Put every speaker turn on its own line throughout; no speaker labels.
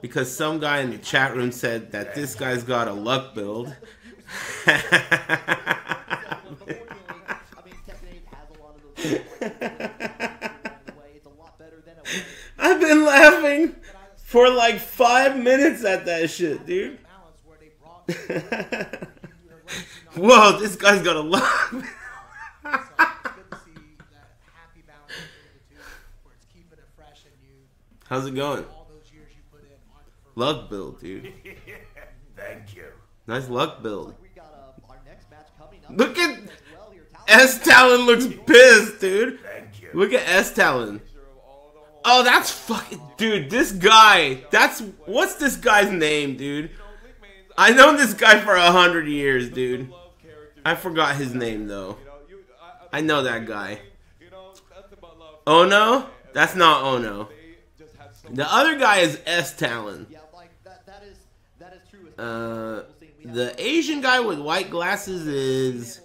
because some guy in the chat room said that this guy's got a luck build. I've been laughing for like five minutes at that shit, dude. Whoa, this guy's got a luck. How's it going? Luck build, dude.
Thank you.
Nice luck build. Look at S Talon looks pissed, dude.
Thank you.
Look at S Talon. Oh, that's fucking dude. This guy. That's what's this guy's name, dude? I known this guy for a hundred years, dude. I forgot his name though. I know that guy. Ono? That's not Ono. The other guy is S Talon. Uh, the Asian guy with white glasses is.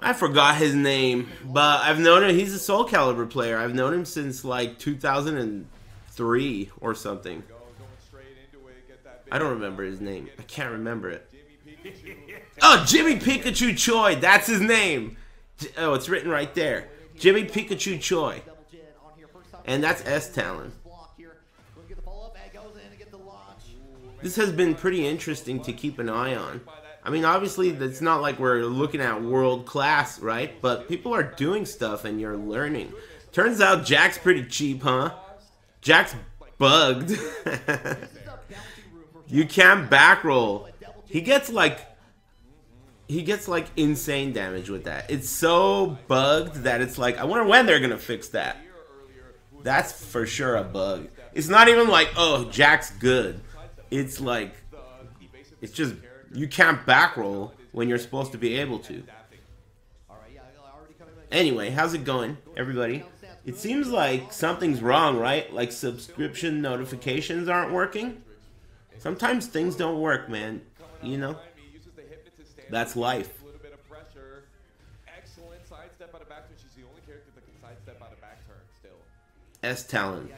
I forgot his name, but I've known him. He's a Soul Calibur player. I've known him since like 2003 or something. I don't remember his name. I can't remember it. Oh, Jimmy Pikachu Choi. That's his name. Oh, it's written right there. Jimmy Pikachu Choi. And that's S Talon. This has been pretty interesting to keep an eye on. I mean, obviously, it's not like we're looking at world class, right? But people are doing stuff and you're learning. Turns out Jack's pretty cheap, huh? Jack's bugged. you can't back roll. He gets like he gets like insane damage with that. It's so bugged that it's like I wonder when they're gonna fix that. That's for sure a bug. It's not even like oh Jack's good. It's like it's just you can't backroll when you're supposed to be able to. Anyway, how's it going, everybody? It seems like something's wrong, right? Like subscription notifications aren't working. Sometimes things don't work, man. You know? That's life. S Talon.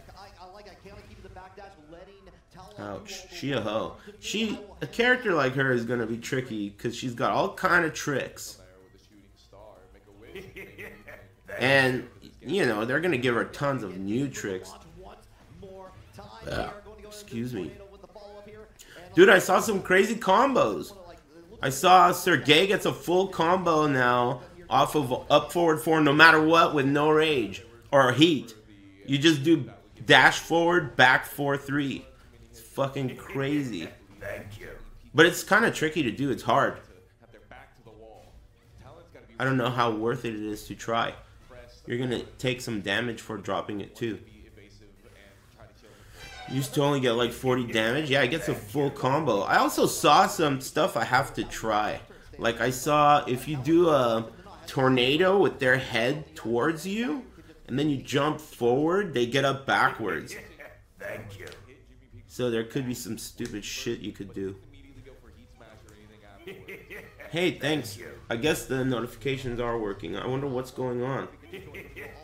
Ouch. She a hoe. She a character like her is gonna be tricky because she's got all kind of tricks. And you know they're gonna give her tons of new tricks. Uh, excuse me, dude. I saw some crazy combos. I saw Sergey gets a full combo now off of up forward four no matter what with no rage or heat. You just do dash forward, back four three. Fucking crazy.
Thank you.
But it's kind of tricky to do. It's hard. I don't know how worth it it is to try. You're gonna take some damage for dropping it too. Used to only get like 40 damage. Yeah, it gets a full combo. I also saw some stuff I have to try. Like I saw if you do a tornado with their head towards you, and then you jump forward, they get up backwards.
Thank you.
So there could be some stupid shit you could do. Hey, thanks. I guess the notifications are working. I wonder what's going on.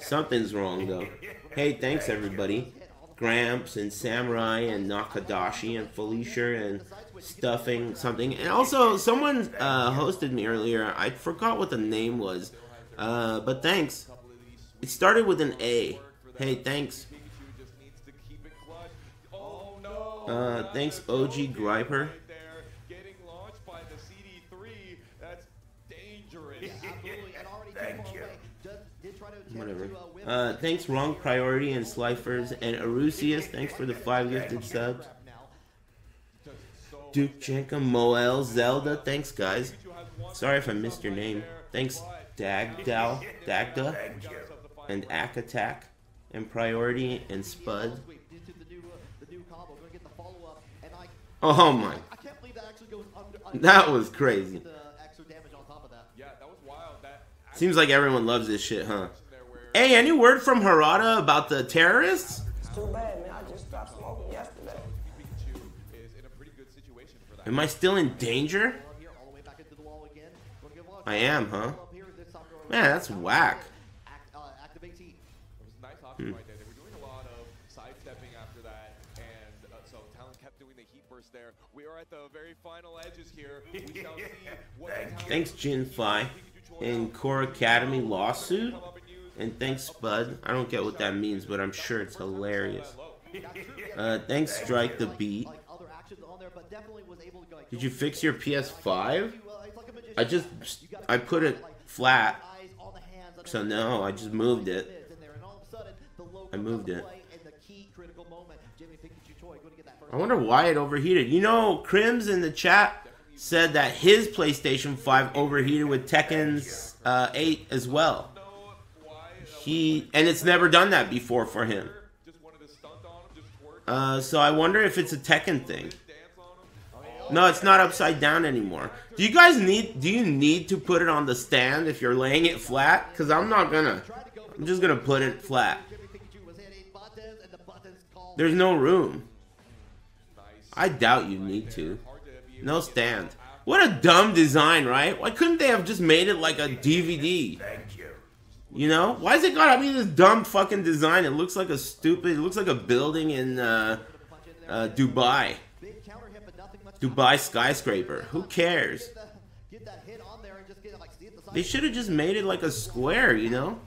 Something's wrong though. Hey, thanks everybody. Gramps and Samurai and Nakadashi and Felicia and Stuffing something. And also, someone uh, hosted me earlier. I forgot what the name was. Uh, but thanks. It started with an A. Hey, thanks. Uh, thanks, OG Griper.
Thank you.
Whatever. Uh, thanks, Wrong Priority and Slifers and Arusius. Thanks for the five gifted subs. Duke Jenka, Moel, Zelda. Thanks, guys. Sorry if I missed your name. Thanks, Dagdal, Dagda, and Akatak, and Priority, and Spud. Oh my. That was crazy. Seems like everyone loves this shit, huh? Hey, any word from Harada about the terrorists?
It's Too bad, man. I just stopped smoking yesterday.
Am I still in danger? I am, huh? Man, that's whack. Hmm.
So Talon kept doing the heat burst there. We are at the very final edges here. We shall see what
Thanks, Jin Fi. And Core Academy lawsuit. And thanks, Spud. I don't get what that means, but I'm sure it's hilarious. Uh, thanks, Strike the Beat.
like other actions on there, but definitely was able to go. Like,
Did you fix your PS5?
uh, it's like a magician.
I just, I put it flat.
eyes on the hands, and
So no, I just moved it.
mids in there, and all of a sudden, the logo
I moved it.
away in the key critical moment. Jimmy Pikachu Choi going to get that
I wonder why it overheated. You know, Crims in the chat said that his PlayStation 5 overheated with Tekken's uh, 8 as well. He and it's never done that before for him. Uh, so I wonder if it's a Tekken thing. No, it's not upside down anymore. Do you guys need? Do you need to put it on the stand if you're laying it flat? Cause I'm not gonna. I'm just gonna put it flat.
Jimmy Pikachu was hitting buttons, and the buttons called.
There's no room. I doubt you need to. No stand. What a dumb design, right? Why couldn't they have just made it like a DVD?
You.
You know? Why is it got, I mean, this dumb fucking design? It looks like a stupid. It looks like a building in uh, uh, Dubai. Dubai skyscraper. Who cares? They should have just made it like a square, you know?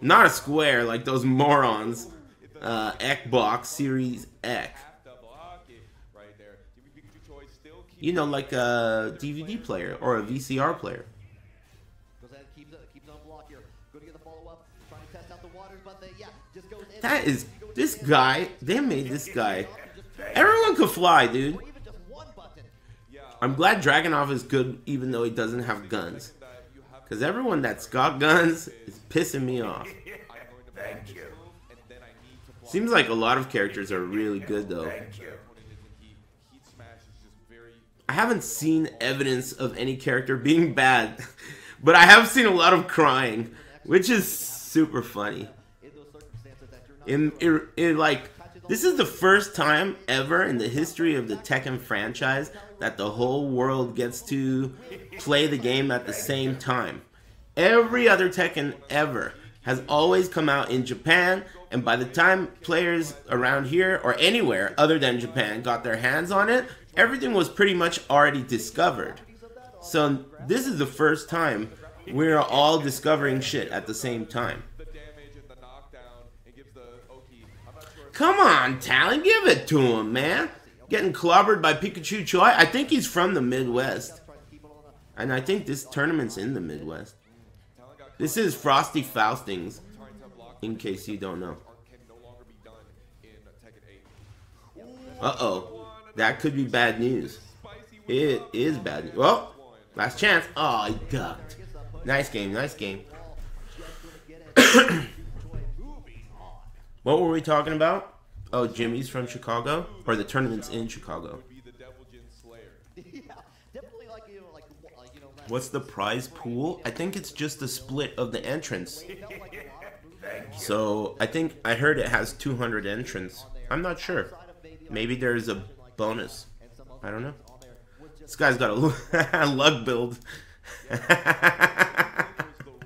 Not a square like those morons. Uh, Xbox Series X.
to block it right there. Jimmy Pikachu Choi still keeps
You know, like a DVD player or a VCR player.
Goes ahead, keeps it, keeps it on block here. Going to get the follow up, trying to test out the waters, but they, yeah, just goes in.
That is this guy. They made this guy. Everyone could fly, dude.
Or even just one button.
Yeah,
I'm glad Dragunov is good, even though he doesn't have guns.
that you have
Cause everyone that's got guns is pissing me off.
I'm going to
Thank you.
Seems like a lot of characters are really good though.
Thank you.
opponent is in heat. Heat smash is just very
I haven't seen evidence of any character being bad, but I have seen a lot of crying, which is super funny.
In those circumstances that you're not.
in, in, in like this is the first time ever in the history of the Tekken franchise that the whole world gets to play the game at the same time. Every other Tekken ever has always come out in Japan, and by the time players around here or anywhere other than Japan got their hands on it, everything was pretty much already discovered. So this is the first time we're all discovering shit at the same time. Come on, Talon, give it to him, man. Getting clobbered by Pikachu Choi. I think he's from the Midwest. And I think this tournament's in the Midwest. This is Frosty Faustings, in case you don't know.
or can no longer be done in Tekken 8.
Uh oh. That could be bad news. It is bad news. Well, last chance. Oh, he ducked. Nice game, nice game. what were we talking about? Oh, Jimmy's from Chicago? Or the tournament's in Chicago.
be the Devil Jin Slayer.
yeah, definitely like you know, like you know. last-
What's the prize pool? I think it's just the split of the entrance. So I think I heard it has 200 entrants. I'm not sure.
maybe
there's a bonus. I don't know.
on there would just
This guy's got a lug build.
Here's the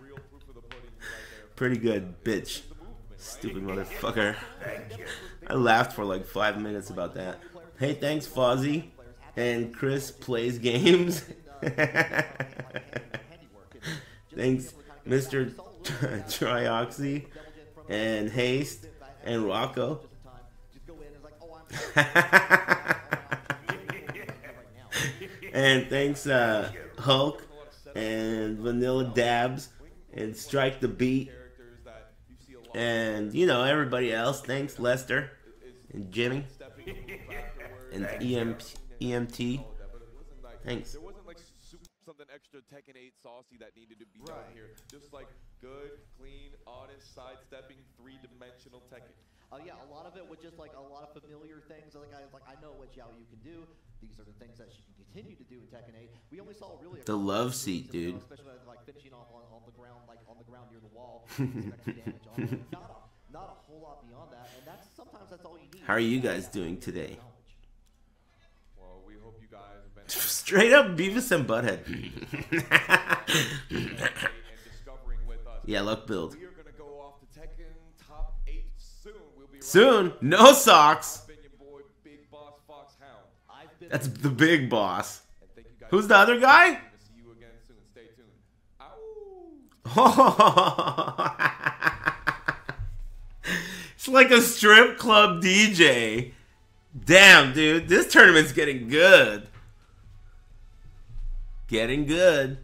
real proof of the pudding right there.
Pretty good, bitch. Stupid motherfucker. I laughed for like five minutes about that. Hey, thanks, Fozzie. And Chris plays games. thanks, Mr. Trioxy. And Haste. And Rocco.
just go in and it's like, I'm
and thanks, uh, Hulk. And Vanilla Dabs. And Strike the Beat.
Characters that you see a lot
And, you know, everybody else. Thanks, Lester. And Jimmy.
stepping in afterwards.
And EM, EMT.
all that, but it wasn't like
Thanks.
there wasn't like soup, something extra Tekken 8 saucy that needed to be done here. Just like good, clean, honest, sidestepping, three-dimensional Tekken.
Uh, yeah, a lot of it was just like a lot of familiar things. Like I was like, I know what Xiao Yu can do. These are the things that she can continue to do in Tekken 8. We only saw really
The love seat,
moves, know,
dude.
Especially like finishing off on, on the ground, like on the ground near the wall. getting extra damage on it. Not a, not a whole lot beyond that, and that's sometimes that's all you need.
How are you guys doing today?
Well, we hope you guys
Straight up Beavis and Butthead.
and discovering with us.
Yeah, luck build.
We are gonna go off to Tekken Top 8 soon. We'll be right
Soon, no socks.
Opinion board
been
That's the big boss.
And thank you guys.
Who's the other guy?
See you again soon. Stay tuned.
It's like a strip club DJ. Damn, dude, this tournament's getting good. Getting good.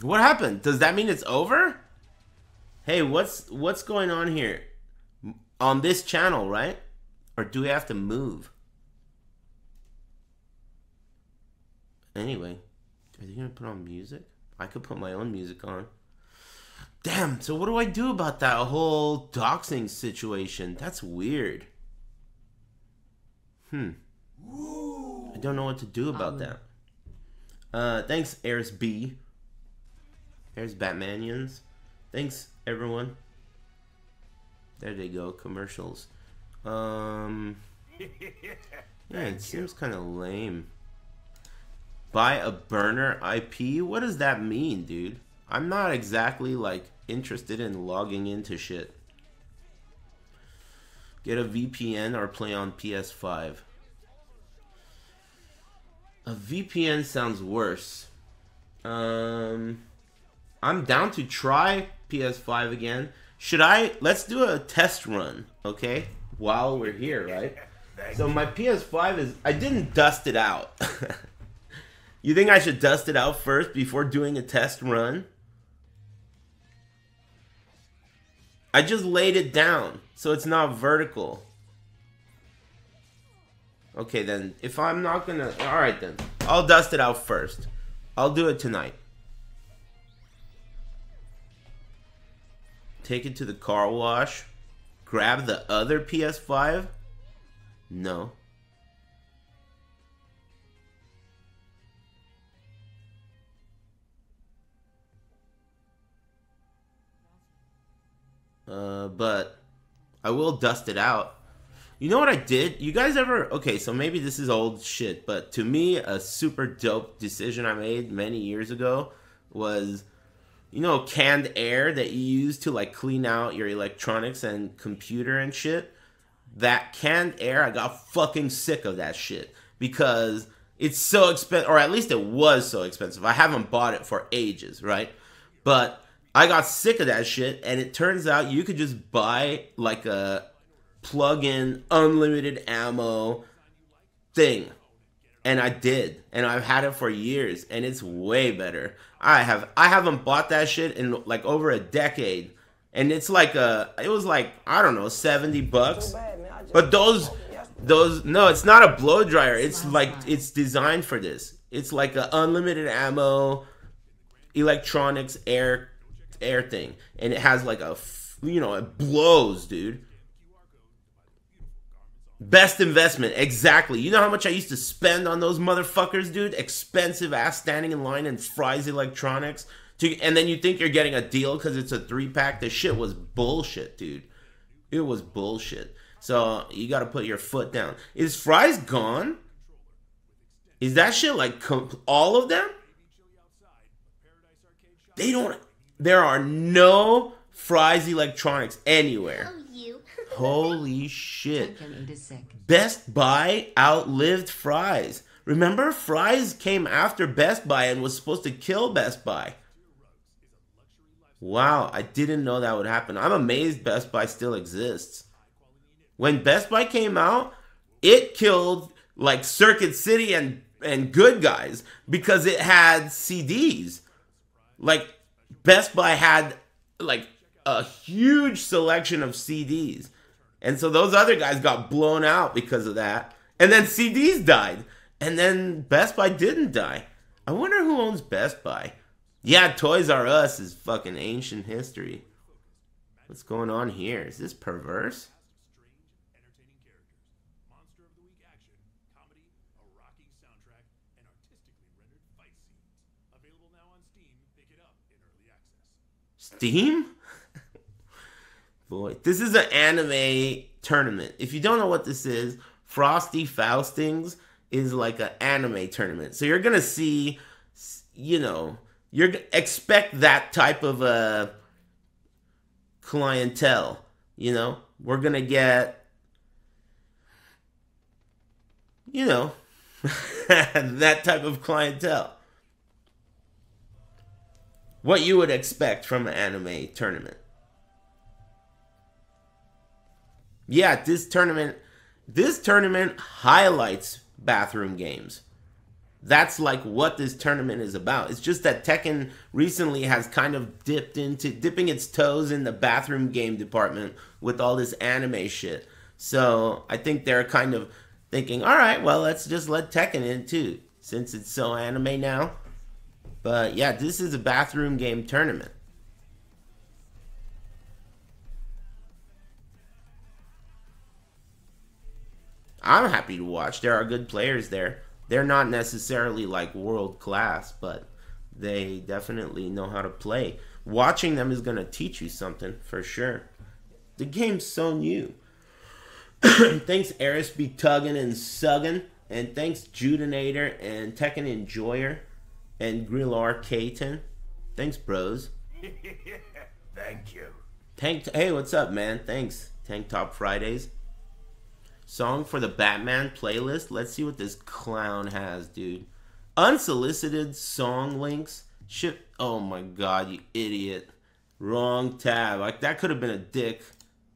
What happened? Does that mean it's over? Hey, what's what's going on here? On this channel, right? Or do we have to move? Anyway, are they gonna put on music? I could put my own music on. Damn, so what do I do about that whole doxing situation? That's weird. Hmm. I don't know what to do about that. Uh, thanks, Airs B. There's Batmanians. Thanks, everyone. There they go, commercials. Um, yeah, it seems kind of lame. Buy a burner IP? What does that mean, dude? I'm not exactly like interested in logging into shit. Get a VPN or play on PS5. A VPN sounds worse. Um, I'm down to try PS5 again. Should I? Let's do a test run, okay? While we're here, right? So my PS5 is. I didn't dust it out. you think I should dust it out first before doing a test run? I just laid it down so it's not vertical. Okay, then if I'm not gonna. Alright, then. I'll dust it out first. I'll do it tonight. Take it to the car wash. Grab the other PS5. No. Uh, but I will dust it out. You know what I did? You guys ever? Okay, so maybe this is old shit, but to me, a super dope decision I made many years ago was, you know, canned air that you use to like clean out your electronics and computer and shit. That canned air, I got fucking sick of that shit because it's so expensive, or at least it was so expensive. I haven't bought it for ages, right? But I got sick of that shit, and it turns out you could just buy like a plug-in unlimited ammo thing and I did, and I've had it for years, and it's way better. I have I haven't bought that shit in like over a decade, and it's like a it was like I don't know seventy bucks,
bad, man. I just
but those those no, it's not a blow dryer. It's like it's designed for this. It's like a unlimited ammo, electronics air air thing, and it has like a you know it blows, dude. Best investment, exactly. You know how much I used to spend on those motherfuckers, dude? Expensive ass standing in line in Fry's Electronics. To, and then you think you're getting a deal because it's a three pack. The shit was bullshit, dude. It was bullshit. So you got to put your foot down. Is Fry's gone? Is that shit like all of them? They don't. There are no Fry's Electronics anywhere. Holy shit. Best Buy outlived Fry's. Remember, Fry's came after Best Buy and was supposed to kill Best Buy. Wow, I didn't know that would happen. I'm amazed Best Buy still exists. When Best Buy came out, it killed like Circuit City and and Good Guys because it had CDs. Like Best Buy had like a huge selection of CDs. And so those other guys got blown out because of that. And then CDs died. And then Best Buy didn't die. I wonder who owns Best Buy. Yeah, Toys R Us is fucking ancient history. What's going on here? Is this perverse?
Steam. Pick it up in early access.
Steam? Boy, this is an anime tournament. If you don't know what this is, Frosty Faustings is like an anime tournament. So you're gonna see, you know, you're expect that type of uh, clientele. You know, we're gonna get you know, that type of clientele. What you would expect from an anime tournament. Yeah, this tournament this tournament highlights bathroom games. That's like what this tournament is about. It's just that Tekken recently has kind of dipped into dipping its toes in the bathroom game department with all this anime shit. So I think they're kind of thinking, all right, well, let's just let Tekken in too, since it's so anime now. But yeah, this is a bathroom game tournament. I'm happy to watch. There are good players there. They're not necessarily like world class, but they definitely know how to play. Watching them is going to teach you something for sure. The game's so new. thanks Eris be tugging and sugging. And thanks Judinator and Tekken Enjoyer and Grillar Katen. Thanks, bros.
Thank you.
Tank hey, what's up, man? Thanks. Tank Top Fridays. Song for the Batman playlist. Let's see what this clown has, dude. Unsolicited song links. Shit. Oh my god, you idiot. Wrong tab. Like that could have been a dick.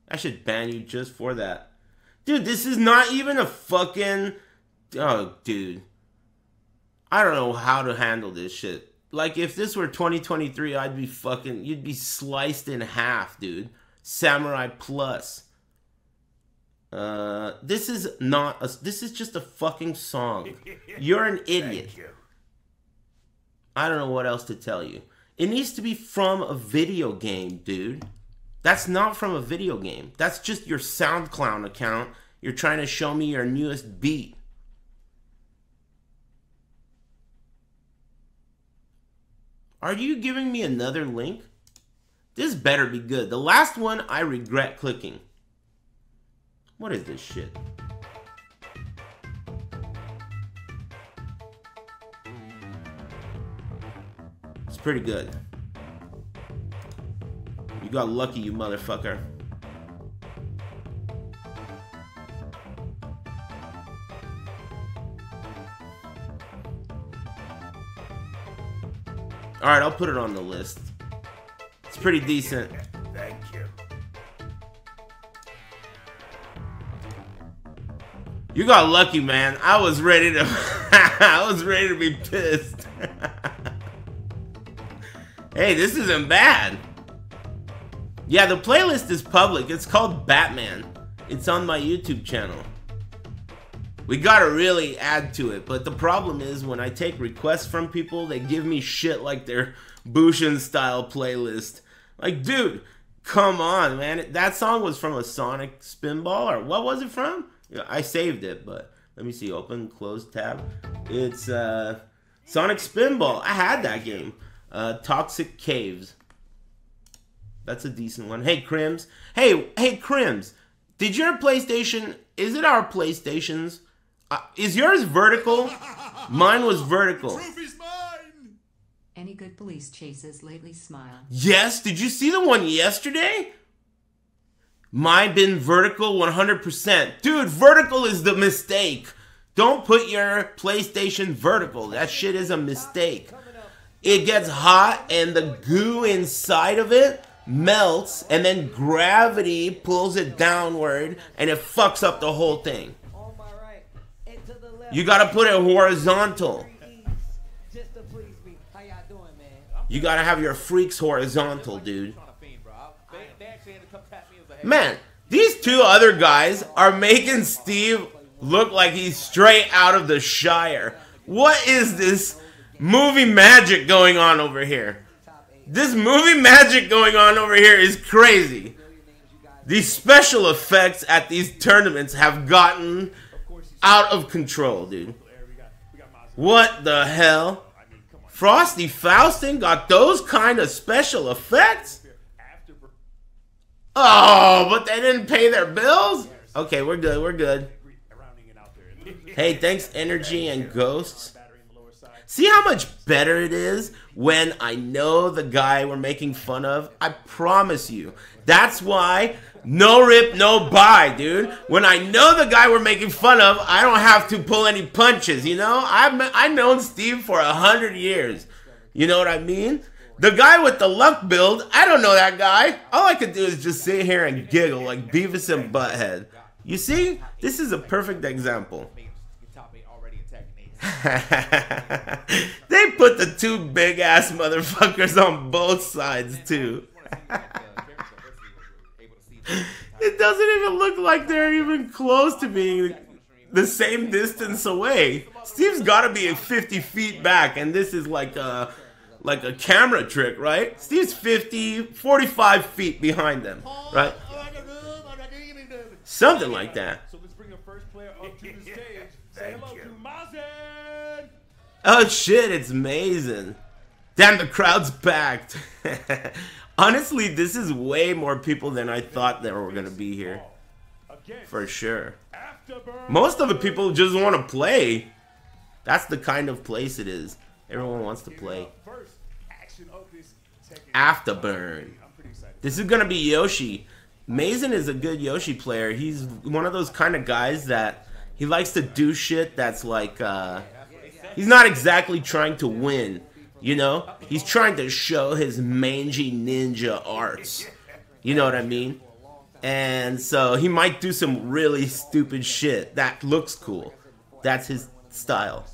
I should ban you just for that. Dude, this is not even a fucking Oh, dude. I don't know how to handle this shit. Like if this were 2023, I'd be fucking you'd be sliced in half, dude. Samurai Plus. Uh, this is not a. This is just a fucking song. You're an idiot.
You.
I don't know what else to tell you. It needs to be from a video game, dude. That's not from a video game. That's just your SoundCloud account. You're trying to show me your newest beat. Are you giving me another link? This better be good. The last one I regret clicking. What is this shit? It's pretty good. You got lucky, you motherfucker. Alright, I'll put it on the list. It's pretty decent.
You
got lucky, man. I was ready to I was ready to be pissed. hey, this isn't bad. Yeah, the playlist is public. It's called Batman. It's on my YouTube channel. We gotta really add to it, but the problem is when I take requests from people, they give me shit like their Bushin style playlist. Like, dude, come on, man. That song was from a Sonic Spinball, or what was it from? Yeah, I saved it, but let me see. Open, close tab. It's uh, Sonic Spinball. I had that game. Uh, Toxic Caves. That's a decent one. Hey, Crims. Hey, hey, Crims. Did your PlayStation? Is it our PlayStations? Uh, is yours vertical? Mine was vertical.
Trophy's mine!
Any good police chases lately smile.
Yes. Did you see the one yesterday? Mine been vertical 100%. Dude, vertical is the mistake. Don't put your PlayStation vertical. That shit is a mistake. It gets hot and the goo inside of it melts and then gravity pulls it downward and it fucks up the whole thing. You gotta put it horizontal. You gotta have your freaks horizontal, dude.
Trying to fiend, bro. They, they actually had to come tap me as a head.
Man, these two other guys are making Steve look like he's straight out of the Shire. What is this movie magic going on over here? This movie magic going on over here is crazy. These special effects at these tournaments have gotten out of control, dude. What the hell? Frosty Faustin got those kind of special effects? Oh, but they didn't pay their bills? Okay, we're good, we're good. Hey, thanks, Energy and Ghosts. See how much better it is when I know the guy we're making fun of? I promise you, That's why no rip, no buy, dude. When I know the guy we're making fun of, I don't have to pull any punches. You know, I've I've known Steve for a hundred years. You know what I mean? The guy with the luck build, I don't know that guy. All I could do is just sit here and giggle like Beavis and Butthead. You see, this is a perfect example. They put the two big ass motherfuckers on both sides too. It doesn't even look like they're even close to being the same distance away. Steve's got to be 50 feet back, and this is like a like a camera trick, right? Steve's 50, 45 feet behind them, right? Something like that.
So let's bring the first player up to the stage. Say hello
you.
to Mazen.
Oh shit, it's amazing. Damn, the crowd's packed. Honestly, this is way more people than I thought there were gonna be here. For sure. Most of the people just want to play. That's the kind of place it is. Everyone wants to play.
First action of this Tekken. Aftaburn.
This is gonna be Yoshi. Mazen is a good Yoshi player. He's one of those kind of guys that he likes to do shit that's like uh he's not exactly trying to win, you know? He's trying to show his Manji ninja arts. You know what I mean? And so he might do some really stupid shit that looks cool. That's his style.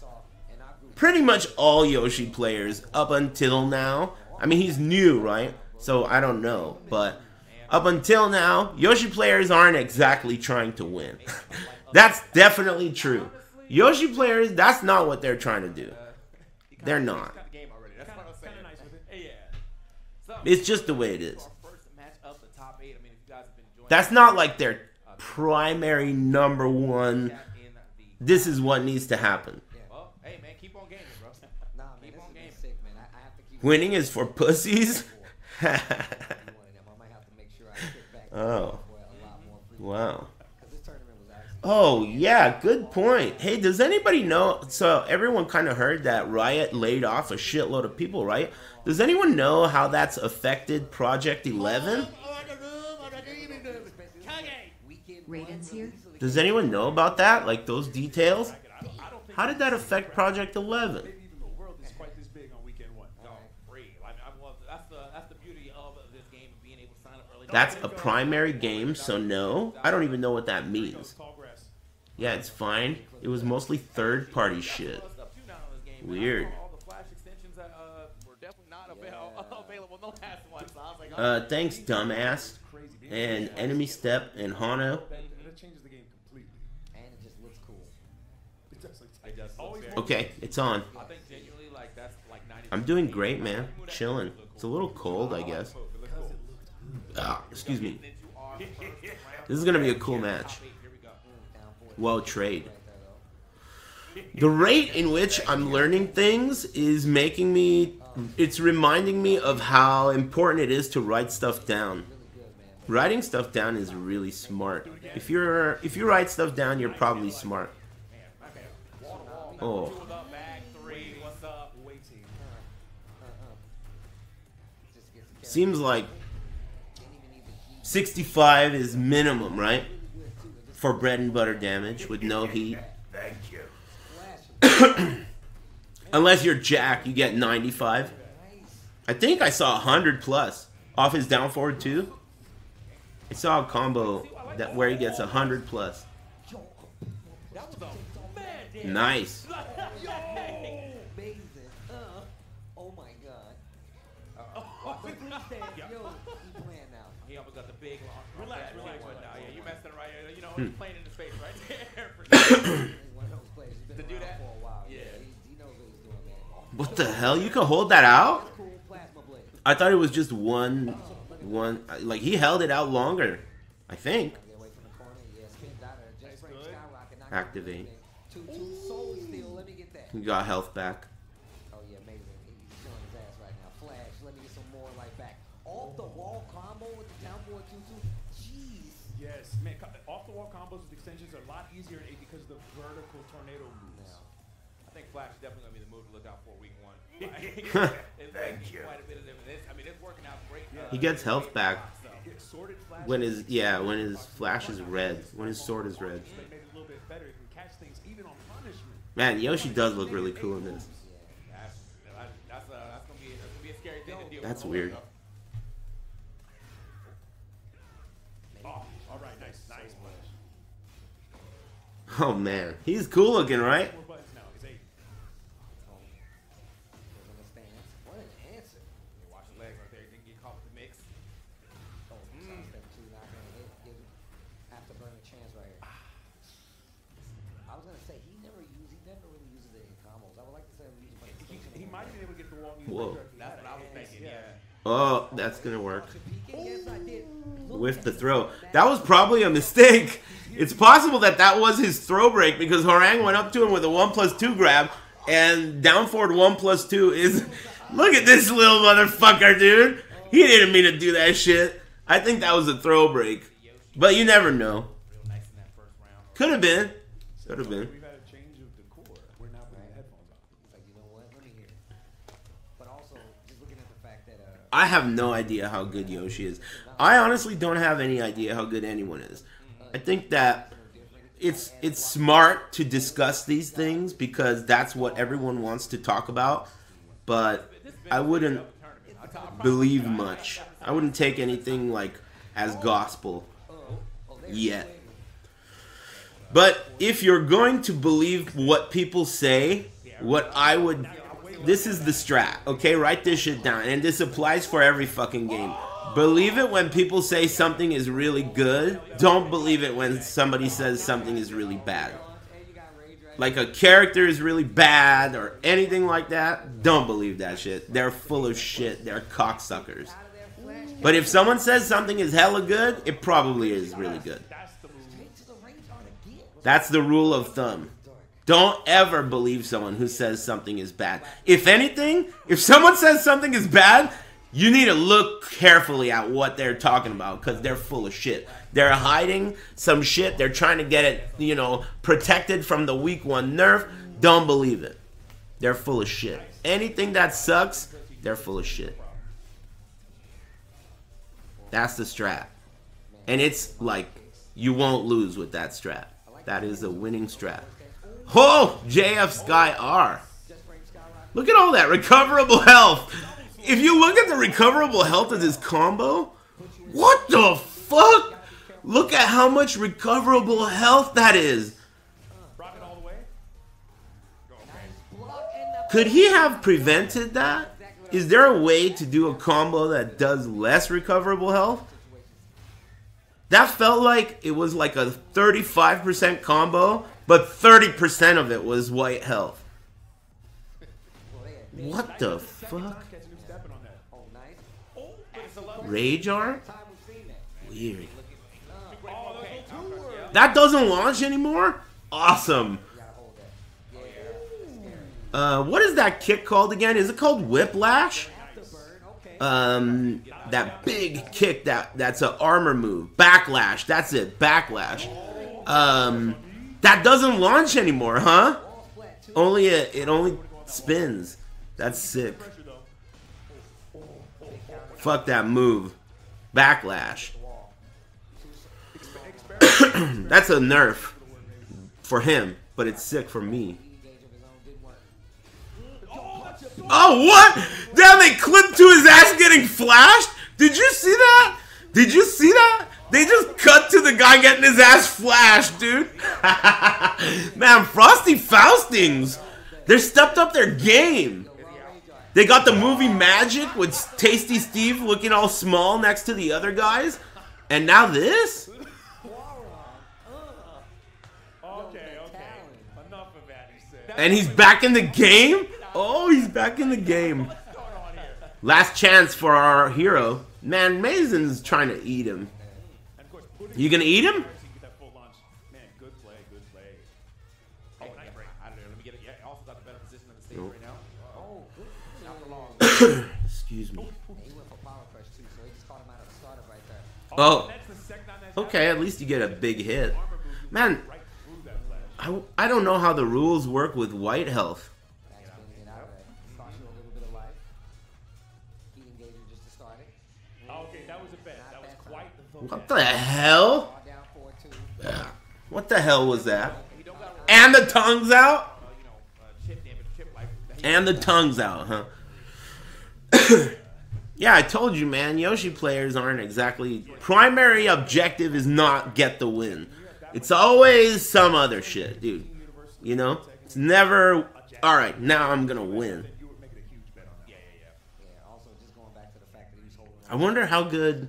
Pretty much all Yoshi players up until now. I mean, he's new, right? So I don't know, but up until now, Yoshi players aren't exactly trying to win. that's definitely true. Yoshi players, that's not what they're trying to do. They're not. It's just the way it is. That's not like their primary number one. This is what needs to happen. Winning is for pussies? oh. Wow. Oh, yeah, good point. Hey, does anybody know? So, everyone kind of heard that Riot laid off a shitload of people, right? Does anyone know how that's affected Project
11?
Raiden's here.
Does anyone know about that? Like those details? How did that affect Project
11? That's
a primary game, so no. I don't even know what that means. Yeah, it's fine. It was mostly third-party shit. Weird.
Uh,
thanks, dumbass. And Enemy Step and Hano. Okay, it's on.
I think genuinely like that's like 90.
I'm doing great, man. Chilling. It's a little cold, I guess. Ah, excuse me. This is gonna be a cool match. Well trade. The rate in which I'm learning things is making me. It's reminding me of how important it is to write stuff down. Writing stuff down is really smart. If you're if you write stuff down, you're probably smart. Oh, Seems
up,
65 is minimum, right? For bread and butter damage with no heat.
Thank you.
Unless you're Jack, you get 95. I think I saw 100 plus off his down forward too. I saw a combo that where he gets 100 plus.
That was a mad damn.
Nice.
Right.
Hmm.
he's playing in the space right there. For sure.
He's one of those players. He's been
To do
around
that?
for a while.
Yeah.
He, he knows what he's doing, man.
What the hell? You can hold that out?
Cool plasma blade.
I thought it was just one, one. Like he held it out longer. I think.
Activate. away from the corner. Yeah, spin diner. Just frame
good.
skyrocket. knock
Activate.
Two, two soul steal. Let me get that.
He got health back.
Oh yeah, amazing. He- He's showing his ass right now. Flash. Let me get some more life back. Off the wall combo with the down forward two two. Jeez.
Yes, man. co- Off the wall combos with extensions are a lot easier in 8 because of the vertical tornado moves.
I think Flash is definitely gonna be the move to look out for week one. Like, it's
Thank
making
you.
Quite a bit of difference. It's- I mean, it's working out great. uh,
He gets health back.
Yeah,
When his yeah, when his flash is red, when his sword is red.
They made it a little bit better. You can catch things even on punishment.
Man, Yoshi does look really cool in this.
That's that- that's uh, that's gonna be that's gonna be a scary thing to deal
That's
with.
weird.
Oh, all right, nice, nice flash.
Oh man, he's cool looking, right?
Oh,
that's
gonna work. With the throw. That was probably a mistake. It's possible that that was his throw break because Hwoarang went up to him with a 1 plus 2 grab, and down forward 1 plus 2 is. Look at this little motherfucker, dude. He didn't mean to do that shit. I think that was a throw break. But you never know. Could have been. Could have been.
We've had a change of decor. We're not putting the headphones on.
It's like, you know what? Let me hear. it. But also, just looking at the fact that uh,
I have no idea how good Yoshi is. I honestly don't have any idea how good anyone is. I think that it's it's smart to discuss these things because that's what everyone wants to talk about. But I wouldn't believe much. I wouldn't take anything like as gospel yet. But if you're going to believe what people say, what I would this is the strat, okay? Write this shit down. And this applies for every fucking game. Believe it when people say something is really good. Don't believe it when somebody says something is really bad. Like a character is really bad or anything like that. Don't believe that shit. They're full of shit. They're cocksuckers. But if someone says something is hella good, it probably is really good.
That's the
rule of thumb. Don't ever believe someone who says something is bad. If anything, if someone says something is bad, you need to look carefully at what they're talking about because they're full of shit. They're hiding some shit. They're trying to get it, you know, protected from the weak one nerf. Don't believe it. They're full of shit. Anything that sucks, they're full of shit. That's the strat. And it's like, you won't lose with that strat. That is a winning strat. Oh, JF Sky R. Look at all that recoverable health. If you look at the recoverable health of this combo, what the fuck? Look at how much recoverable health that is. Could he have prevented that? Is there a way to do a combo that does less recoverable health? That felt like it was like a 35% combo, but 30% of it was white health. What the fuck? Rage. Weird. That doesn't launch anymore? Awesome. Uh, what is that kick called again? Is it called Whiplash? Um, that big kick that that's a armor move. Backlash. That's it. Backlash. Um, that doesn't launch anymore, huh? Only it, it only spins. That's sick. Fuck that move. Backlash. That's a nerf for him, but it's sick for me. Oh, what? Damn, they clipped to his ass getting flashed? Did you see that? Did you see that? They just cut to the guy getting his ass flashed, dude. Man, Frosty Faustings. They stepped up their game. They got the movie Magic with Tasty Steve looking all small next to the other guys. And now this? And he's back in the game? Oh, he's back in the game. Last chance for our hero. Man, Mazen's trying to eat him. You gonna eat him?
so you can get that full launch. Man, good play, good play.
Oh. I don't know. Let me get it. Yeah, also got the better position on the stage right now.
Oh, good. Not for long.
Excuse me.
he went for power crush too, so he just caught him out of the starter right there.
Oh, oh,
That's the second time that's
okay. At least you get a big hit. Man,
happened. Right through that flash.
I, I don't know how the rules work with white health. What the hell? Yeah. What the hell was that? And the tongue's out? And the tongue's out, huh? yeah, I told you, man. Yoshi players aren't exactly. Primary objective is not get the win. It's always some other shit, dude. You know? It's never. Alright, now I'm win.
Going to holding
I wonder how good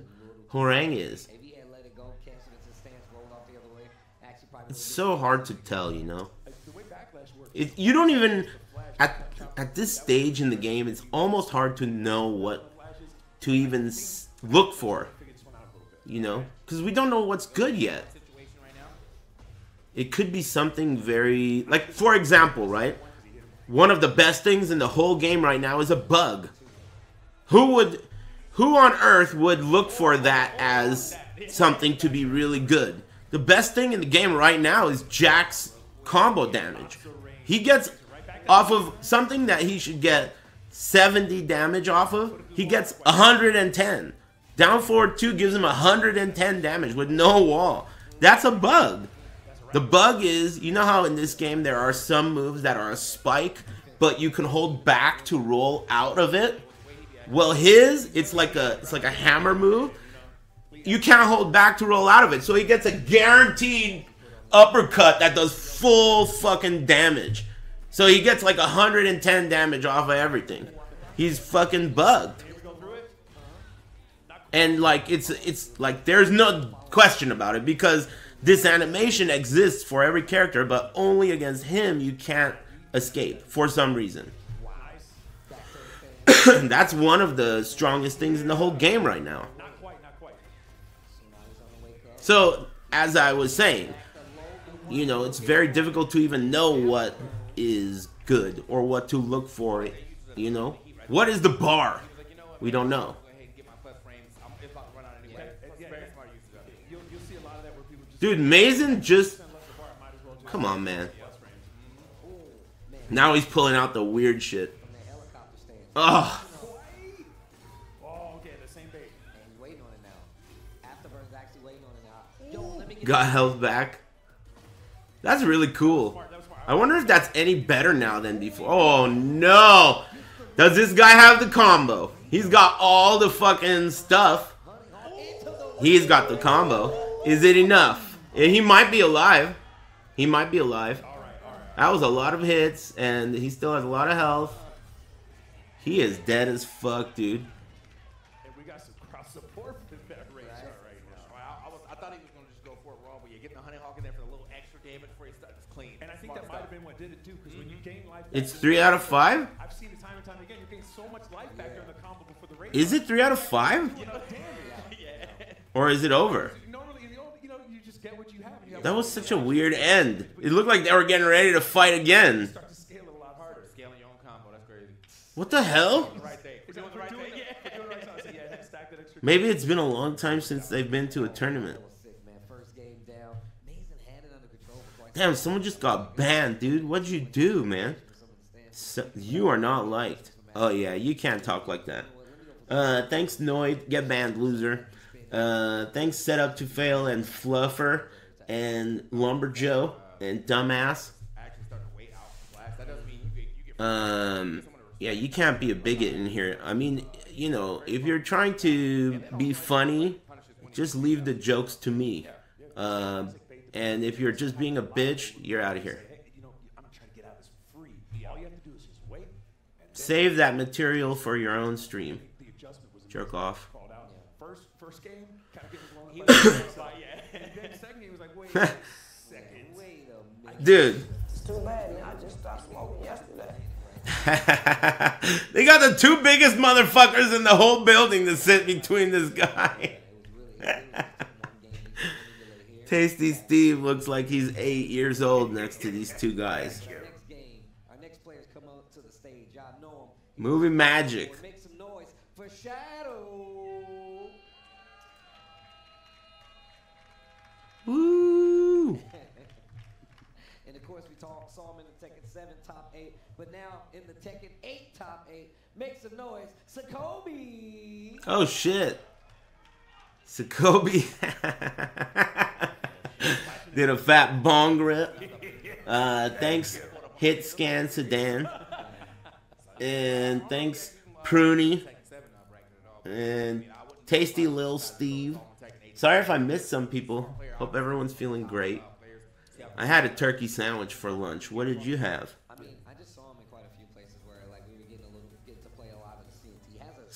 Hwoarang is.
If he had let it go, canceled into the stance, rolled off the other way, actually probably
It's so hard to tell, you know?
The way backlash works,
It, you don't even. At, at this stage in the game, it's almost hard to know what to even look for.
figure this one out a little bit.
You know? Because we don't know what's good yet.
Situation right now.
It could be something very. Like, for example, right? One of the best things in the whole game right now is a bug. Who would. Who on earth would look for that as something to be really good? The best thing in the game right now is Jack's combo damage. He gets off of something that he should get 70 damage off of, he gets 110. Down forward 2 gives him 110 damage with no wall. That's a bug. The bug is, you know how in this game there are some moves that are a spike, but you can hold back to roll out of it? Well, his, it's like a it's like a hammer move. You can't hold back to roll out of it. So he gets a guaranteed uppercut that does full fucking damage. So he gets like 110 damage off of everything. He's fucking bugged. And like it's it's like there's no question about it because this animation exists for every character, but only against him you can't escape for some reason. That's one of the strongest things in the whole game right now.
Not quite, not quite.
So, as I was saying, you know, it's very difficult to even know what is good or what to look for. You know, what is the bar? We don't know. Dude, Mazen just Come on, man. Now he's pulling out the weird shit.
from the helicopter stand.
Ugh.
And
Got health back. That's really cool. I wonder if that's any better now than before. Oh no! Does this guy have the combo? He's got all the fucking stuff. He's got the combo. Is it enough? Yeah, He might be alive. He might be alive. That was a lot of hits, and he still has a lot of health. He is dead as fuck, dude.
And we got some cross support for that race right now.
Well, I, I, was, I thought he was going to just go for it raw, but you're getting the honey hawk in there for a little extra damage before he starts clean.
And I think that might have been what did it too, because when you mm-hmm. gain life,
It's
back-
three out of five.
I've seen it time and time again. You gain so much life back during the combo before the race.
Is it three out of five,
You know, damn it.
or is it over?
Normally, you know, you know, you just get what you have. And you have
That was such a weird end. It looked like they were getting ready to fight again. Stack the hell? Maybe it's been a long time since they've been to a tournament.
That was sick, man. First game down. Mazen had it under control for quite
Damn, someone just got banned, dude. What'd you do, man?
some of the stands.
So, you are not liked. Oh yeah, you can't talk like that. Uh, thanks Noid, get banned, loser. Uh, thanks Setup to Fail and Fluffer and Lumberjoe and Dumbass.
Actually starting to wait out flash. That doesn't mean you get, you get
Um, yeah, you can't be a bigot in here. I mean, you know, if you're trying to be funny, just leave the jokes to me. Um, and if you're just being a bitch, you're out of here.
Hey, you know, I'm gonna try to get out of this free. All you have to do is just wait. And
Save that material for your own stream.
the adjustment was
Jerk off.
First, first game, kind of getting blown.
He
up.
was like, yeah.
And then second game was like, wait, a second.
Wait a minute.
Dude. they got the two biggest motherfuckers in the whole building to sit between this guy. Tasty Steve looks like he's eight years old next to these two guys.
Our next game, our next players come up to the stage. Y'all know them.
Movie magic.
Make some noise for Shadow.
Woo!
And of course, we talk, saw him in the Tekken 7 top 8, but now Tekken 8 top 8. Make some noise, Sicoby.
Oh shit. Sicoby did a fat bong rip. Uh, thanks, Hit Scan Sedan. And thanks, Pruny. And Tasty Lil Steve. Sorry if I missed some people. Hope everyone's feeling great. I had a turkey sandwich for lunch. What did you have?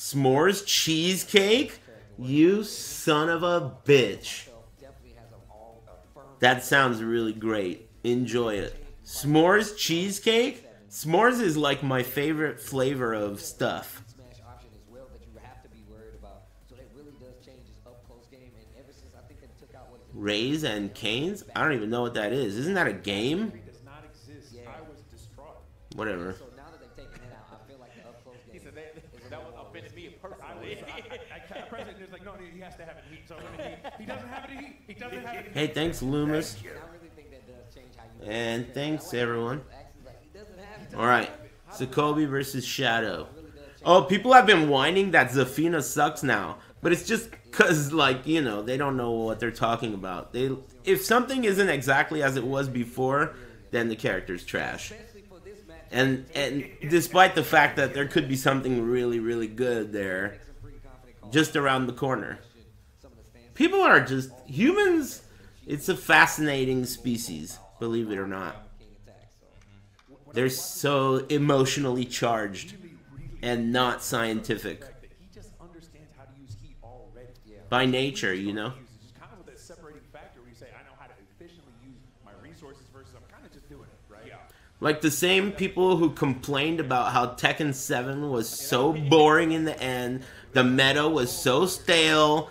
S'mores cheesecake? You son of a bitch.
definitely has a all a firm
That sounds really great. Enjoy it. S'mores cheesecake? S'mores is like my favorite flavor of stuff.
smash option as well that you have to be worried about. So that really does change his up close game. And ever since I think they took out what is?
Rays and Canes? I don't even know what that is. Isn't that a game?
does not exist. I was distraught.
Whatever.
So now that they've taken it out, I feel like the up close game.
He said that,
is a
that
little
was
more
offended me personally.
I, I, president is like, no, he has to have it in heat. So when he, he doesn't have it in heat. He doesn't have it in heat.
Hey, thanks, Loomis.
I really think that does change how you.
And thanks, everyone.
Actually, like, he doesn't have to.
Alright. Sicoby versus Shadow. Oh, people have been whining that Zafina sucks now. But it's just because, like, you know, they don't know what they're talking about. They, If something isn't exactly as it was before, then the character's trash.
Especially for this match.
And and despite the fact that there could be something really, really good there,
Pretty confident call.
just around the corner.
Some of the stands.
People are just humans. It's a fascinating species, believe it or not. They're so emotionally charged and not scientific by nature, you know. Like the same people who complained about how Tekken 7 was so boring in the end, the meta was so stale,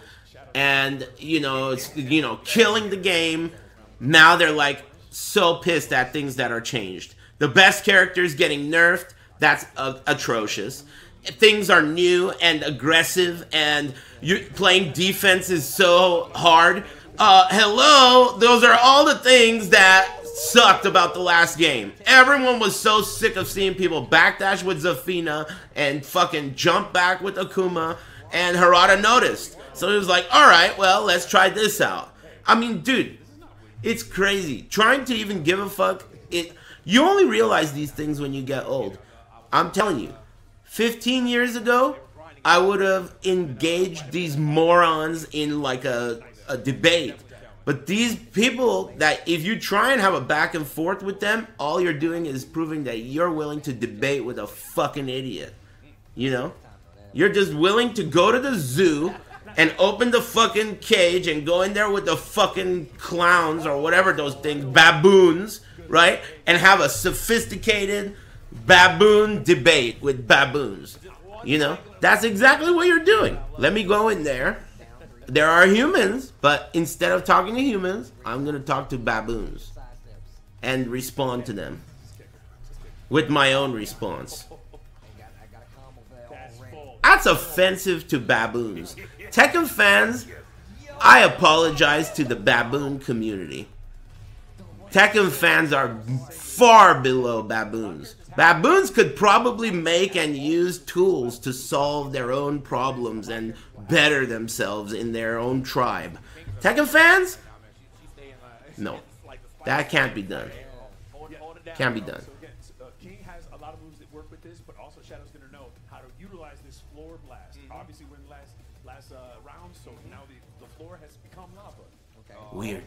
and you know, it's you know, killing the game. Now they're like so pissed at things that are changed. The best characters getting nerfed, that's uh, atrocious. Things are new and aggressive, and you playing defense is so hard. Uh, hello, those are all the things that sucked about the last game. Everyone was so sick of seeing people backdash with Zafina and fucking jump back with Akuma, and Harada noticed. So he was like, alright, well, let's try this out. I mean, dude, it's crazy. Trying to even give a fuck, it you only realize these things when you get old. I'm telling you. 15 years ago, I would have engaged these morons in like a, a debate. But these people that if you try and have a back and forth with them, all you're doing is proving that you're willing to debate with a fucking idiot. You know? You're just willing to go to the zoo and open the fucking cage and go in there with the fucking clowns or whatever those things, baboons, right? And have a sophisticated baboon debate with baboons. You know? That's exactly what you're doing. Let me go in there. There are humans, but instead of talking to humans, I'm going to talk to baboons and respond to them with my own response. That's offensive to baboons. Tekken fans, I apologize to the baboon community. Tekken fans are far below baboons. Baboons could probably make and use tools to solve their own problems and better themselves in their own tribe. Tekken fans? No. That can't be done. Can't be done. Weird.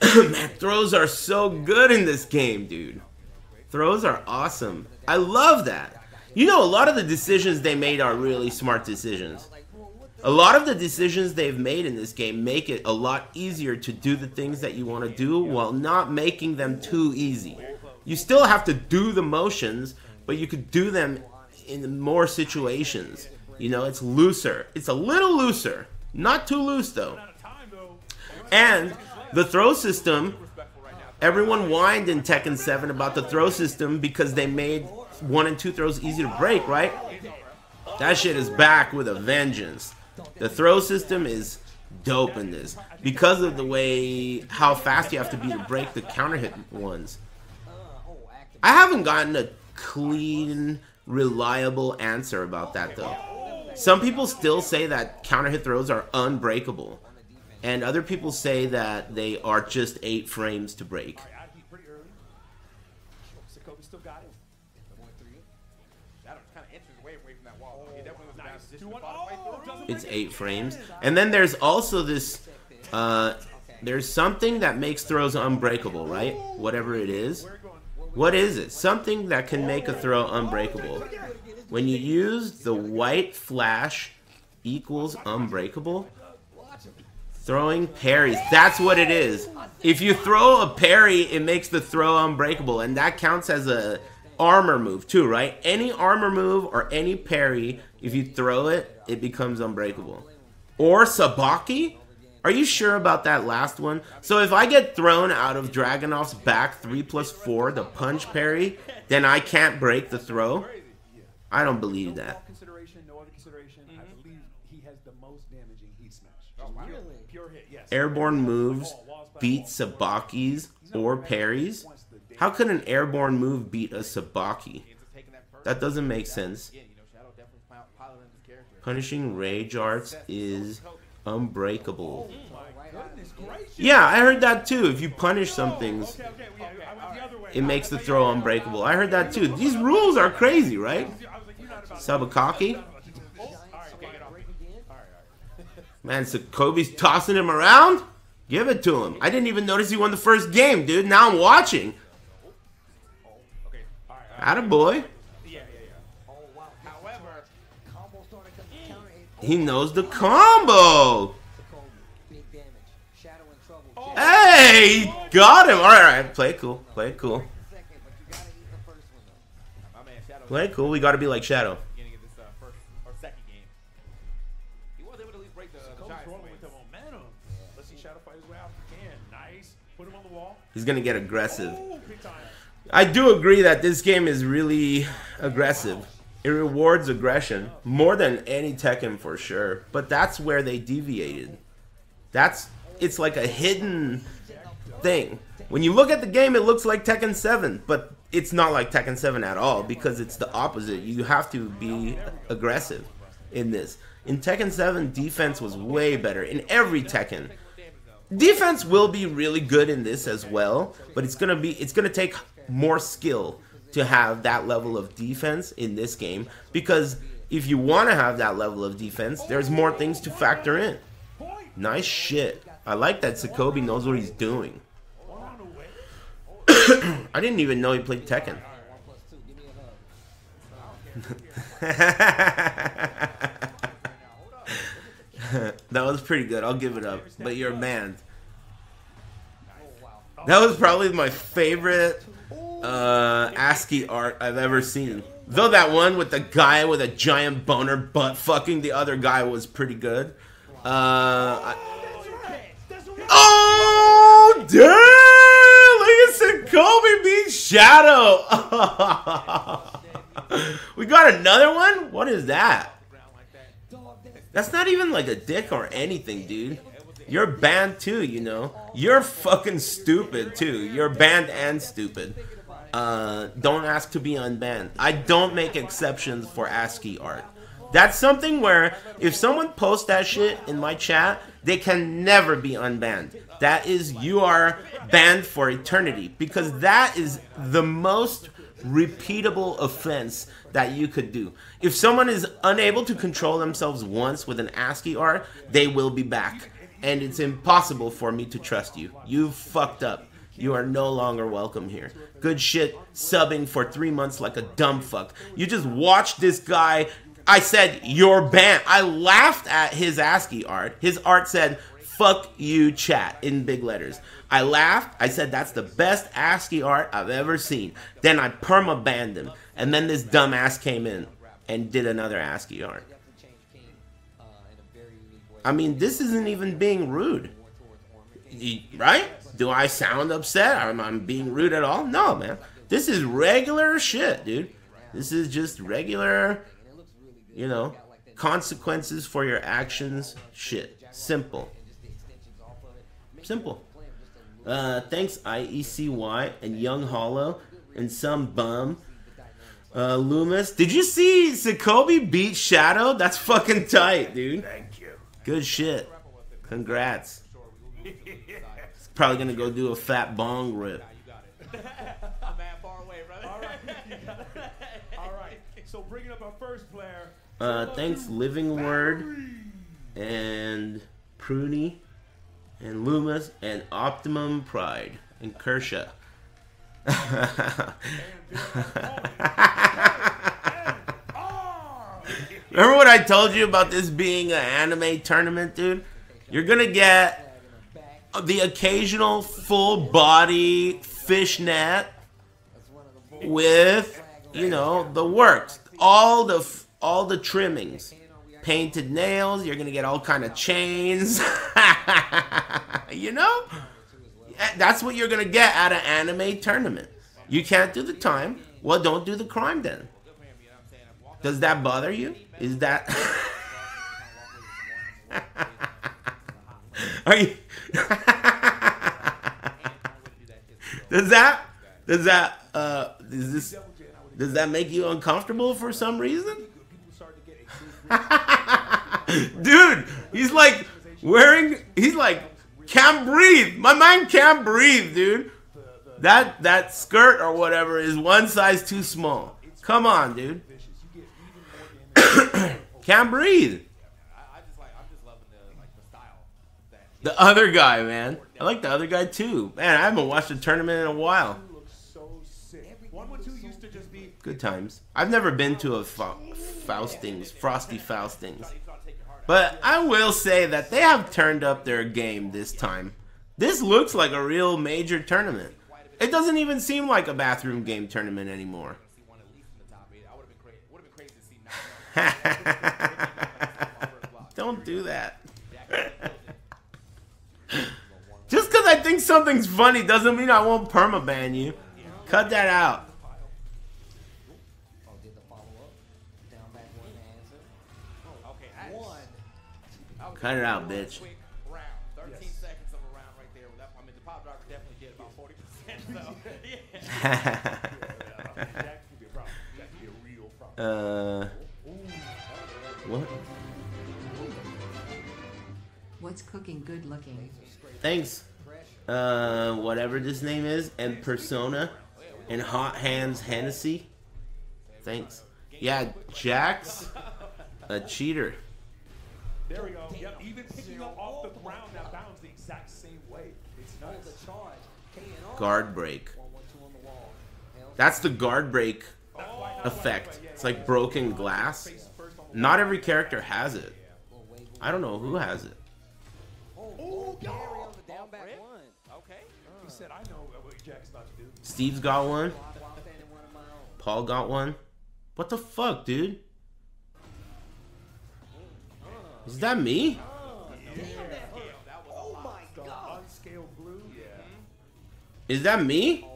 Man, throws are so good in this game, dude. Throws are awesome. I love that. You know, a lot of the decisions they made are really smart decisions. A lot of the decisions they've made in this game make it a lot easier to do the things that you want to do while not making them too easy. You still have to do the motions, but you could do them in more situations. You know, it's looser. It's a little looser. Not too loose, though. And the throw system, everyone whined in Tekken 7 about the throw system because they made one and two throws easy to break, right? That shit is back with a vengeance. The throw system is dope in this because of the way how fast you have to be to break the counter hit ones. I haven't gotten a clean, reliable answer about that though. some people still say that counter hit throws are unbreakable, and other people say that they are just eight frames to break.
All right, out of heat pretty early. Sicoby still got it. That kind of entered way away from that wall. He definitely was in a bad position.
Two, one.
to find a way
Oh,
through.
doesn't
It's eight frames, and then there's also this. Uh, there's something that makes throws unbreakable, right? Whatever it is. What is it? Something that can make a throw unbreakable. When you use the white flash equals unbreakable, throwing parries. That's what it is. If you throw a parry, it makes the throw unbreakable, and that counts as a armor move too, right? Any armor move or any parry, if you throw it, it becomes unbreakable. Or Sabaki? Are you sure about that last one? So if I get thrown out of Dragunov's back 3 plus 4, the punch parry, then I can't break the throw? I don't believe that.
wall consideration, no other consideration. I
Mm-hmm.
believe he has the most damaging heat smash.
Oh, wow.
Pure, pure hit, yes.
Airborne moves beat Sabaki's or parries? How could an airborne move beat a Sabaki?
That
doesn't make sense. Punishing rage arts is unbreakable. Yeah, I heard that too. If you punish some things, it makes the throw unbreakable. I heard that too. These rules are crazy, right? Sabakaki? Man, Sicoby's tossing him around? Give it to him. I didn't even notice he won the first game, dude. Now I'm watching. Attaboy. He knows the combo. Hey, got him. All right, all right. Play it cool. Play it cool. Play it cool. We got to be like Shadow. He's going to get aggressive. I do agree that this game is really aggressive. It rewards aggression more than any Tekken for sure. But that's where they deviated. That's it's like a hidden thing. When you look at the game, it looks like Tekken 7, but it's not like Tekken 7 at all because it's the opposite. You have to be aggressive in this. In Tekken 7, defense was way better in every Tekken. Defense will be really good in this as well, but it's gonna be it's gonna take more skill to have that level of defense in this game because if you want to have that level of defense, there's more things to factor in. Nice shit. I like that Sicoby knows what he's doing. I didn't even know he played Tekken.
One plus two. Give me a hug.
that was pretty good. I'll give it up. But you're banned. That was probably my favorite uh, ASCII art I've ever seen. Though that one with the guy with a giant boner butt fucking the other guy was pretty good. Uh, I- oh damn! Look at Kobe beat Shadow. we got another one. What is that? That's not even like a dick or anything, dude. You're banned too, you know. You're fucking stupid too. You're banned and stupid. Uh, don't ask to be unbanned. I don't make exceptions for ASCII art. That's something where if someone posts that shit in my chat, they can never be unbanned. That is, you are banned for eternity because that is the most repeatable offense that you could do. If someone is unable to control themselves once with an ASCII art, they will be back. And it's impossible for me to trust you. You fucked up. You are no longer welcome here. Good shit, subbing for three months like a dumb fuck. You just watched this guy. I said, you're banned. I laughed at his ASCII art. His art said, fuck you, chat, in big letters. I laughed. I said, that's the best ASCII art I've ever seen. Then I perma banned him. And then this dumbass came in and did another ASCII art. I mean, this isn't even being rude. Right? Do I sound upset? I'm, I being rude at all? No, man. This is regular shit, dude. This is just regular, you know, consequences for your actions shit. Simple. Simple. Uh, thanks IECY and Young Hollow and some bum Uh, Loomis. Did you see Sicoby beat Shadow? That's fucking tight, dude.
Thank you.
Good shit. Congrats. Probably gonna go do a fat bong rip.
I'm mad far away, brother.
All right. All right. So bringing up our first player.
Uh, thanks, Living Word and Pruny and Loomis and Optimum Pride and Kershaw. Remember what I told you about this being an anime tournament, dude? You're gonna get the occasional full body fishnet with, you know, the works, all the all the trimmings, painted nails. You're gonna get all kind of chains. you know, that's what you're gonna get at an anime tournament. You can't do the time. Well, don't do the crime then. Does that bother you? Is that? Are you? does that? Does that? Uh, is this? Does that make you uncomfortable for some reason? Dude, he's like wearing. He's like can't breathe. My man can't breathe, dude. That that skirt or whatever is one size too small. Come on, dude. can't breathe.
The
other guy, man. I like the other guy too. Man, I haven't watched a tournament in a while. Good times. I've never been to a fa- Faustings, Frosty Faustings. But I will say that they have turned up their game this time. This looks like a real major tournament. It doesn't even seem like a bathroom game tournament anymore. Don't do that. Just because I think something's funny doesn't mean I won't permaban you. Cut that out. Could it out, bitch.
problem.
uh, what?
What's cooking good looking?
Thanks. Uh, whatever this name is, and Persona, and Hot Hands Hennessy. Thanks. Yeah, Jax, a cheater.
There we go. Yep. Even picking up off the ground that bounds the exact same way. It's
Hold
nuts.
the charge.
Guard break.
One one two on the wall. Hell,
That's the guard break oh. effect. It's like broken glass. Not every character has it. I don't know who has it.
Oh, oh Gary on the down back one.
Okay.
He uh. said, I know what Jack's about to do.
Steve's got one.
While standing one of my own.
Paul got one. What the fuck, dude? Is that me? Is that me?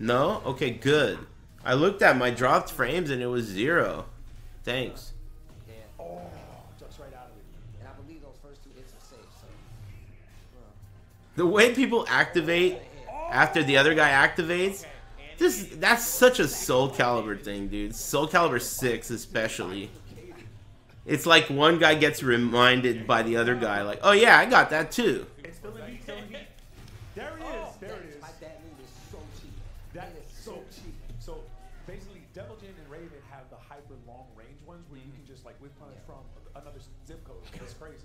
No? Okay, good. I looked at my dropped frames and it was zero. Thanks. The way people activate after the other guy activates, this that's such a Soul Calibur thing, dude. Soul Calibur 6 especially. It's like one guy gets reminded by the other guy, like, oh yeah, I got that too.
It's still in heat, still heat. There he is. There it is.
That, that move is so cheap.
That is so cheap. So basically, Devil Jin and Raven have the hyper long range ones where you can just like whip punch from another zip code. It's crazy.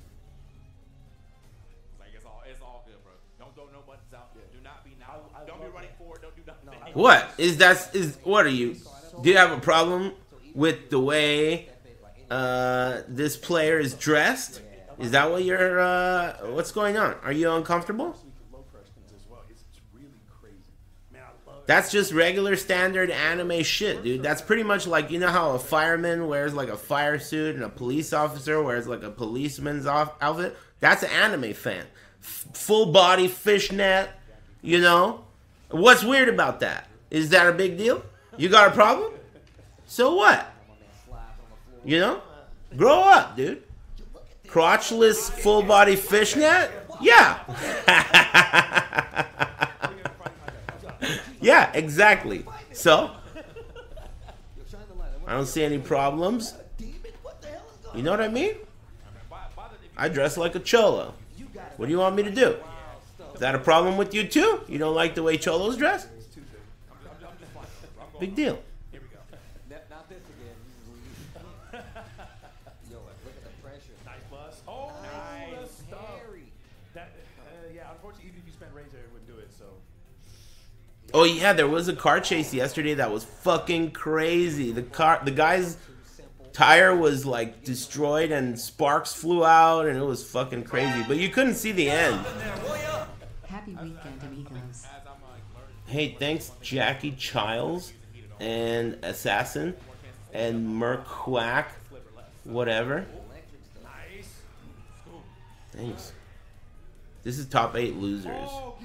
It's like it's all it's all good, bro. Don't throw no buttons out. Do not be now.
I- I
Don't be running
that.
forward. Don't do nothing.
What is that? Is what are you? Do you have a problem with the way uh, this player is dressed? Is that what you're? Uh, what's going on? Are you uncomfortable? That's just regular standard anime shit, dude. That's pretty much like you know how a fireman wears like a fire suit and a police officer wears like a policeman's off- outfit. That's an anime fan. F- full body fishnet, you know. What's weird about that? Is that a big deal? You got a problem? So what? You know? Grow up, dude. Crotchless full body fishnet? Yeah. yeah, exactly. So, I don't see any problems. You know what I mean? I dress like a cholo. What do you want me to do? Is that a problem with you too? You don't like the way cholos dress? Big deal.
Oh yeah,
there was a car chase yesterday that was fucking crazy. The car, the guy's tire was like destroyed and sparks flew out and it was fucking crazy. But you couldn't see the end.
Happy weekend, amigos.
Hey, thanks Jackie Childs and Assassin and Merc Quack, whatever.
nice.
Thanks. This is top eight losers.
Oh,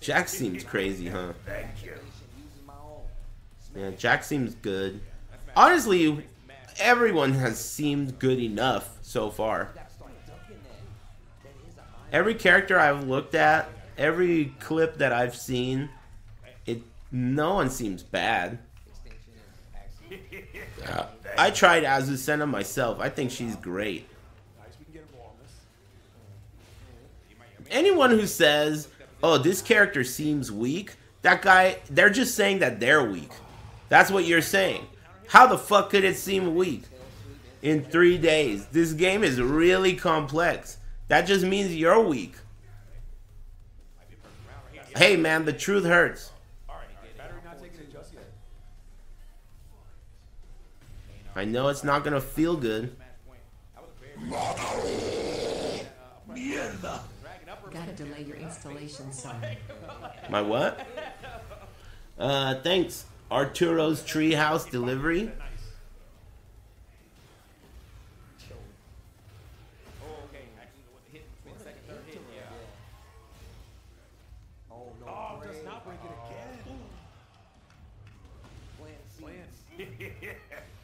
Jack seems crazy, huh?
Thank you.
Yeah, Jack seems good. Honestly, everyone has seemed good enough so far. Every character I've looked at, every clip that I've seen, it no one seems bad.
actually.
I tried Azucena myself. I think she's great. Anyone who says, "Oh, this character seems weak," that guy, they're just saying that they're weak. That's what you're saying. How the fuck could it seem weak in three days? This game is really complex. That just means you're weak. Hey man, the truth hurts. I know it's not gonna feel good.
Gotta delay your installation some.
My what? Uh, thanks. Arturo's Treehouse Delivery.
Oh, okay. Actually, with the hit between the second, third hit, yeah.
Oh no.
Oh, does not break it again.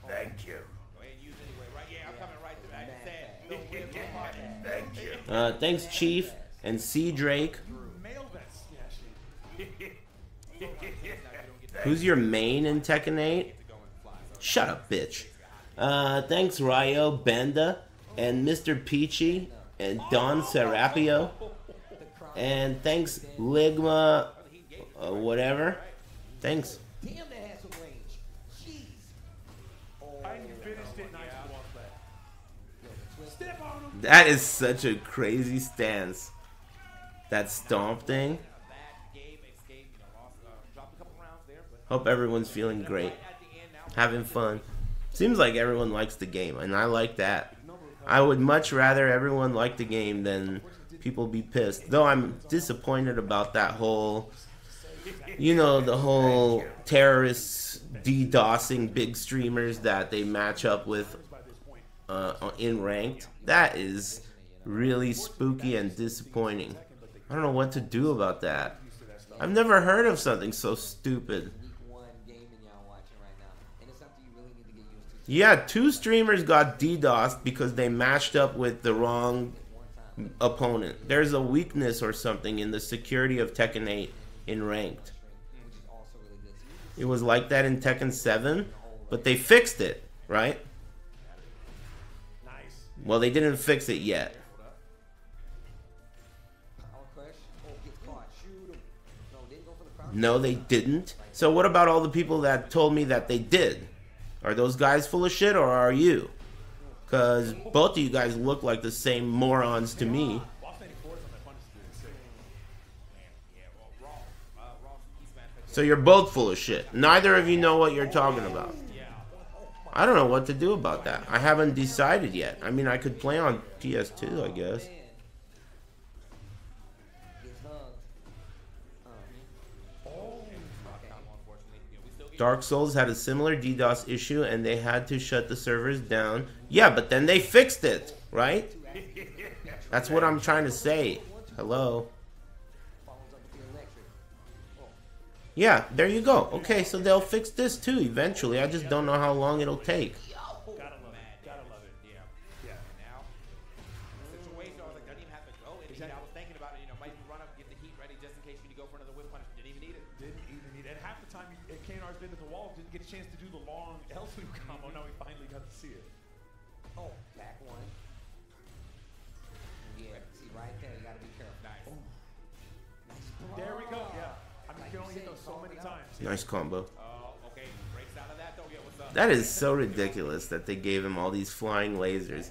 Thank you.
Go ahead and use it anyway, right? Yeah, I'm coming right through. I said, no whip, no mark.
Thank you.
Uh, thanks, Chief and C Drake.
Mail vest. Yeah, shit.
Who's your main in Tekken 8? Shut up, bitch. Uh, thanks, Ryo, Benda, and Mr. Peachy, and Don Serapio. And thanks, Ligma, uh, whatever. Thanks.
Damn, that has some range. Jeez.
I finished it. Nice block that. Step on him.
That is such a crazy stance. That stomp thing. Hope everyone's feeling great. Having fun. Seems like everyone likes the game, and I like that. I would much rather everyone like the game than people be pissed. Though I'm disappointed about that whole, you know, the whole terrorists DDoSing big streamers that they match up with uh, in ranked. That is really spooky and disappointing. I don't know what to do about that. I've never heard of something so stupid.
Week one gaming y'all watching right now, and it's something you really need to get used to.
Yeah, two streamers got DDoSed because they matched up with the wrong opponent. There's a weakness or something in the security of Tekken 8 in ranked.
which is also really good. So you just
It was like that in Tekken 7, but they fixed it, right? Well, they didn't fix it yet.
No,
they didn't. So what about all the people that told me that they did? Are those guys full of shit or are you? Because both of you guys look like the same morons to me.
Boss 94 is on that punish is sick.
yeah, well, Raw, Raw, East Manifest.
So you're both full of shit. Neither of you know what you're talking about. I don't know what to do about that. I haven't decided yet. I mean, I could play on PS2, I guess. Dark Souls had a similar DDoS issue and they had to shut the servers down. Yeah, but then they fixed it, right? That's what I'm trying to say. Hello. Yeah, there you go. Okay, so they'll fix this too eventually. I just don't know how long it'll take.
Nice
combo.
Uh, okay. Breaks out of that though. Yeah, what's up?
That is so ridiculous that they gave him all these flying lasers.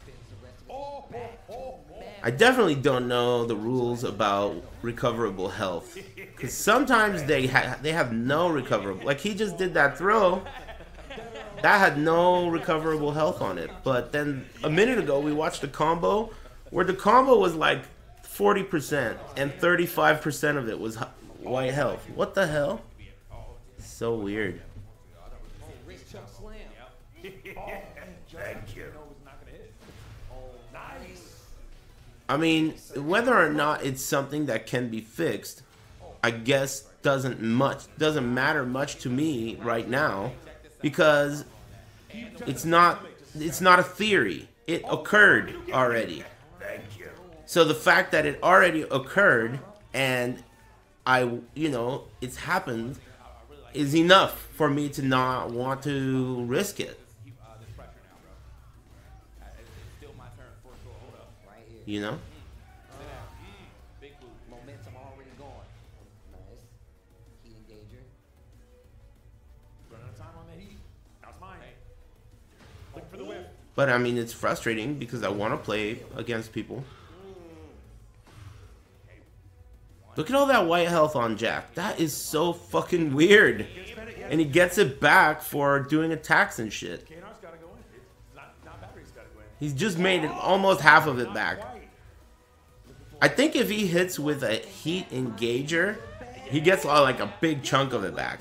Spins the rest of it.
Oh, oh, oh.
I definitely don't know the rules about recoverable health. Because sometimes they ha- they have no recoverable. Like he just did that throw. That had no recoverable health on it. But then a minute ago we watched a combo where the combo was like 40% and 35% of it was white health. What the hell? So weird.
Wrist choke slam.
Thank you.
No, it was not going to hit.
Nice.
I mean, whether or not it's something that can be fixed, I guess doesn't much doesn't matter much to me right now because it's not it's not a theory. It occurred already.
Thank you.
So the fact that it already occurred and I you know, it's happened is enough for me to not want to risk it,
You,
know? But I mean, it's frustrating because I want to play against people. Look at all that white health on Jack. That is so fucking weird. And he gets it back for doing attacks and shit. He's just made it almost half of it back. I think if he hits with a heat engager, he gets uh, like a big chunk of it back.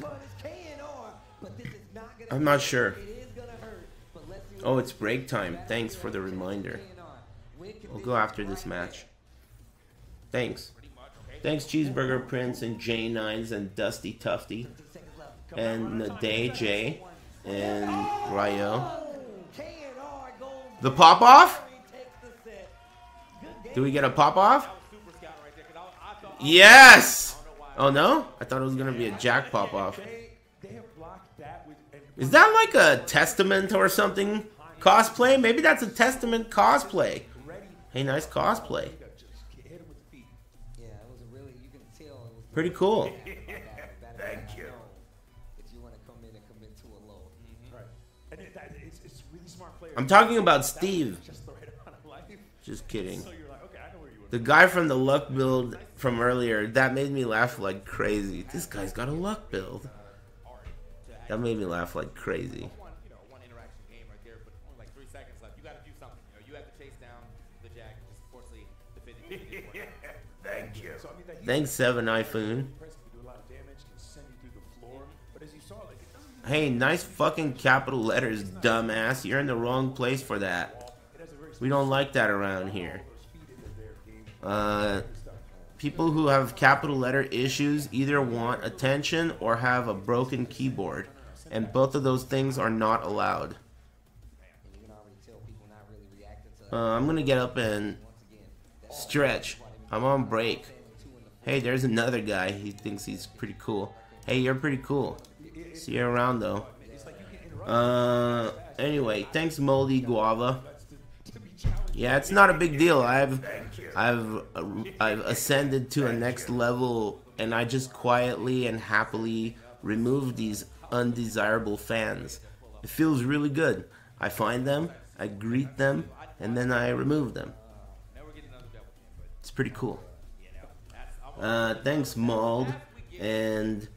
I'm not sure. Oh, it's break time. Thanks for the reminder. We'll go after this match. Thanks. Thanks, Cheeseburger Prince and J9s and Dusty Tufty
15 seconds left.
and Naday J and Ryo. The pop off? Do we get a pop off? Yes! Oh no? I thought it was gonna be a Jack pop off. Is that like a testament or something? Cosplay? Maybe that's a testament cosplay. Hey, nice cosplay.
It's really smart player.
I'm talking about Steve.
Just the right amount of life.
Just kidding.
So you're like, okay, I know where you.
The guy from the luck build from earlier, that made me laugh like crazy. This guy's got a luck build. Uh, that made me laugh like crazy.
Like
Seven
doesn't.
Hey, nice fucking capital letters, dumbass. You're in the wrong place for that. We don't like that around here. Uh, people who have capital letter issues either want attention or have a broken keyboard. And both of those things are not allowed. Uh, I'm gonna get up and stretch. I'm on break. Hey, there's another guy. He thinks he's pretty cool. Hey, you're pretty cool. See you around though. Uh, anyway, thanks, Moldy Guava. Yeah, it's not a big deal. I've, I've, I've ascended to a next level, and I just quietly and happily remove these undesirable fans. It feels really good. I find them, I greet them, and then I remove them. It's pretty cool. Uh, thanks, Mauled and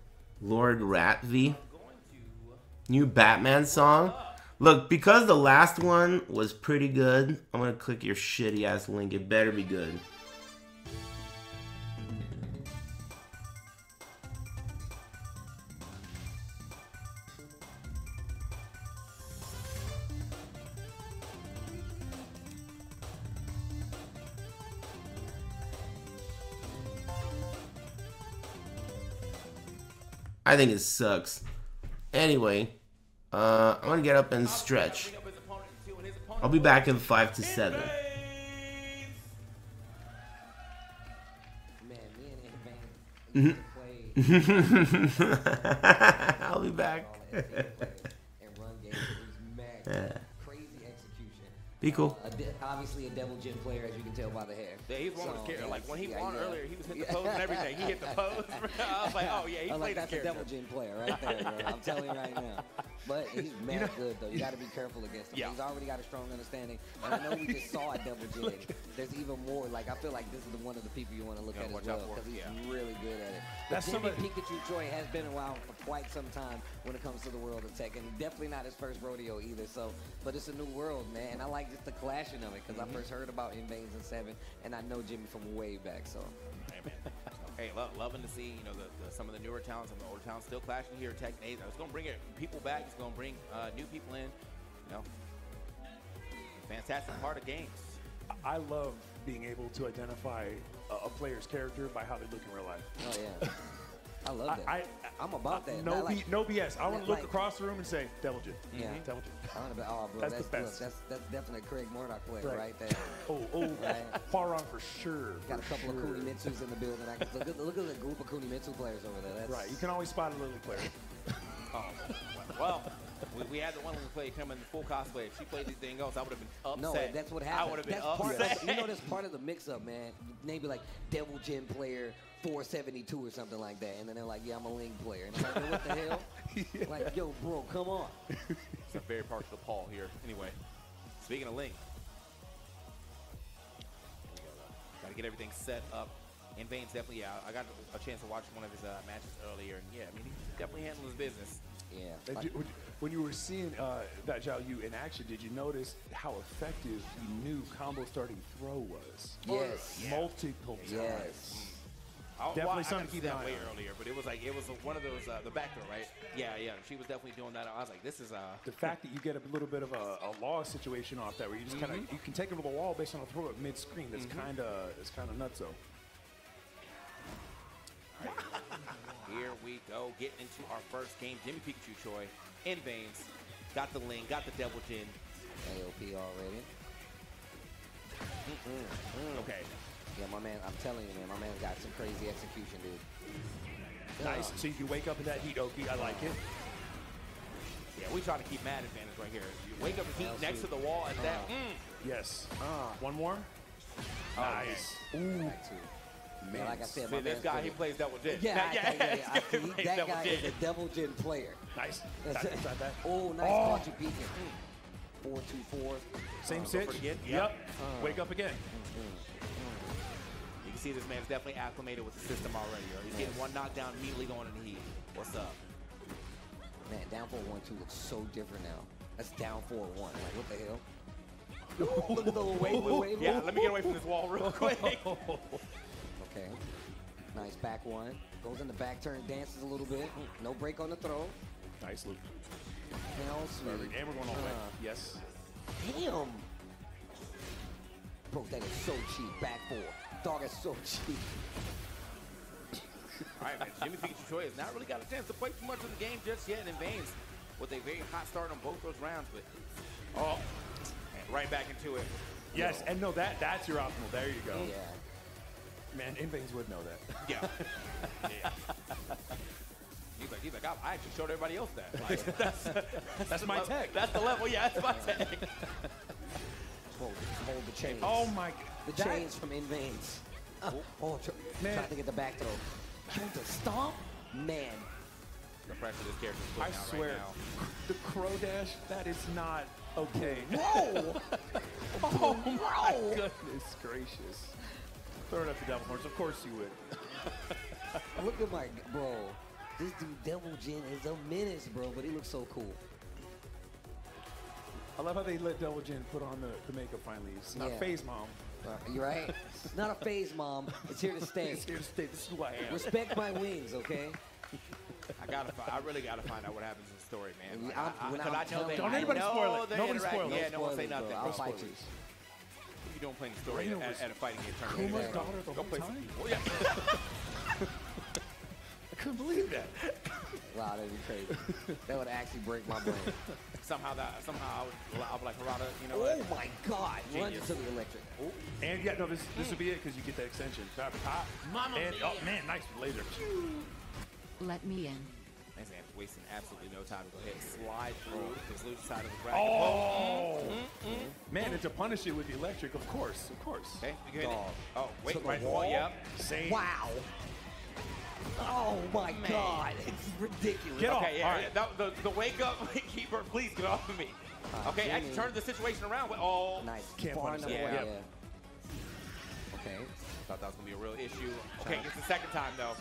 Lord Ratvy. New Batman song. Look, because the last one was pretty good, I'm gonna click your shitty ass link. It better be good. I think it sucks. Anyway, uh, I'm gonna get up and stretch. I'll be back in five to seven.
Man, me and Ant Man, we
Mm-hmm.
used to play
I'll be back. Be cool.
Uh, a de- obviously a Devil Jin player, as you can tell by the hair.
Yeah, he's one of
So,
the characters. Like when he
yeah,
won
yeah.
earlier, he was hitting the pose and everything. He hit the pose. I was like, oh yeah, he
I'm
played
like,
his
that's a devil
character.
gin player right there, bro. I'm telling you right now. But he's mad good though. You got to be careful against him.
Yeah.
He's already got a strong understanding, and I know we just saw a devil gin. There's even more. Like I feel like this is the one of the people you want to look
Yeah,
at as well because he's
yeah.
really good at it.
That's
But Jimmy
somebody-
Pikachu Choi has been around for quite some time when it comes to the world of tech, and definitely not his first rodeo either. So, but it's a new world, man. And I like just the clashing of it because
Mm-hmm.
I first heard about Invasions and Seven, and I know Jimmy from way back. So.
Hey, man. Hey, lo- loving to see you know the, the, some of the newer talents, some of the older talents still clashing here at Tech Days. It's going to bring it, people back. It's going to bring uh, new people in. You know, fantastic part of games.
I love being able to identify a, a player's character by how they look in real life.
Oh yeah. I love
I,
that.
I,
I'm about uh, that.
No,
like-
B, no BS. I want to look
like-
across the room and say, Devil Jin.
Yeah. Mm-hmm.
Devil Jin.
I wanna be, oh, bro,
That's
that's,
the
look,
best.
that's that's definitely a Craig Marduk player
Right.
right, there.
Oh, oh,
Right.
Hwoarang for sure.
Got a
for
couple
sure.
of Kunimitsus in the building. I can, look, at, look at the group of Kunimitsu players over there. That's,
Right, you can always spot a Lily player.
Oh, well, we, we had the one who played come in the full cosplay. If she played anything else, I would have been upset.
No, that's what happened.
I would have been
that's part
upset.
of, you know, that's part of the mix-up, man. Maybe like Devil Jin player 472 or something like that, and then they're like, "Yeah, I'm a Ling player," and I'm like, yo, "What the hell?" Like, yo, bro, come on.
It's a very partial to Paul here. Anyway, speaking of Link, got to get everything set up. Invaines definitely, yeah, I got a chance to watch one of his uh, matches earlier, and yeah, I mean, he definitely handled his business.
Yeah.
And you- when you were seeing uh, that Xiaoyu in action, did you notice how effective the new combo starting throw was?
Yes.
Multiple times.
Yes.
I,
Definitely
well, I
something
got
to
to
keep
that
eye
way
on.
earlier, but it was like it was one of those uh, the back throw, right? Yeah, yeah. She was definitely doing that. I was like, this is uh,
The fact that you get a little bit of a, a law situation off that, where you just kind of you can take it to the wall based on a throw at mid screen. That's kind of it's kind of nuts though.
Here we go, getting into our first game. Jimmy Pikachu Choi Invaines. Got the Ling, got the Devil Jin.
AOP already. Mm-mm, mm.
Okay.
Yeah, my man, I'm telling you, man, my man's got some crazy execution, dude.
Nice. So you can wake up in that heat, Oki. I like it.
Yeah, we try to keep mad advantage right here. You wake up in heat next to the wall and that.
Uh.
Mm.
Yes.
Ah.
One more. nice. Ooh.
Back to Man, like I said,
See, this guy,
good.
he plays Devil Jin.
Yeah,
That-
I- yeah, yeah, yeah. I-
he
he-
plays
that guy
Jin.
is a Devil Jin player.
Nice.
That's
Got
it.
that, that.
Oh, nice
Oh.
caught you peeking. Four two four.
Same
Uh,
sit.
forget.
Yep.
Uh.
Wake up again.
You can see this man's definitely acclimated with the system already. Or he's getting one knockdown immediately going in the heat. What's up?
Man, down four one two looks so different now. That's down four one. Like what the hell? Look at the wait, wait, wait.
Yeah, let me get away from this wall real quick.
Okay. Nice back one. Goes in the back turn, dances a little bit. No break on the throw.
Nice loop.
Hell sweep.
And we're going all the way.
Uh,
Yes.
Damn. Bro, that is so cheap. Back four. Dog is so cheap.
All right, man. Jimmy Pikachu Choi has not really got a chance to play too much of the game just yet Invaines with a very hot start on both those rounds. But oh, and right back into it.
Yes. And no, that that's your optimal. There you go.
Yeah.
Man, Invaines would know that.
Yeah. yeah. He's like, he's like, oh, I, I actually showed everybody else that. Like, that's,
That's my tech.
That's the level. Yeah, that's my tech.
Hold, hold the chains.
Oh my.
The
that-
chains from Invaines. Uh, oh, tr-
Man.
trying to get the back throw. Trying to stomp? Man.
the pressure this character's
I
putting out
swear,
right now.
the crow dash. That is not okay.
Whoa!
oh my goodness gracious. Throw it up the devil horns. Of course you would.
Look at my bro. This dude Devil Jin is a menace, bro, but he looks so cool.
I love how they let Devil Jin put on the, the makeup finally. It's not
Yeah.
phase mom.
Uh, you right? It's not a phase, mom. It's here to stay.
It's here to stay. This is who I am.
Respect my wings, okay?
I gotta, fi- I really gotta find out what happens in the story, man. Like,
I'm-
I, I,
I'm
I know
telling
they,
Don't anybody
know
spoil it.
they
Nobody
interact-
spoil it.
Yeah,
No
no one say
spoilers, bro.
nothing.
I'll fight you.
You don't play the story at,
was
at a fighting game tournament.
Kuma's
Right.
daughter the
Go
whole
play
time?
some- yeah.
I couldn't believe that.
Wow, that'd be crazy. that would actually break my brain.
somehow that somehow I would, I would like Harada, you know
Oh my God! Runs
Genius.
into the electric.
And yeah, no, this this would be it because you get that extension. Pop, pop.
Mama
and, oh man, nice laser.
Let me in.
And Sam's wasting absolutely no time to go ahead and slide through oh. the solution side of the bracket. Oh! Mm-hmm.
Mm-hmm. Man, and to punish it with the electric, of course, of course.
Okay, we good.
Dog.
Oh, wait,
To
right
wall.
wall, yep.
Same.
Wow. Oh my God, it's ridiculous.
Get off.
Okay, yeah,
All
yeah.
right.
That, the, the wake up keeper, please get off of me.
Uh,
okay, actually
Jimmy.
turned the situation around. Oh,
Nice.
Can't
Far enough
that.
away,
Yep.
yeah. Okay.
thought that was gonna be a real issue. Okay, it's the second time though.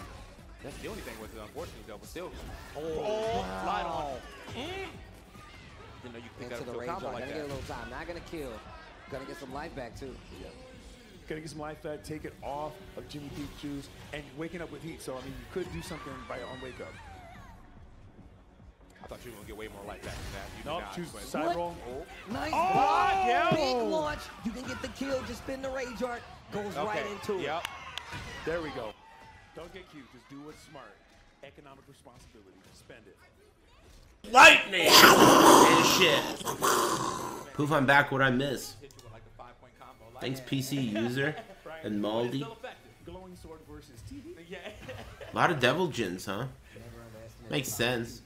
That's the only thing with it, unfortunately though. But still, oh, slide on. Mm. Didn't know you could pick
Into
that
the
up to a
rage
combo like
Gonna get a little time. Not gonna kill. Gonna get some life back too.
Gotta get some life back, take it off of Jimmy Pikachu's, and waking up with heat. So, I mean, you could do something by on wake up.
I thought you were gonna get way more life back than that. You did
Nope,
not,
choose
but-
side
What?
roll.
Nice
Oh,
block.
yeah.
Big launch. You can get the kill. Just spin the rage art. Goes
Okay.
right into it.
There we go. Don't get cute. Just do what's smart. Economic responsibility. Spend it.
Lightning and shit. Poof, I'm back. What I miss?
Hit you with like a five-point combo. Like,
Thanks, PC user and Maldi.
Still effective.
Glowing sword versus TV.
Yeah.
A lot of devil jins, huh? Makes sense.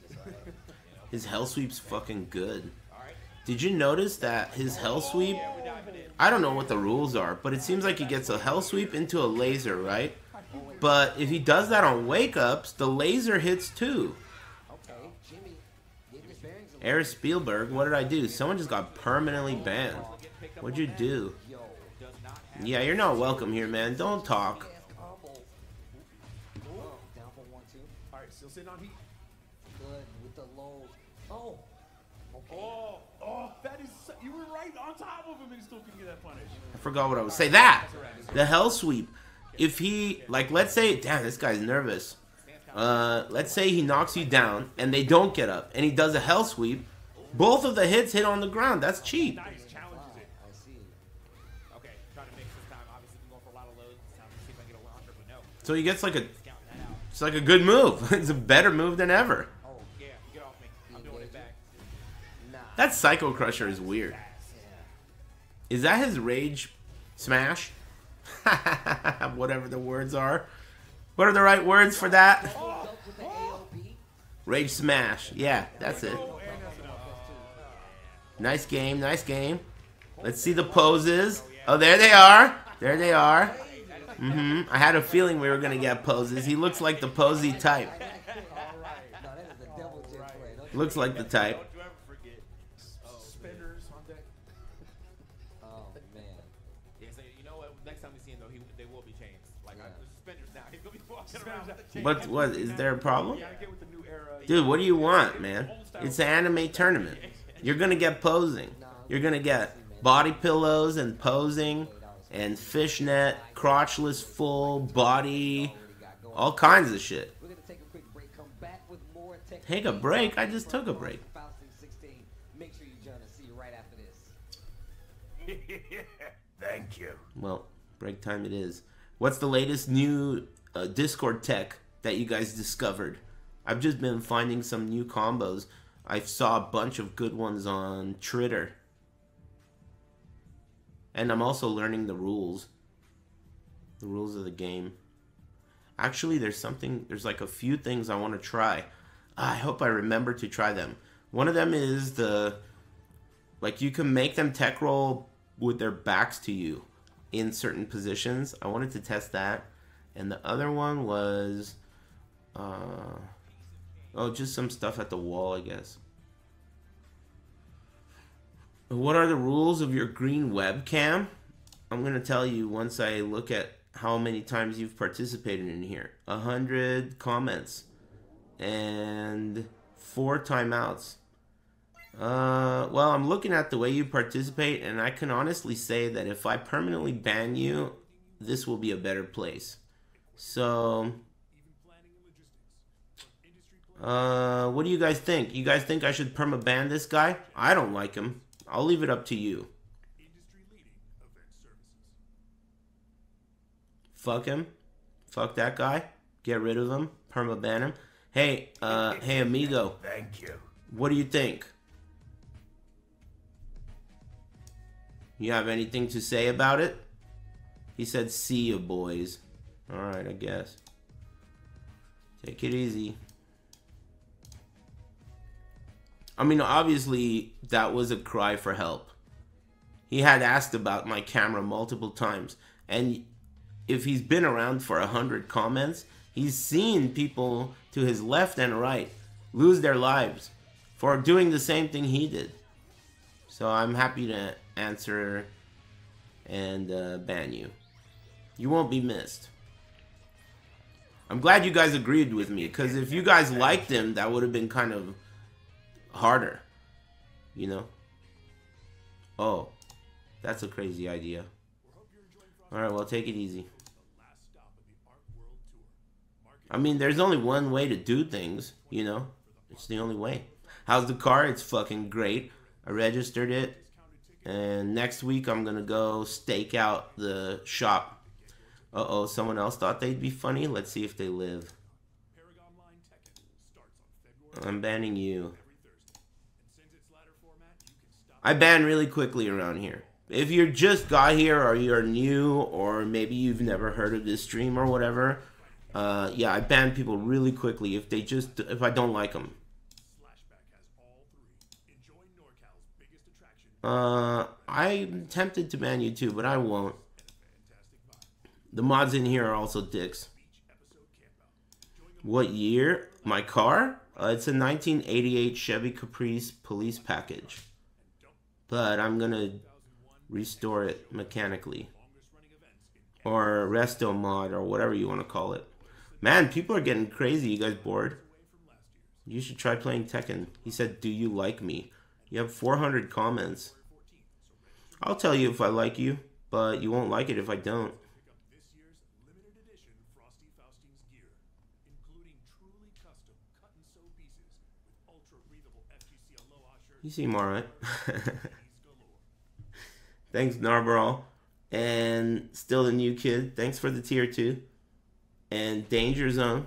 His hell sweep's fucking good. Did you notice that his hell oh, sweep?
Yeah, we're diving in.
I don't know what the rules are, but it seems like he gets a hell sweep into a laser, right? But if he does that on wake ups, the laser hits too.
Okay, Jimmy getting his bearings a little.
Eric Spielberg, what did I do? Someone just got permanently banned. What'd you do?
Yo,
Does not have
Yeah, you're not welcome here, man. Don't talk.
ass combo. Oh, down for one, two.
All right, still sitting on heat.
Good with the lows. Oh. Okay.
Oh, oh, that is. So, you were right on top of him and still couldn't get that punish.
I forgot what I was saying. That! The hell sweep. If he, like, let's say, damn, this guy's nervous. Uh, let's say he knocks you down and they don't get up and he does a hell sweep. Both of the hits hit on the ground. That's cheap.
Nice,
So he gets like a, it's like a good move. it's a better move than ever. That Psycho Crusher is weird. Is that his rage smash? Whatever the words are. What are the right words for that? Rage smash. Yeah, that's it. Nice game, nice game. Let's see the poses. Oh, there they are. There they are. Hmm I had a feeling we were gonna get poses. He looks like the posy type.
All right. No, that is the devil jet play. Don't you-
Looks like the type.
Don't you ever forget.
Spinners on deck.
Oh, man.
Yeah, so you know what? Next time we see him, though, he, they will be changed. Like, I,
Yeah.
the suspenders now. He's going be walking around with the chain.
What? What is there a problem?
Yeah, get with the new era.
Dude, what do you want, man? It's an anime tournament. You're gonna get posing. You're gonna get body pillows and posing and fishnet, crotchless full body, all kinds of shit.
We're going to take a break. Come back with more tech.
Take a break? I just took a break.
Make sure you join us. See you right after this.
Thank you.
Well, break time it is. What's the latest new uh, Discord tech that you guys discovered? I've just been finding some new combos. I saw a bunch of good ones on Twitter. And I'm also learning the rules. The rules of the game. Actually, there's something, there's like a few things I want to try. I hope I remember to try them. One of them is the, like, you can make them tech roll with their backs to you in certain positions. I wanted to test that. And the other one was, uh, oh, just some stuff at the wall, I guess. What are the rules of your green webcam? I'm gonna tell you once I look at how many times you've participated in here. A hundred comments and four timeouts. Uh, well, I'm looking at the way you participate, and I can honestly say that if I permanently ban you, this will be a better place. So, uh, what do you guys think? You guys think I should perma ban this guy? I don't like him. I'll leave it up to you. Fuck him. Fuck that guy. Get rid of him. Perma ban him. Hey, uh, hey amigo.
Thank you.
What do you think? You have anything to say about it? He said, see you, boys. Alright, I guess. Take it easy. I mean, obviously, that was a cry for help. He had asked about my camera multiple times. And if he's been around for a hundred comments, he's seen people to his left and right lose their lives for doing the same thing he did. So I'm happy to answer and uh, ban you. You won't be missed. I'm glad you guys agreed with me because if you guys liked him, that would have been kind of harder. You know? Oh, that's a crazy idea. Alright, well, take it easy. I mean, there's only one way to do things, you know? It's the only way. How's the car? It's fucking great. I registered it. And next week, I'm going to go stake out the shop. Uh-oh, someone else thought they'd be funny? Let's see if they live. I'm banning you. I ban really quickly around here. If you just got here or you're new or maybe you've never heard of this stream or whatever, uh, yeah, I ban people really quickly if they just if I don't like them. Uh, I'm tempted to ban you too, but I won't. The mods in here are also dicks. What year? My car? Uh, it's a 1988 Chevy Caprice police package. But I'm gonna restore it mechanically. Or resto mod, or whatever you want to call it. Man, people are getting crazy. You guys bored? You should try playing Tekken. He said, do you like me? You have 400 comments. I'll tell you if I like you, but you won't like it if I don't. You seem alright. Thanks, Narborough. And still the new kid. Thanks for the tier 2. And Danger Zone.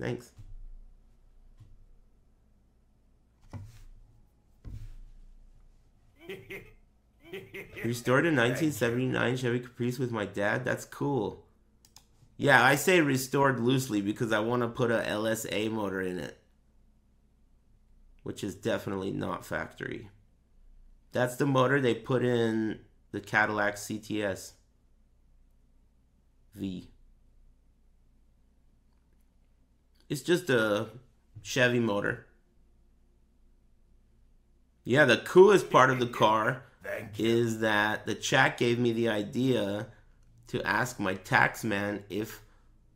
Thanks. Restored in 1979 Chevy Caprice with my dad. That's cool. Yeah, I say restored loosely because I want to put a LSA motor in it. Which is definitely not factory. That's the motor they put in the Cadillac CTS V. It's just a Chevy motor. Yeah, the coolest part of the car is that the chat gave me the idea to ask my tax man if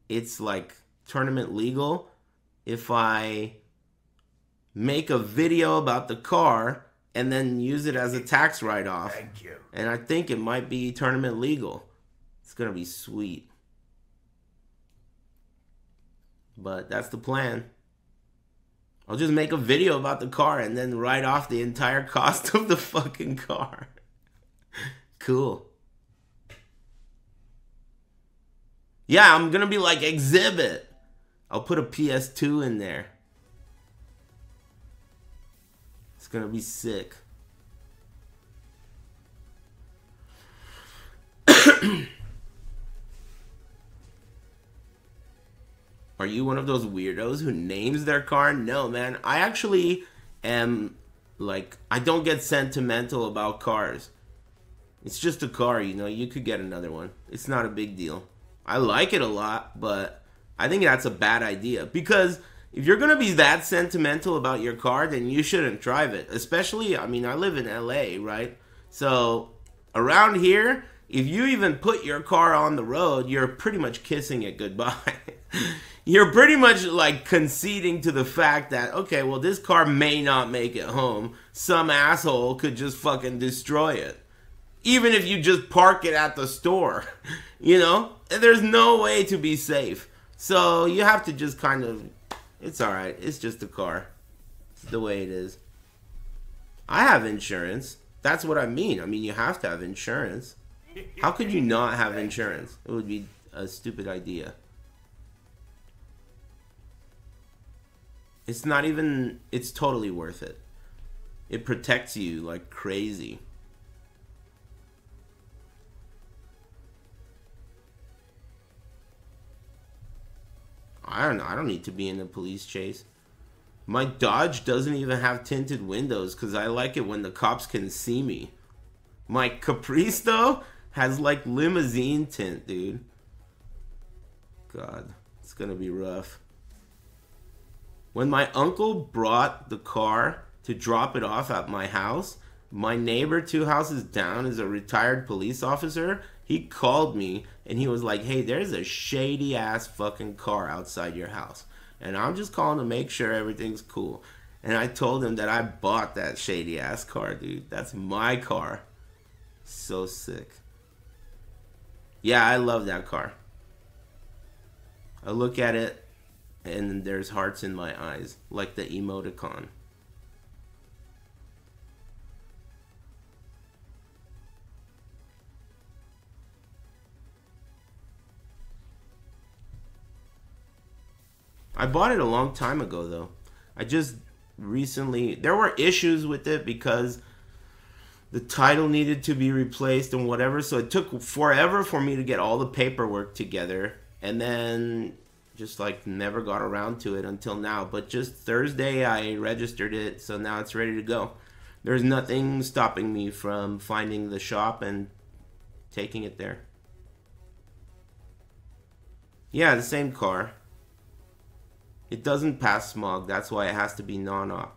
it's like tournament legal if I make a video about the car and then use it as a tax write off.
Thank you.
And I think it might be tournament legal. It's going to be sweet. But that's the plan. I'll just make a video about the car and then write off the entire cost of the fucking car. cool. Yeah, I'm gonna be like exhibit. I'll put a PS2 in there. It's gonna be sick. Are you one of those weirdos who names their car? No, man. I actually am like I don't get sentimental about cars. It's just a car, you know. You could get another one. It's not a big deal. I like it a lot, but I think that's a bad idea because if you're gonna be that sentimental about your car, then you shouldn't drive it. Especially, I mean, I live in LA, right? So around here, if you even put your car on the road, you're pretty much kissing it goodbye. you're pretty much like conceding to the fact that okay, well, this car may not make it home. Some asshole could just fucking destroy it. Even if you just park it at the store, you know, there's no way to be safe. So you have to just kind of, it's all right. It's just a car. It's the way it is. I have insurance. That's what I mean. I mean, you have to have insurance. How could you not have insurance? It would be a stupid idea. It's not even, it's totally worth it. It protects you like crazy. I don't know. I don't need to be in a police chase. My Dodge doesn't even have tinted windows because I like it when the cops can see me. My Caprice, though, has like limousine tint, dude. God, it's gonna be rough. When my uncle brought the car to drop it off at my house, my neighbor two houses down is a retired police officer. He called me and he was like, "Hey, there's a shady ass fucking car outside your house." And I'm just calling to make sure everything's cool. And I told him that I bought that shady ass car, dude. That's my car. So sick. Yeah, I love that car. I look at it and there's hearts in my eyes, like the emoticon. I bought it a long time ago though. I just recently there were issues with it because the title needed to be replaced and whatever, so it took forever for me to get all the paperwork together and then just like never got around to it until now. But just Thursday I registered it, so now it's ready to go. There's nothing stopping me from finding the shop and taking it there. Yeah, the same car. It doesn't pass smog, that's why it has to be non-op.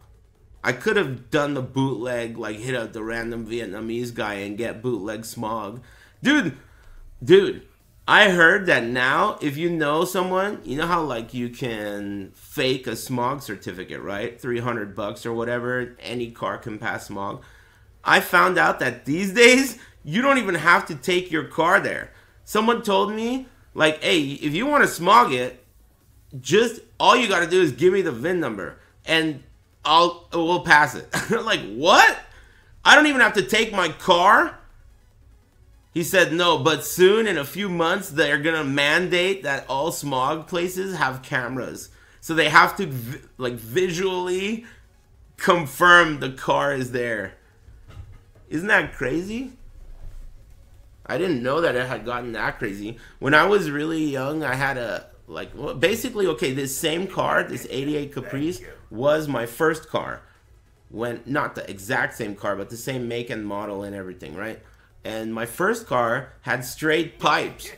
I could have done the bootleg, like hit up the random Vietnamese guy and get bootleg smog. Dude, dude, I heard that now if you know someone, you know how like you can fake a smog certificate, right? 300 bucks or whatever, any car can pass smog. I found out that these days you don't even have to take your car there. Someone told me like, "Hey, if you want to smog it, just all you got to do is give me the VIN number and I'll we'll pass it." like, "What? I don't even have to take my car?" He said no, but soon in a few months they're gonna mandate that all smog places have cameras, so they have to vi- like visually confirm the car is there. Isn't that crazy? I didn't know that it had gotten that crazy. When I was really young, I had a like well, basically okay. This same car, this '88 Caprice, was my first car. When not the exact same car, but the same make and model and everything, right? And my first car had straight pipes.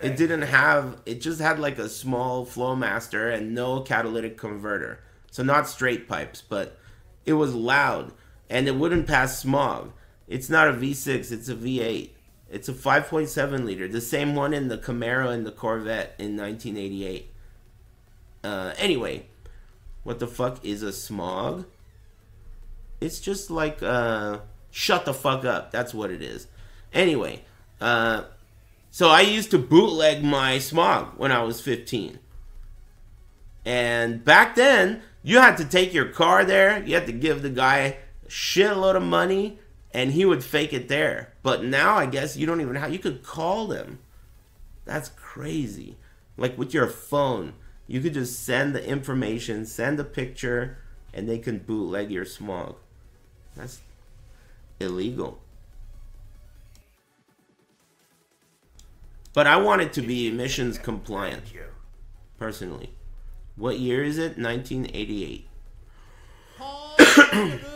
It didn't have it just had like a small Flowmaster and no catalytic converter. So not straight pipes, but it was loud and it wouldn't pass smog. It's not a V6, it's a V8. It's a 5.7 liter, the same one in the Camaro and the Corvette in 1988. Uh, anyway, what the fuck is a smog? It's just like uh, shut the fuck up. That's what it is. Anyway, uh, so I used to bootleg my smog when I was 15. And back then, you had to take your car there, you had to give the guy a shitload of money, and he would fake it there. But now, I guess you don't even have, you could call them. That's crazy. Like with your phone, you could just send the information, send a picture, and they can bootleg your smog. That's illegal. But I want it to be emissions compliant. Personally. What year is it? 1988.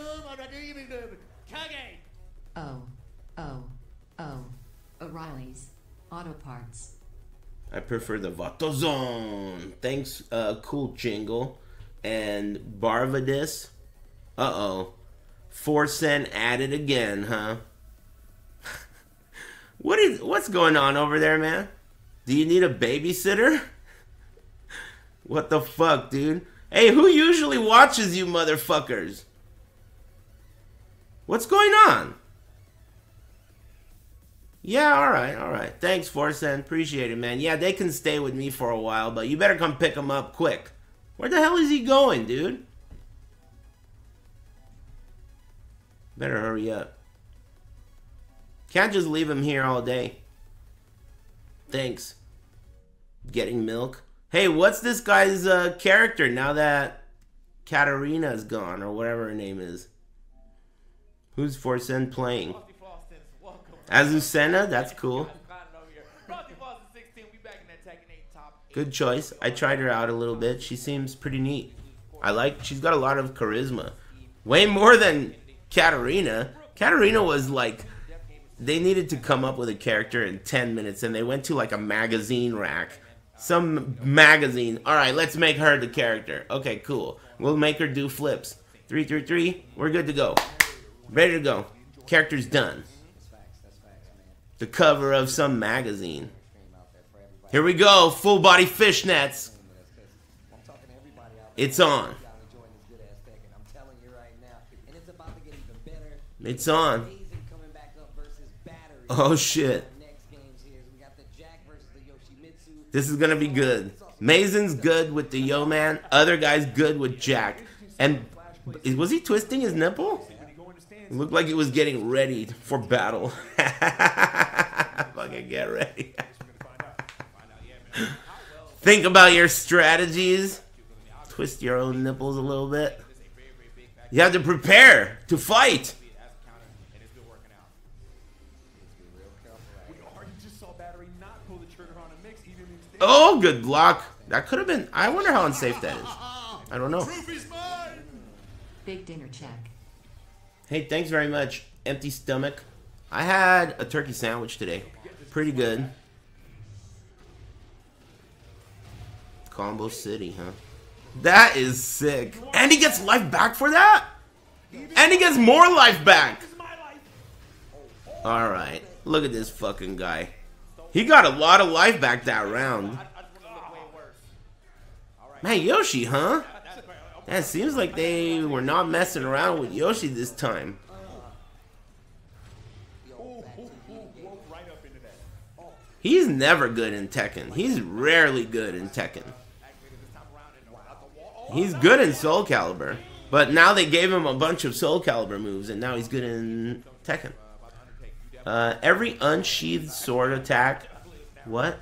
Oh, oh, oh. O'Reilly's Auto Parts.
I prefer the AutoZone. Thanks, uh, cool jingle. And Barvadis. Uh oh. Forsen added again, huh? What is what's going on over there, man? Do you need a babysitter? What the fuck, dude? Hey, who usually watches you motherfuckers? What's going on? Yeah, all right, all right. Thanks, Forsen. Appreciate it, man. Yeah, they can stay with me for a while, but you better come pick them up quick. Where the hell is he going, dude? Better hurry up. Can't just leave him here all day. Thanks. Getting milk. Hey, what's this guy's uh, character now that Katarina's gone, or whatever her name is? Who's Forsen playing? Azucena? That's cool. Good choice. I tried her out a little bit. She seems pretty neat. I like. She's got a lot of charisma, way more than Katarina. Katarina was like, they needed to come up with a character in ten minutes, and they went to like a magazine rack, some magazine. All right, let's make her the character. Okay, cool. We'll make her do flips. Three, three, three. We're good to go. Ready to go. Character's done.
That's facts. That's facts, man.
The cover of some magazine.
Stream out there for everybody.
Here we go. Full body fishnets.
I'm talking to everybody out there.
It's on.
Y'all enjoying this good ass Tekken. I'm telling you right now, and it's about to get even better.
It's on.
The shit.
This is gonna be good. Mazen's good with the Yo Man. Other guy's good with Jack. And was he twisting his nipple? It looked like he was getting ready for battle. Fucking get ready. Think about your strategies. Twist your own nipples a little bit. You have to prepare to fight. Oh, good block. That could have been. I wonder how unsafe that is. I don't know.
Big dinner check.
Hey, thanks very much. Empty stomach. I had a turkey sandwich today. Pretty good. Combo City, huh? That is sick. And he gets life back for that? And he gets more life back. Alright. Look at this fucking guy. He got a lot of life back that round. Man, Yoshi, huh? It seems like they were not messing around with Yoshi this time. He's never good in Tekken. He's rarely good in Tekken. He's good in Soul Calibur. But now they gave him a bunch of Soul Calibur moves, and now he's good in Tekken. Uh, every unsheathed sword attack, what?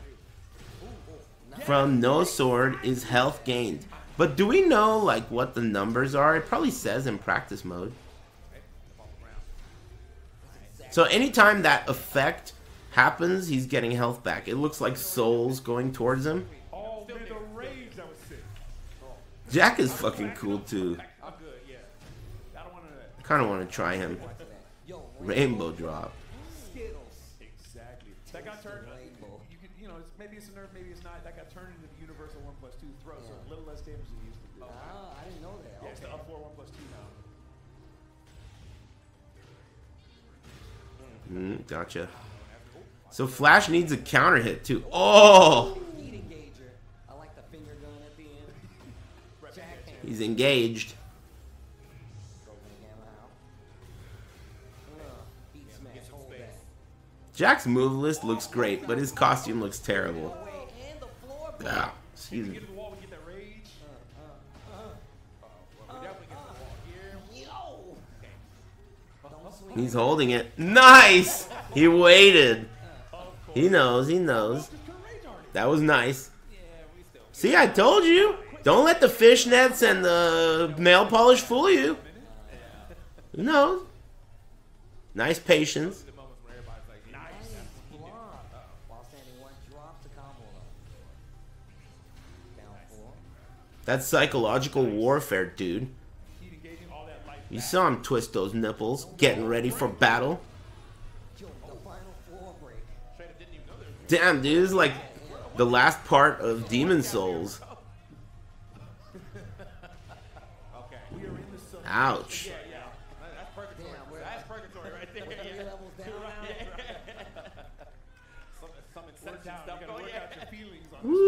From no sword is health gained. But do we know like what the numbers are? It probably says in practice mode. So anytime that effect happens, he's getting health back. It looks like souls going towards him. Jack is fucking cool too. Kind of want to try him. Rainbow drop.
Skittles.
That got turned. You could, you know, it's, maybe it's a nerf, maybe it's not. That got turned into the universal one plus two throw, so a little less damage than it used to do.
Ah, I didn't know that.
Yeah, it's the
Okay.
up four one plus two now.
Mm, gotcha. So Flash needs a counter hit too. Oh,
Heat engager.
Jack's move list looks great, but his costume looks terrible. Ah, excuse me. He's holding it. Nice. He waited. He knows. He knows. That was nice. See, I told you. Don't let the fishnets and the nail polish fool you. Who knows? Nice patience. That's psychological warfare, dude.
Heat engaging all that life.
You saw him twist those nipples, getting ready for battle.
Yo, the final floor break.
Damn, dude, this is like the last part of Demon's Souls.
We are in the sun.
Ouch.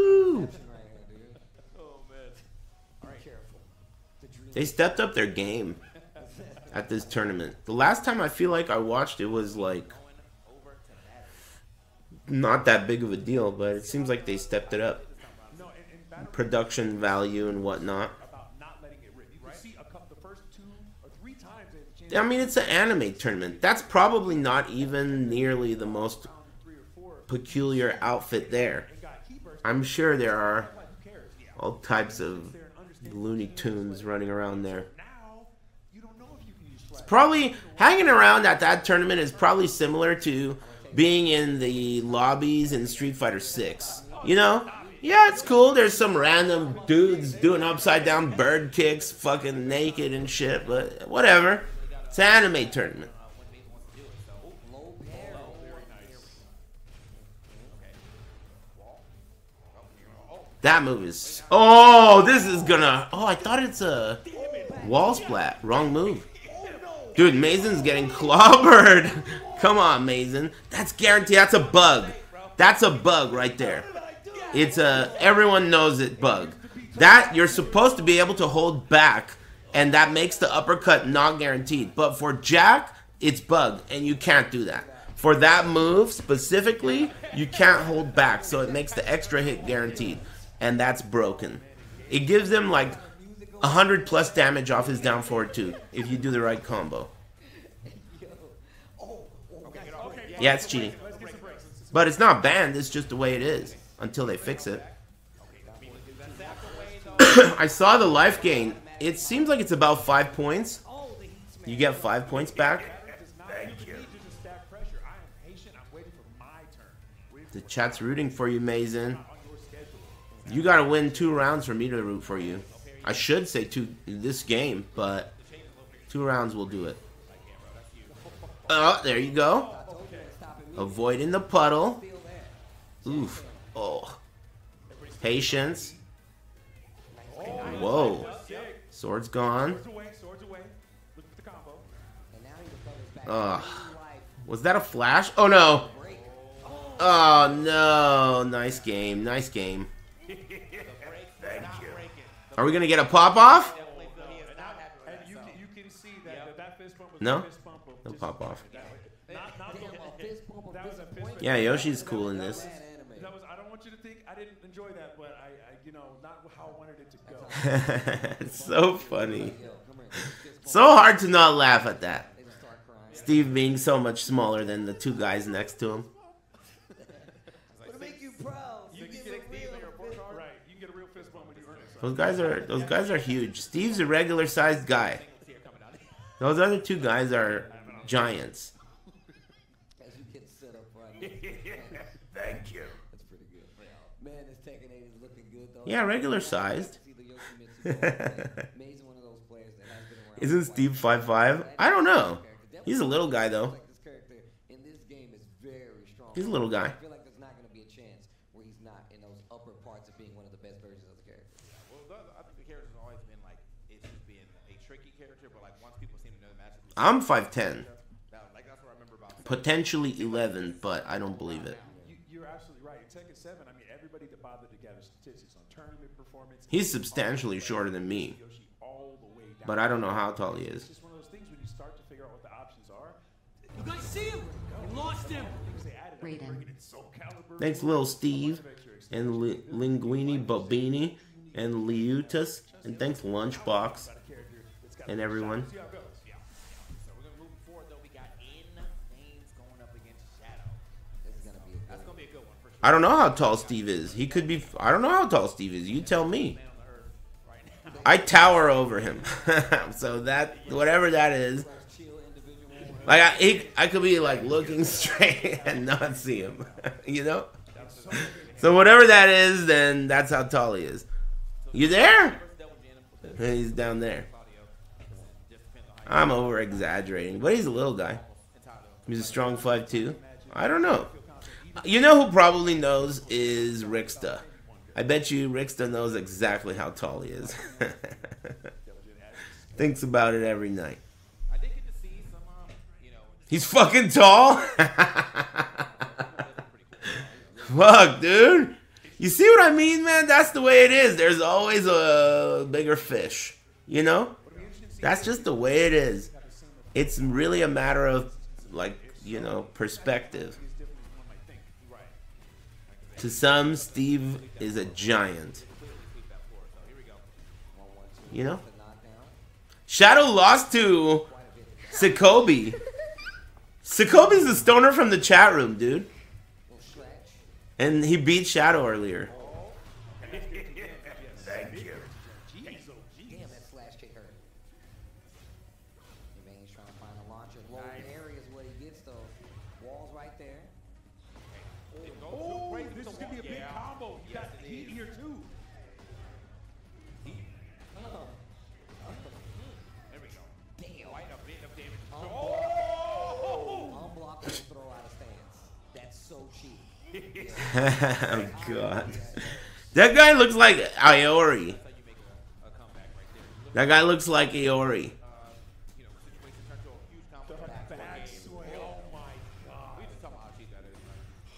That's
They stepped up their game at this tournament. The last time I feel like I watched it was like not that big of a deal, but it seems like they stepped it up. Production value and whatnot. I mean, it's an anime tournament. That's probably not even nearly the most peculiar outfit there. I'm sure there are all types of Looney Tunes running around there.
Now you don't know if you can use flash.
Probably hanging around at that tournament is probably similar to being in the lobbies in Street Fighter 6. You know, Yeah, it's cool. There's some random dudes doing upside down bird kicks, fucking naked and shit, but whatever. It's an anime tournament. That move is. Oh, this is gonna. Oh, I thought it's a wall splat. Wrong move. Dude, Mazen's getting clobbered. Come on, Mason. That's guaranteed. That's a bug. That's a bug right there. It's a everyone knows it bug. That you're supposed to be able to hold back, and that makes the uppercut not guaranteed. But for Jack, it's bug, and you can't do that. For that move specifically, you can't hold back, so it makes the extra hit guaranteed, and that's broken. It gives them like 100 plus damage off his down forward too, if you do the right combo. Yeah, it's cheating. But it's not banned, it's just the way it is until they fix it. I saw the life gain. It seems like it's about five points. You get five points back. The chat's rooting for you, Mazen. You gotta win two rounds for me to root for you. I should say two this game, but two rounds will do it. Oh, there you go. Avoiding the puddle. Oof. Oh. Patience. Whoa. Sword's gone. Ugh. Was that a flash? Oh no. Oh no. Nice game. Nice game.
Thank you.
Are we gonna get a pop off?
And you, can- you can see that that fist bump was
No?
a fist bump of
No pop off.
Not, not the, that was a fist bump.
Yeah, Yoshi's cool in this.
That was, I don't want you to think I didn't enjoy that, but I, I you know, not how I wanted it to go.
it's so funny. So hard to not laugh at that. Steve being so much smaller than the two guys next to him.
To make you proud, you give a real fist bump.
Right, you can get a real fist bump when you earn it.
Those guys are those guys are huge. Steve's a regular sized guy. Those other two guys are giants.
As you get set up right.
Thank you.
That's pretty good. Man, this Tekken 8 is looking good though.
Yeah, regular sized.
See the Yoshimitsu going play. May's one of those players that has been around.
Isn't Steve five five? I don't know. He's a little guy though.
This character in this game is very strong.
He's a little guy.
I feel like there's not going to be a chance where he's not in those upper parts of being one of the best versions of the character.
Well, the, I think the character's always been like it's just being a tricky character, but like once people seem to know the matches,
I'm five ten.
that, like that's what I remember about.
Potentially eleven, but I don't believe it.
You, you're absolutely right. In Tekken 7, I mean, everybody that bothered to gather statistics on tournament performance.
He's substantially shorter than me.
Yoshi all the way down.
But I don't know how tall he is.
It's just one of those things when you start to figure out what the options are.
You guys see him? You lost him.
Things they added. I mean,
Raiden.
bringing in Soul Calibur.
Thanks, little Steve, and Li- Linguini Bobini, and Liutas, and thanks, Lunchbox, and everyone. I don't know how tall Steve is. He could be. I don't know how tall Steve is. You tell me. I tower over him, so that whatever that is, like I, he, I could be like looking straight and not see him, you know. So whatever that is, then that's how tall he is. You there? He's down there. I'm over exaggerating, but he's a little guy. He's a strong five two. I don't know. You know who probably knows is Ricksta. I bet you Ricksta knows exactly how tall he is. Thinks about it every night. He's fucking tall. Fuck, dude. You see what I mean, man? That's the way it is. There's always a bigger fish. You know? That's just the way it is. It's really a matter of, like, you know, perspective. To some, Steve is a giant. You know? Shadow lost to Sicoby. Sicoby's the stoner from the chat room, dude. And he beat Shadow earlier.
Oh
god. That guy looks like Iori. That guy looks like Iori.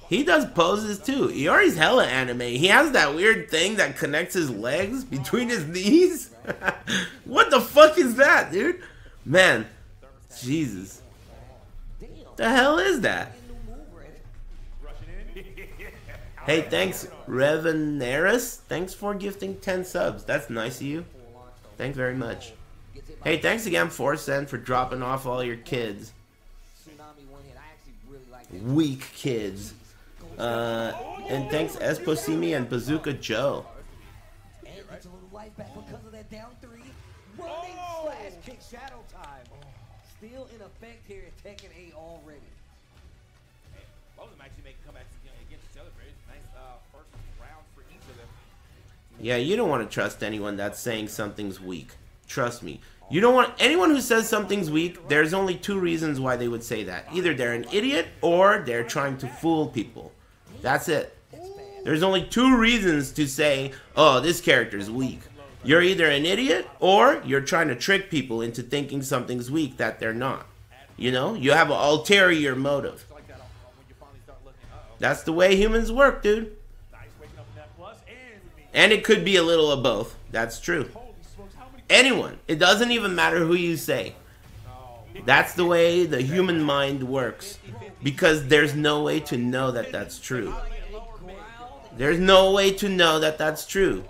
He does poses too. Iori's hella anime. He has that weird thing that connects his legs between his knees. what the fuck is that, dude? Man, Jesus. The hell is that? Hey, thanks, Reveneris. Thanks for gifting 10 subs. That's nice of you. Thanks very much. Hey, thanks again, Forsen, for dropping off all your kids. Weak kids. Uh, and thanks, Esposimi and Bazooka Joe. Yeah, you don't want to trust anyone that's saying something's weak. Trust me. You don't want anyone who says something's weak. There's only two reasons why they would say that. Either they're an idiot or they're trying to fool people. That's it. There's only two reasons to say, "Oh, this character is weak." You're either an idiot or you're trying to trick people into thinking something's weak that they're not. You know, you have an ulterior motive. That's the way humans work, dude. And it could be a little of both. That's true. Anyone. It doesn't even matter who you say. That's the way the human mind works. Because there's no way to know that that's true. There's no way to know that that's true.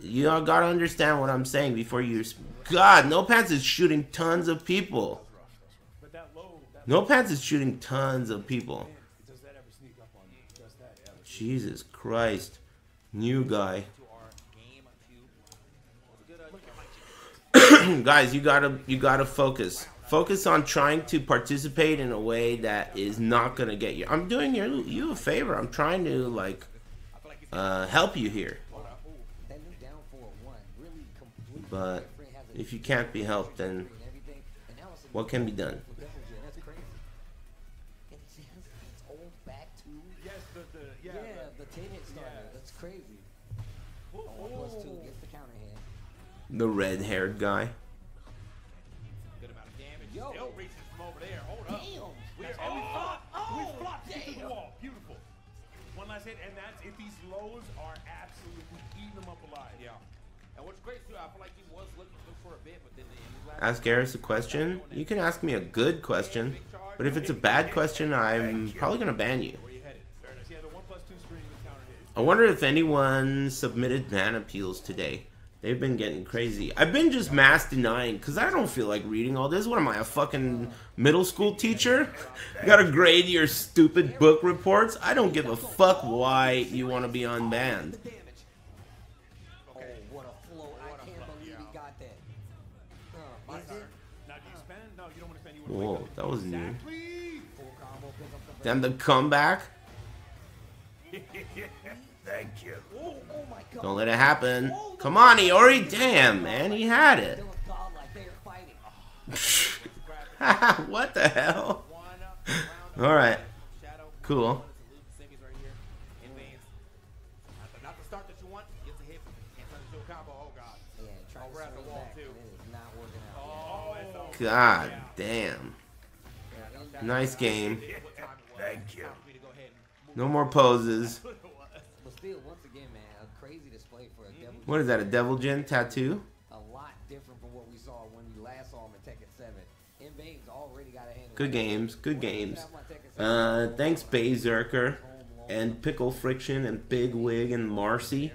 You gotta understand what I'm saying before you. God, No Pants is shooting tons of people. No Pants is shooting tons of people. Jesus Christ. New guy. Guys, you gotta you gotta focus. Focus on trying to participate in a way that is not gonna get you. I'm doing you you a favor. I'm trying to like uh, help you here. But if you can't be helped, then what can be done?
Oh,
Beautiful. red haired guy. and that's if these lows are absolutely eating them up alive.
Yeah. And what's great too, I feel like he was looking good for a bit, but then in his last
Ask Aris a question. You can ask me a good question, but if it's a bad question, I'm probably gonna ban you.
Where you headed? Fair enough. Yeah, the one plus two screen with counter hit.
I wonder if anyone submitted ban appeals today. They've been getting crazy. I've been just mass denying because I don't feel like reading all this. What am I, a fucking middle school teacher? Gotta grade your stupid book reports? I don't give a fuck why you want to be unbanned.
Oh, what a flow. I can't believe
Don't
let it happen. Come on, Iori. Damn, man, he had it.
They look godlike. They are fighting.
what the hell? All right.
shadow.
Cool.
Semis right here. Invaines. Not the, not the start that you want. Gets a hit. Can't turn into a combo. God.
Yeah, trying
Over
to
at the
swing
wall,
back,
too.
and it is not working out.
It's over.
God damn. Nice game.
Thank you.
Me to go ahead and move
No more poses.
But still, once again, man, a crazy display for a devil.
What is that, a Devil Jin tattoo?
A lot different from what we saw when we last saw him in Tekken 7. Invaines already got a handle.
Good games, good games. Uh, thanks Bayzerker and Pickle Friction and Big Wig and Marcy.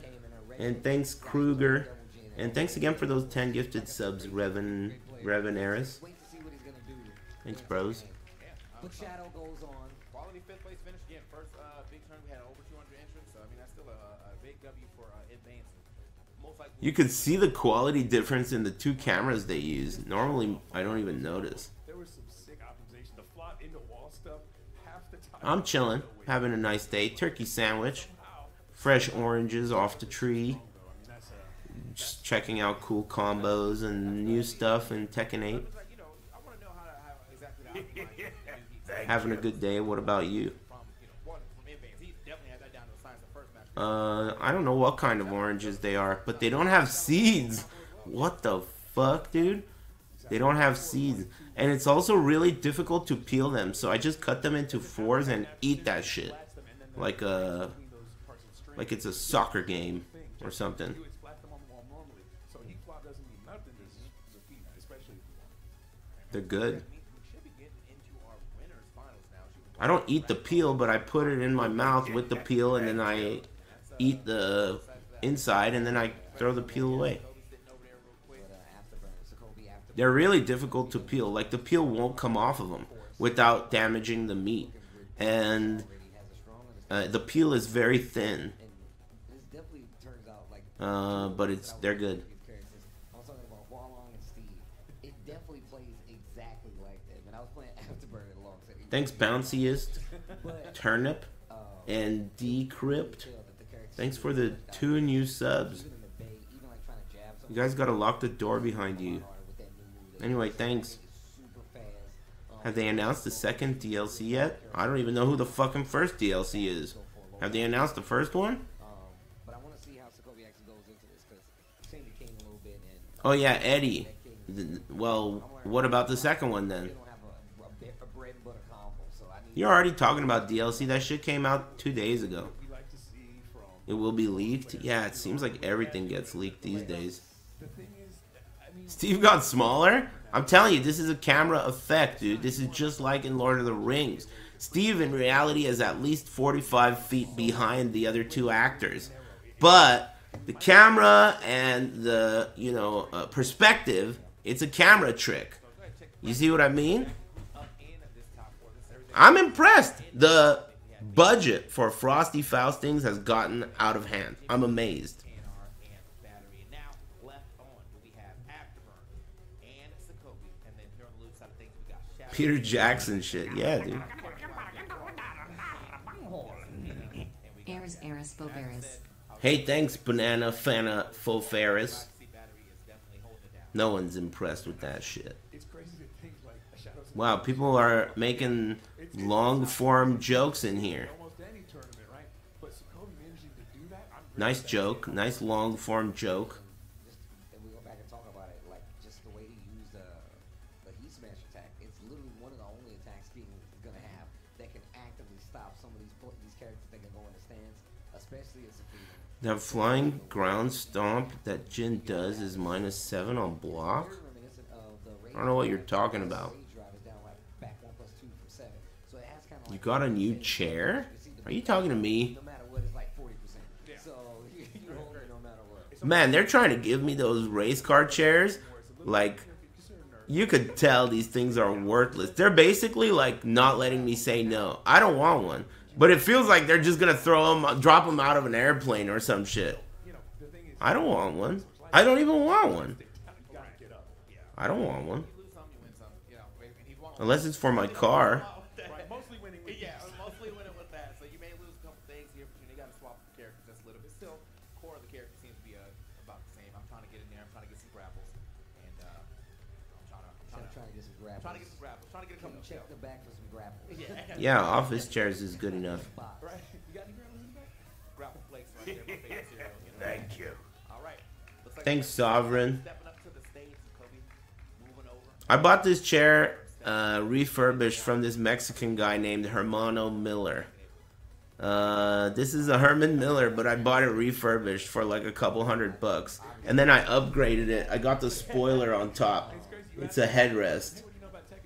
And thanks Kruger. And thanks again for those 10 gifted subs, Revan, Revan Eris.
Wait to see what he's gonna do.
Thanks, bros.
But Shadow goes on.
You could see the quality difference in the two cameras they use. Normally, I don't even notice.
There was some sick optimization. The flop into wall stuff. Half the time.
I'm chilling, having a nice day. Turkey sandwich, fresh oranges off the tree. Just checking out cool combos and new stuff in Tekken 8.
Like, you know, I want to know how, to, how exactly to optimize it.
Thank
Having a good day. What about you? Uh, I don't know what kind of oranges they are, but they don't have seeds. What the fuck, dude? They don't have seeds. And it's also really difficult to peel them, so I just cut them into fours and eat that shit. Like a, like it's a soccer game or something. They're good. I don't eat the peel, but I put it in my mouth with the peel, and then I eat the inside, and then I throw the peel away.
But Aftaburn, Sicoby Aftaburn.
They're really difficult to peel. Like the peel won't come off of them without damaging the meat, and
Already has a strong understanding.
uh, the peel is very thin.
And this definitely turns out like.
Uh, but it's they're good.
these characters. I'm talking about Hualong and Steve. It definitely plays exactly like them. And I was playing Aftaburn alongside.
Thanks, Bounciest, Turnip, and Decrypt. Thanks for the two new subs. You guys gotta lock the door behind you. Anyway, thanks. Have they announced the second DLC yet? I don't even know who the fucking first DLC is. Have they announced the first one? Oh yeah, Eddie. Well, what about the second one then? You're already talking about DLC. That shit came out two days ago. It will be leaked. Yeah, it seems like everything gets leaked these days. Steve got smaller. I'm telling you, this is a camera effect, dude. This is just like in Lord of the Rings. Steve, in reality, is at least 45 feet behind the other two actors. But the camera and the, you know, uh, perspective, it's a camera trick. You see what I mean? I'm impressed. The budget for Frosty Faustings has gotten out of hand. I'm amazed.
TNR and battery. And now left on, do we have Aftaburn and Sicoby, and then here on the loose side of things, we got Shadow.
Peter Jackson shit. Yeah, dude.
Eris Eris Boveris.
Hey, thanks, Banana Fana Fofaris.
See, battery is definitely holding it down.
No one's impressed with that shit.
it's crazy to think like a Shadows of
Wow, people are making long form jokes in here.
almost any tournament, right? But Sicoby managing to do that, I'm very
Nice joke. Nice long form joke.
Just and we go back and talk about it, like just the way he used the the heat smash attack. It's literally one of the only attacks King is gonna have that can actively stop some of these pl- these characters that can go in the stands, especially as Sophia.
That flying ground stomp that Jin does is minus seven on block.
Very reminiscent of the
I don't know what you're talking about. You got a new chair? Are you talking to me?
no matter what, it's like forty percent. So you, you hold it no matter what.
Man, they're trying to give me those race car chairs. Like, you could tell these things are worthless. They're basically like not letting me say no. I don't want one. But it feels like they're just gonna throw them, drop them out of an airplane or some shit.
You know, the thing is,
I don't want one. I don't even want one.
you gotta get up. Yeah.
I don't want one.
You lose some, you win some. You know, and he's one.
Unless it's for my car.
Yeah,
office chairs is good enough.
Box.
Right? You got any grapples in the back?
Grapple flakes right there. My favorite cereal. You know?
Thank you.
All right. Looks like
Thanks, Sovereign.
Stepping up to the stage, Kobe. Moving over.
I bought this chair uh, refurbished from this Mexican guy named Hermano Miller. Uh, this is a Herman Miller, but I bought it refurbished for like a couple hundred bucks. And then I upgraded it. I got the spoiler on top. It's a headrest.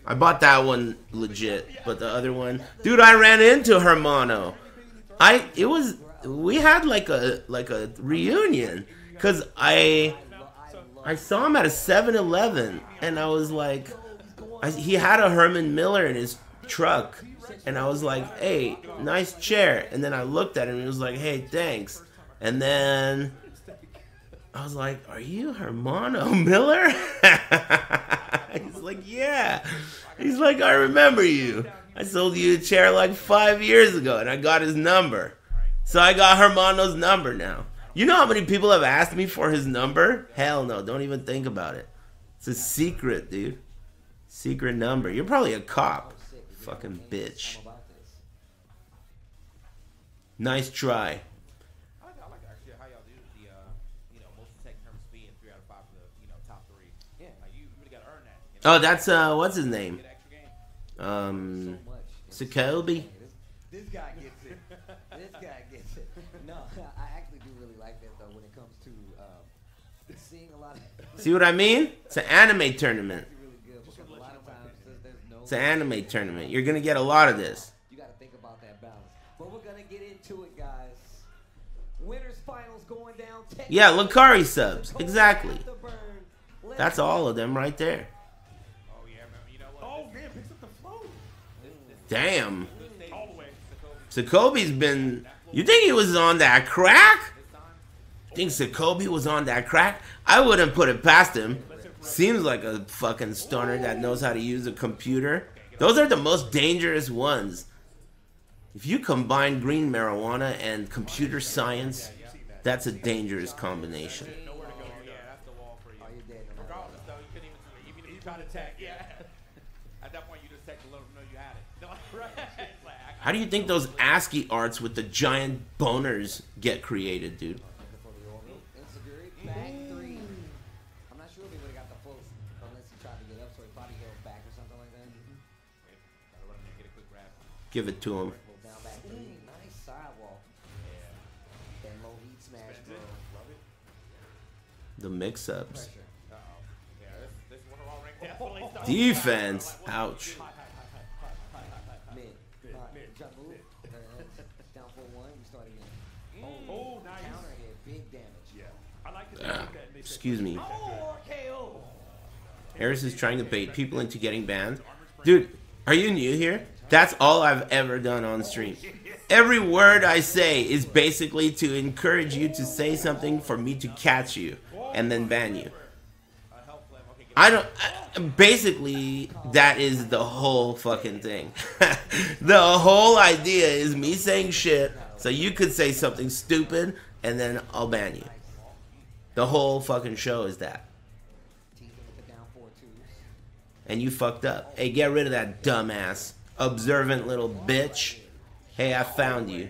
I bought that one legit, but the other one, dude, I ran into Hermano. I it was we had like a like a reunion cuz I I saw him at a 7-Eleven and I was like I, he had a Herman Miller in his truck and I was like, "Hey, nice chair." And then I looked at him and he was like, "Hey, thanks." And then I was like, "Are you Hermano Miller?" He's like, "Yeah." He's like, "I remember you. I sold you a chair like 5 years ago and I got his number." So I got Hermano's number now. You know how many people have asked me for his number? Hell no, don't even think about it. It's a secret, dude. Secret number. You're probably a cop. Fucking bitch. Nice try.
three out of five for the you know top three.
Yeah.
Like you, you really got to earn that. You know?
Oh, that's uh, what's his name? Um,
so much. It's-
Sicoby.
This, guy gets it. this guy gets it. No, I actually do really like that though when it comes to um, seeing a lot of.
See what I mean? It's an anime tournament.
really good because a lot of times there's, there's no.
It's an anime tournament. You're gonna get a lot of this.
You got to think about that balance. But we're gonna get into it, guys. Winners finals going down.
Yeah, Lucari subs. Exactly. That's all of them right there. Damn. Sicoby's been. You think he was on that crack? Think Sicoby was on that crack? I wouldn't put it past him. Seems like a fucking stoner that knows how to use a computer. Those are the most dangerous ones. If you combine green marijuana and computer science, that's a dangerous combination. How do you think those ASCII arts with the giant boners get created, dude?
for the orbital. Insecurity, back three. I'm not sure
excuse me.
Oh, RKO.
Oh. Aris is trying to bait people into getting banned. Dude, are you new here? That's all I've ever done on stream. Every word I say is basically to encourage you to say something for me to catch you and then ban you.
Help flame. Okay, get
I don't. I, basically, that is the whole fucking thing. the whole idea is me saying shit so you could say something stupid and then I'll ban you. The whole fucking show is that. And you fucked up. Hey, get rid of that dumbass, observant little bitch. Hey, I found you.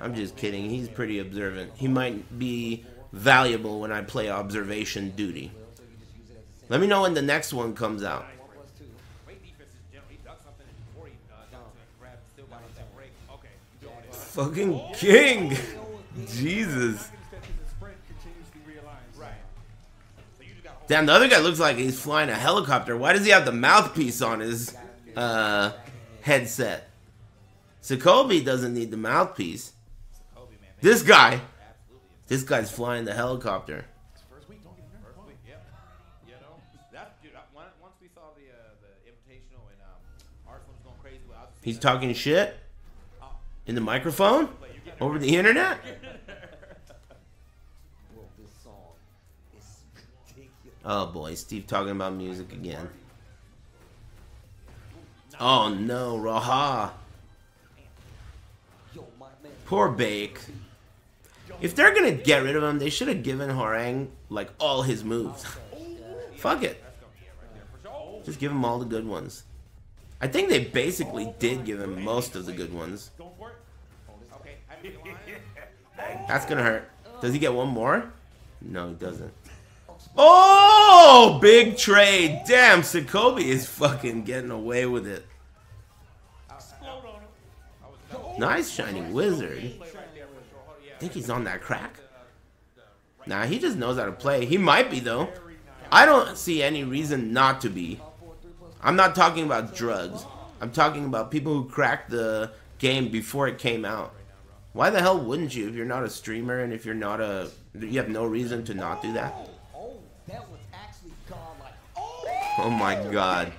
I'm just kidding. He's pretty observant. He might be valuable when I play observation duty. Let me know when the next one comes out. Fucking king. Jesus. Damn, the other guy looks like he's flying a helicopter. Why does he have the mouthpiece on his uh, headset? Sicoby doesn't need the mouthpiece. This guy, this guy's flying the helicopter. He's talking shit in the microphone over the internet. Oh boy, Steve talking about music again. Oh no, Raha. Poor Baek. If they're gonna get rid of him, they should have given Hwoarang like all his moves. Fuck it. Just give him all the good ones. I think they basically did give him most of the good ones. That's gonna hurt. Does he get one more? No, he doesn't. Oh, big trade. Damn, Sicoby is fucking getting away with it. Nice shining wizard. I think he's on that crack? Nah, he just knows how to play. He might be though. I don't see any reason not to be. I'm not talking about drugs. I'm talking about people who cracked the game before it came out. Why the hell wouldn't you if you're not a streamer and if you're not a you have no reason to not do that?
Oh, that was actually gone like. Oh,
Oh my god.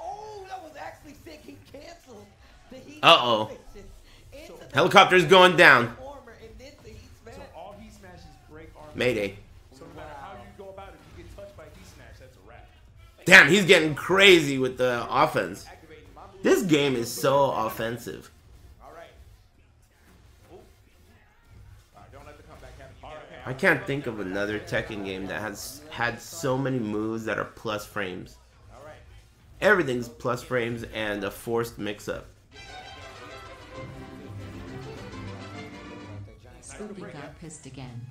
oh, that was actually sick. He canceled the heat.
Uh-oh.
switches into the
Helicopter's going down.
armor and then the heat smash.
So all he smashes break armor.
Mayday.
So no matter how you go about it, if you get touched by heat smash, that's a wrap.
Damn, he's getting crazy with the offense. This game is so offensive. I can't think of another Tekken game that has had so many moves that are plus frames. Everything's plus frames and a forced mix-up.
He got pissed again.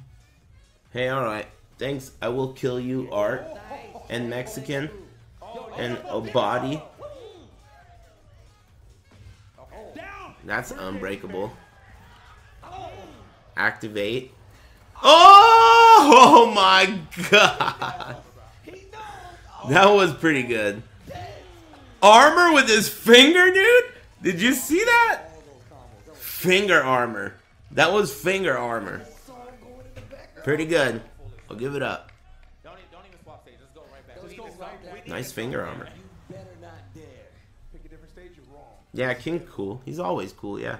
Hey, alright. Thanks. I will kill you, Art. And Mexican. And a body. That's unbreakable. Activate. Oh, oh my god. That was pretty good. Armor with his finger, dude? Did you see that? Finger armor. That was finger armor. Pretty good. I'll give it up.
Don't even, don't even swap stage. Let's go right back. We need
go
to stop.
right back.
We need
Nice finger armor.
You better not dare.
Pick a different stage, you're wrong.
Yeah, King cool. He's always cool, yeah.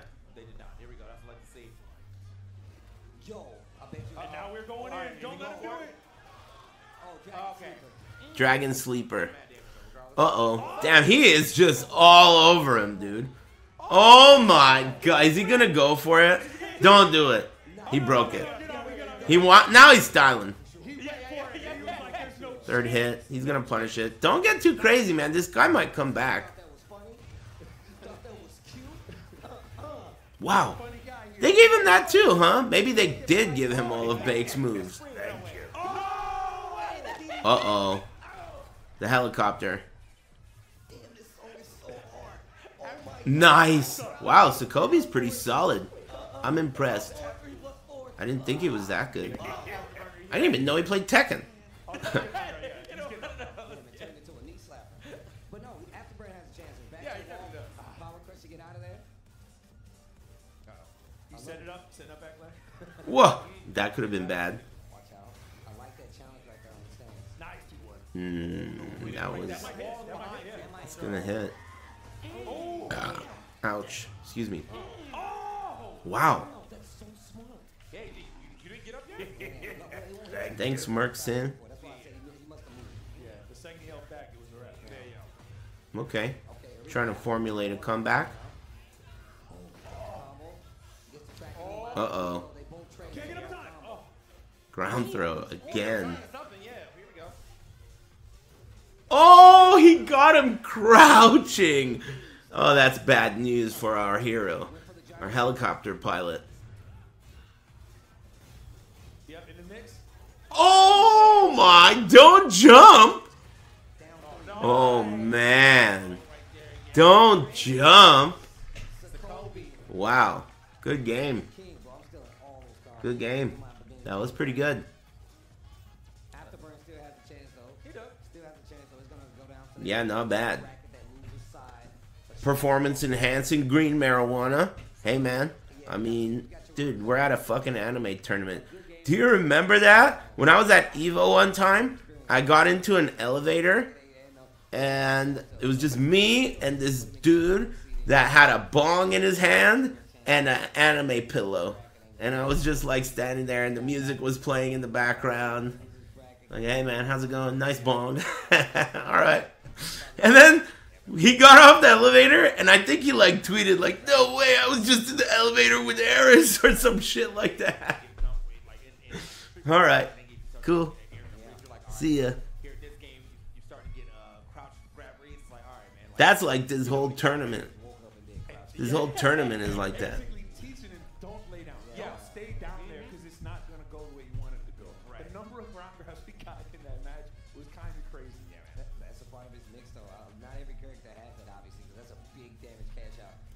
Dragon Sleeper. Uh oh. Damn, he is just all over him, dude. Oh my god. Is he gonna go for it? Don't do it. He broke it. He want now he's styling. Third hit. He's gonna punish it. Don't get too crazy, man. This guy might come back. Wow. They gave him that too, huh? Maybe they did give him all of Baek's moves. Uh oh. The helicopter.
Damn, this song is so. Oh
Nice. Wow, Sicoby's pretty solid. I'm impressed.
three plus four.
I didn't think he was that good. I didn't even know he played Tekken.
Damn, it turned into a knee slapper. But no, Aftaburn has a chance. It's back to
he
the wall.
definitely does.
Power crush to get out of there.
You set it up, set up backlash.
Whoa, that could have been bad.
That
was. It's gonna hit. Ah, ouch. Excuse me. Wow. Thanks,
go.
Okay. Trying to formulate a comeback. Uh. Oh. Ground throw again. Oh, he got him crouching. Oh, that's bad news for our hero, our helicopter pilot. Oh my, don't jump. Oh man. Don't jump. Wow. Good game. Good game. That was pretty good. Yeah, not bad. Performance enhancing green marijuana. Hey man. I mean, dude, we're at a fucking anime tournament. Do you remember that? When I was at Evo one time, I got into an elevator and it was just me and this dude that had a bong in his hand and an anime pillow. And I was just like standing there and the music was playing in the background. Like, hey man, how's it going? Nice bong. Alright. And then he got off the elevator and I think he like tweeted like, no way, I was just in the elevator with Aris or some shit like that. Alright. Cool. See ya.
All right,
That's like this whole tournament. This whole tournament is like that.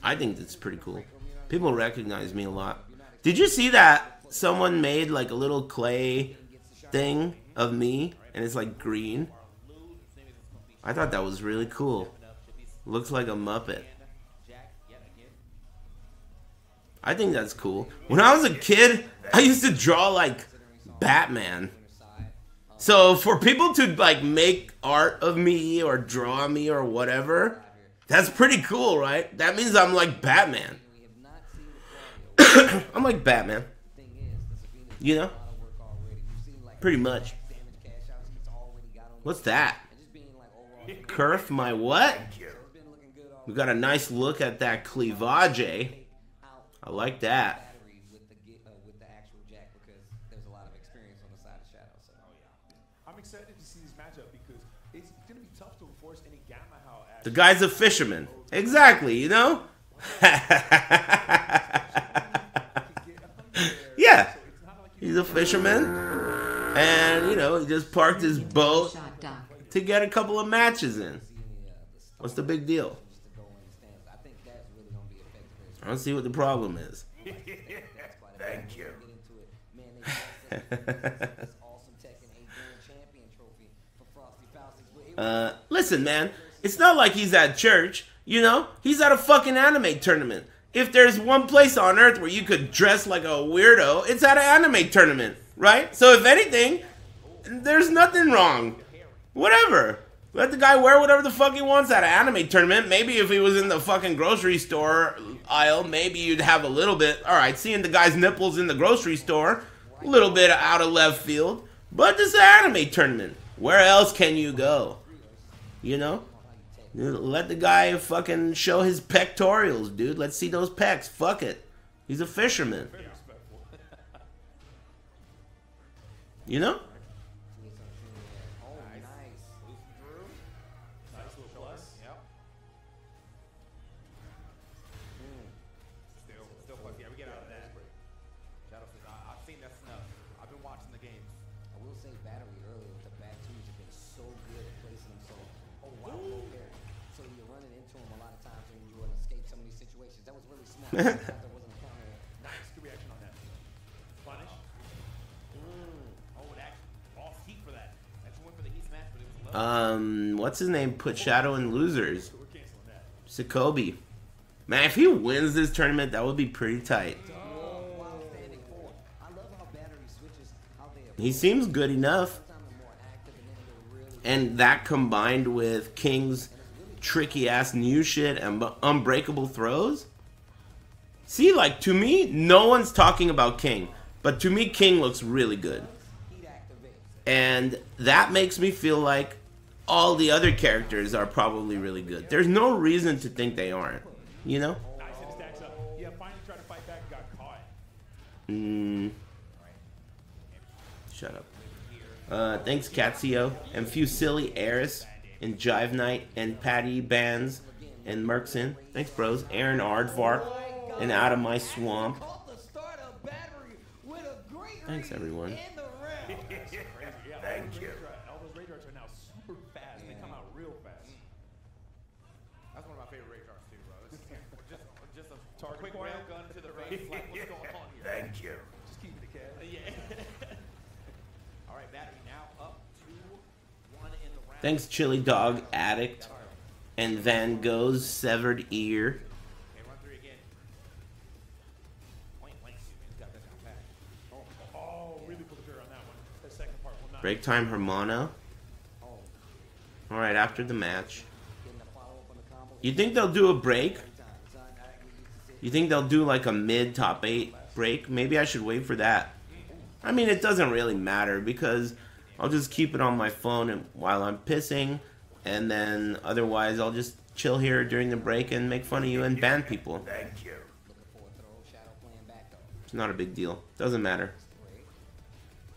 I think that's pretty cool. People recognize me a lot. Did you see that someone made like a little clay thing of me and it's like green? I thought that was really cool. Looks like a Muppet. I think that's cool. When I was a kid, I used to draw like Batman. So for people to like make art of me or draw me or whatever, that's pretty cool, right? That means I'm like Batman. I'm like Batman, you know? Pretty much. What's that? Kerf my what? We got a nice look at that cleavage. I like that.
The
guy's a fisherman. Exactly, you know? yeah, He's a fisherman, and you know he just parked his boat to get a couple of matches in. What's the big deal?
I think that's really gonna be effective.
I don't see what the problem is.
Thank you.
Get into it. Man, they just this awesome Tekken 8 Grand Champion trophy for Frosty Faustings. But it was
Uh, listen, man, it's not like he's at church. You know, he's at a fucking anime tournament. If there's one place on earth where you could dress like a weirdo, it's at an anime tournament, right? So if anything, there's nothing wrong. Whatever. Let the guy wear whatever the fuck he wants at an anime tournament. Maybe if he was in the fucking grocery store aisle, maybe you'd have a little bit. All right, seeing the guy's nipples in the grocery store, a little bit out of left field. But this is an anime tournament. Where else can you go? You know? Let the guy fucking show his pectorials, dude. Let's see those pecs. Fuck it. He's a fisherman. You know? Um, what's his name? Put Shadow in losers. Sicoby. Man, if he wins this tournament, that would be pretty tight. He seems good enough.
And
that combined with King's tricky ass new shit and unbreakable throws. See, like to me, no one's talking about King, but to me, King looks really good. And that makes me feel like all the other characters are probably really good. There's no reason to think they aren't. You know? Mm. Shut up. Uh, thanks, Katsio, and Fusilli Eris, and Jive Knight, and Patty Bands, and Merkson. Thanks, bros. Aaron Ardvark, and Out of My Swamp.
Caught the start of battery with a great
Thanks, everyone.
in the round.
Yeah, all
Thank you.
All those radars are now super fast. They come out real fast.
That's one of my favorite ray charts too, bro. It's just, just a
Target
quick
point.
gun to the face. Like, what's going on here?
Thank you.
Just keep it a cat.
Yeah. All right, battery now up to one in the round.
Thanks, Chili Dog Addict, and Van Gogh's Severed Ear. Break Time Hermano. Alright, after the match.
Getting the follow-up on the combo.
You think they'll do a break?
Every time. Son, I- we used to say-
You think they'll do like a mid top eight break? Maybe I should wait for that. I mean, it doesn't really matter because I'll just keep it on my phone and- while I'm pissing, and then otherwise I'll just chill here during the break and make fun of you and ban people.
Thank you.
Looking for a throw. Shadow playing back though.
It's not a big deal. Doesn't matter.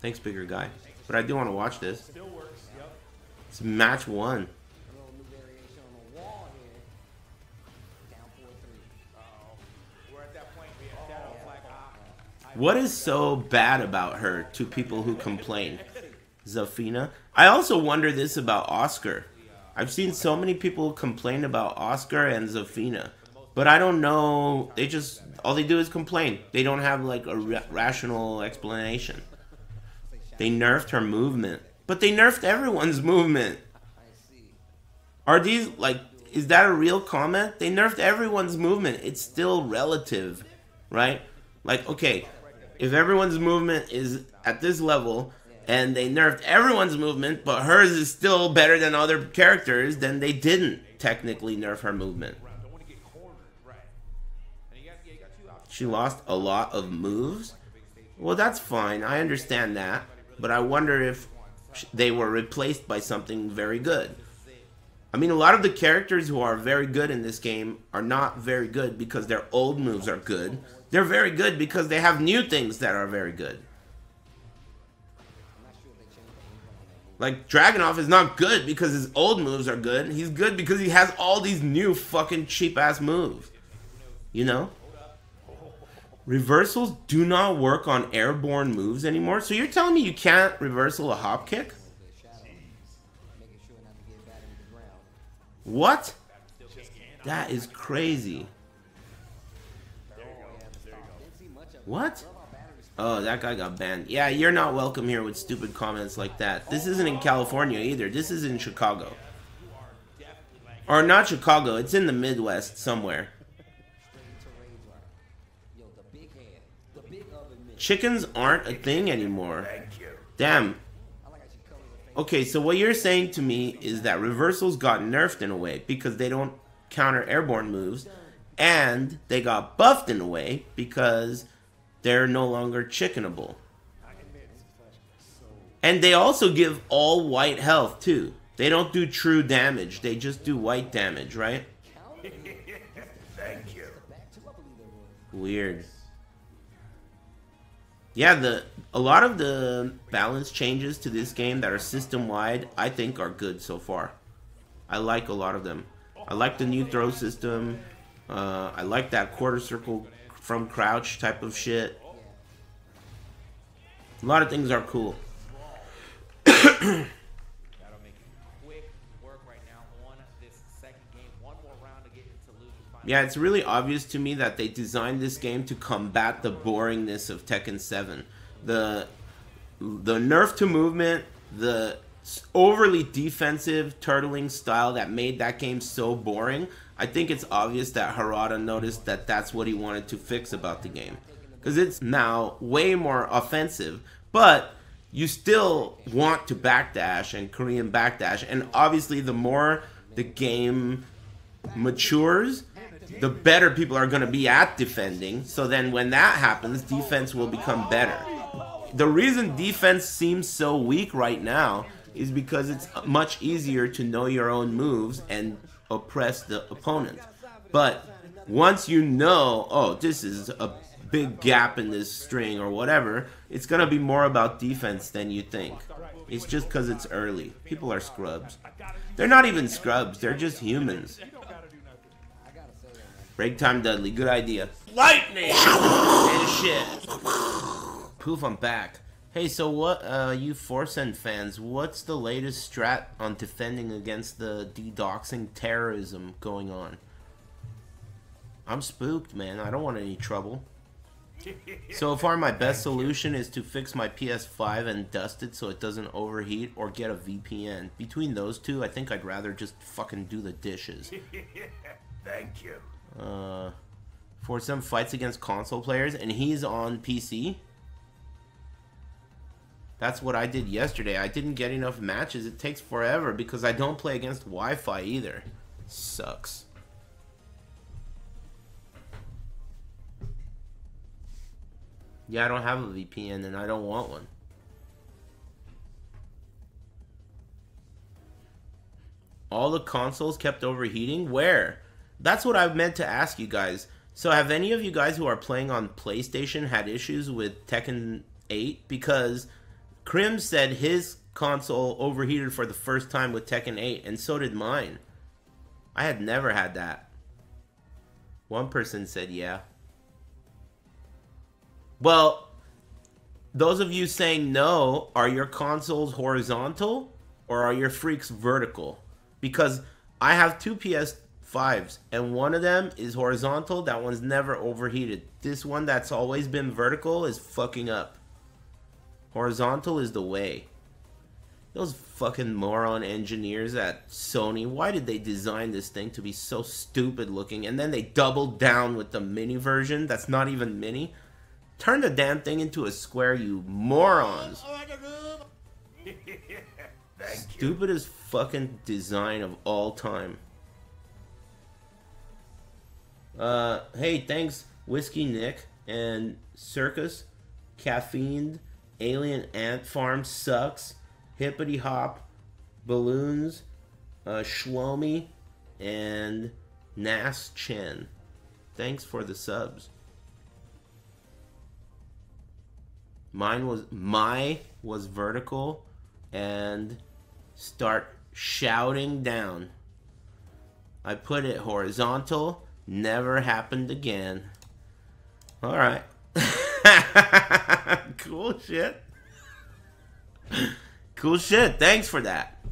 Thanks, bigger guy. But I do want to watch this.
Still works. Yep.
It's match one.
A little new variation on the wall here. Down four three.
Uh-oh. We're at that point. We have Shadow oh, flag. Oh.
What is so bad about her to people who complain? Zafina? I also wonder this about Oscar. I've seen so many people complain about Oscar and Zafina, but I don't know. They just, all they do is complain. They don't have like a ra- rational explanation. They nerfed her movement, but they nerfed everyone's movement.
I see.
Are these like is that a real comment? They nerfed everyone's movement. It's still relative, right? Like okay, if everyone's movement is at this level and they nerfed everyone's movement, but hers is still better than other characters, then they didn't technically nerf her movement.
Don't want to get cornered.
Right. And you got, yeah, you got two options.
She lost a lot of moves. Well, that's fine. I understand that, but I wonder if they were replaced by something very good. I mean, a lot of the characters who are very good in this game are not very good because their old moves are good. They're very good because they have new things that are very good. Like Dragunov is not good because his old moves are good. He's good because he has all these new fucking cheap ass moves. You know? Reversals do not work on airborne moves anymore. So you're telling me you can't reversal a hop kick? What? That is crazy. What? Oh, that guy got banned. Yeah, you're not welcome here with stupid comments like that. This isn't in California either. This is in Chicago. Or not Chicago. It's in the Midwest somewhere. Chickens aren't a thing anymore. Damn. Okay, so what you're saying to me is that reversals got nerfed in a way because they don't counter airborne moves, and they got buffed in a way because they're no longer chickenable. And they also give all white health too. They don't do true damage, they just do white damage, right?
Thank you.
Weird. Yeah, the a lot of the balance changes to this game that are system wide, I think are good so far. I like a lot of them. I like the new throw system. Uh, I like that quarter circle from crouch type of shit. A lot of things are cool. Yeah, it's really obvious to me that they designed this game to combat the boringness of Tekken 7. The the nerf to movement, the overly defensive turtling style that made that game so boring. I think it's obvious that Harada noticed that that's what he wanted to fix about the game. Cuz it's now way more offensive, but you still want to backdash and Korean backdash and obviously the more the game matures, the better people are going to be at defending. So then when that happens, defense will become better. The reason defense seems so weak right now is because it's much easier to know your own moves and oppress the opponent. But once you know, oh, this is a big gap in this string or whatever, it's going to be more about defense than you think. It's just because it's early. People are scrubs. They're not even scrubs, they're just humans. Break time Dudley, good idea. Lightning! and shit. Poof, I'm back. Hey, so what, uh, you Forsen fans, what's the latest strat on defending against the de-doxing terrorism going on? I'm spooked, man. I don't want any trouble. So far, my best solution is to fix my PS5 and dust it so it doesn't overheat or get a VPN. Between those two, I think I'd rather just fucking do the dishes.
Thank you.
Uh, for some fights against console players, and he's on PC. That's what I did yesterday. I didn't get enough matches. It takes forever because I don't play against Wi-Fi either. Sucks. Yeah, I don't have a VPN and I don't want one. All the consoles kept overheating? Where? That's what I meant to ask you guys. So have any of you guys who are playing on PlayStation had issues with Tekken 8? Because Krim said his console overheated for the first time with Tekken 8, and so did mine. I had never had that. One person said yeah. Well, those of you saying no, are your consoles horizontal or are your freaks vertical? Because I have two PS5s and one of them is horizontal. That one's never overheated. This one that's always been vertical is fucking up. Horizontal is the way. Those fucking moron engineers at Sony, why did they design this thing to be so stupid looking? And then they doubled down with the mini version that's not even mini. Turn the damn thing into a square, you morons. Stupidest fucking design of all time. Uh, hey, thanks, Whiskey Nick and Circus, Caffeine, Alien Ant Farm sucks, Hippity Hop, Balloons, uh, Shlomi, and Nas Chen. Thanks for the subs. Mine was my was vertical and start shouting down. I put it horizontal, never happened again. All right. cool shit. Cool shit. Thanks for that.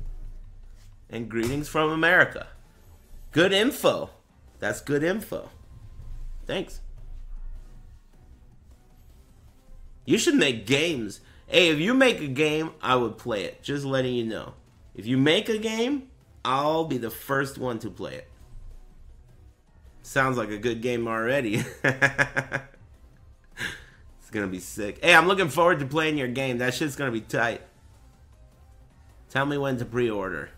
And greetings from America. Good info. That's good info. Thanks. You should make games. Hey, if you make a game, I would play it. Just letting you know. If you make a game, I'll be the first one to play it. Sounds like a good game already. it's gonna be sick. Hey, I'm looking forward to playing your game. That shit's gonna be tight. Tell me when to pre-order.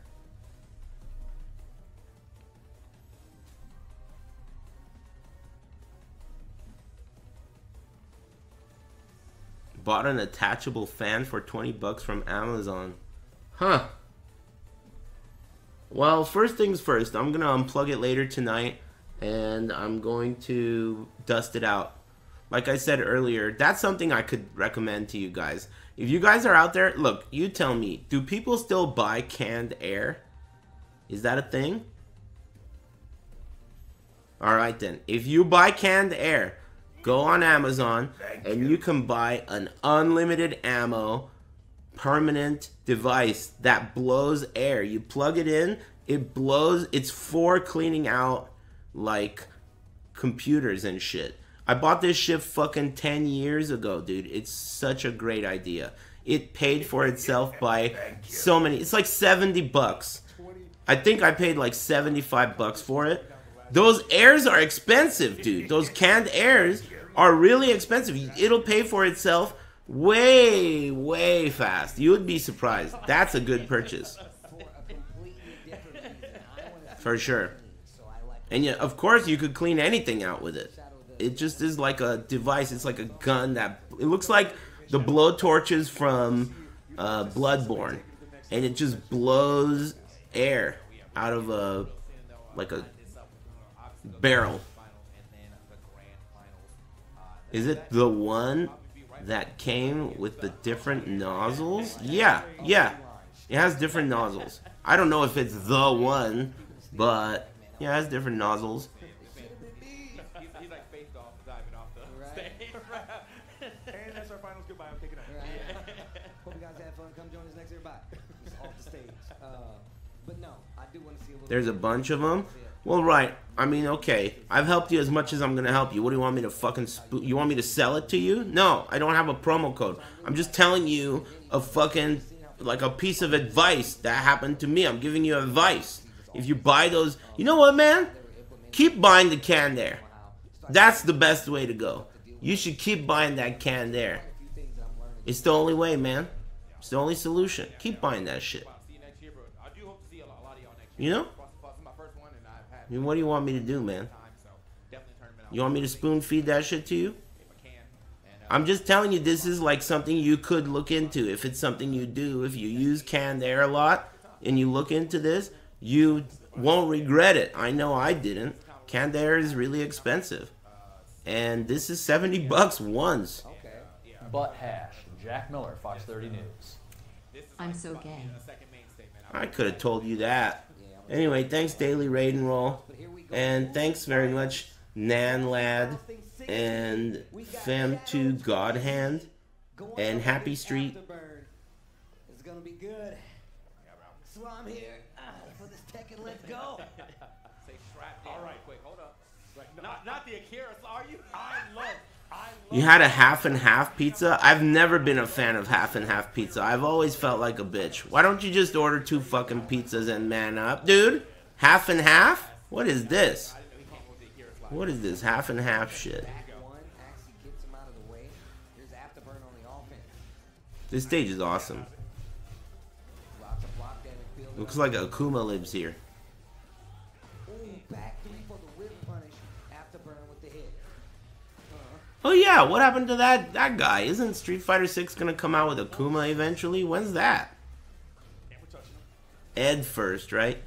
Bought an attachable fan for 20 bucks from Amazon. Huh. Well, first things first, I'm gonna unplug it later tonight and I'm going to dust it out. Like I said earlier, that's something I could recommend to you guys. If you guys are out there, look, you tell me, do people still buy canned air? Is that a thing? Alright then, if you buy canned air, go on Amazon and you can buy an unlimited ammo permanent device that blows air. You plug it in, it blows, it's for cleaning out like computers and shit. I bought this shit fucking 10 years ago, dude. It's such a great idea. It paid for itself by so many. It's like 70 bucks. I think I paid like 75 bucks for it. Those airs are expensive, dude. Those canned airs are really expensive. It'll pay for itself way, way fast. You would be surprised. That's a good purchase. For sure. And yeah, of course, you could clean anything out with it. It just is like a device. It's like a gun that it looks like the blow torches from uh, Bloodborne, and it just blows air out of a like a barrel. Is it the one that came with the different nozzles? Yeah, yeah. It has different nozzles. I don't know if it's the one, but yeah, it has different nozzles.
He's like faced off, diving off the stage. and that's our finals goodbye. I'm taking out.
Hope you guys had fun. Come join us next, everybody. Just off the stage. Uh, but no, I do want to see a little.
There's a bunch of them. Well, right. I mean, okay. I've helped you as much as I'm gonna help you. What do you want me to fucking? Sp- you want me to sell it to you? No, I don't have a promo code. I'm just telling you a fucking like a piece of advice that happened to me. I'm giving you advice. If you buy those, you know what, man? Keep buying the can there. That's the best way to go. You should keep buying that can there. It's the only way, man. It's the only solution. Keep buying that shit. You know? I mean, what do you want me to do, man? You want me to spoon feed that shit to you? I'm just telling you, this is like something you could look into if it's something you do. If you use canned air a lot and you look into this, you won't regret it. I know I didn't. Canned air is really expensive. And this is 70 bucks once.
Butt hash. Jack Miller, Fox 30 News.
I'm so gay.
I could have told you that. Anyway, thanks Daily Raid and Roll. And thanks very much Nan Lad and Fem2 Godhand and Happy Street.
It's gonna be good. So I'm here ah, for this Tekken. Let's go.
Say strap down. All right, quick, hold up. Not, not the Akira. Are you?
I love. I
You had a half and half pizza? I've never been a fan of half and half pizza. I've always felt like a bitch. Why don't you just order two fucking pizzas and man up? Dude, half and half? What is this? What is this half and half shit? This stage is awesome. Looks like Akuma lives here. Oh yeah, what happened to that that guy? Isn't Street Fighter 6 gonna come out with Akuma eventually? When's that? Ed first, right?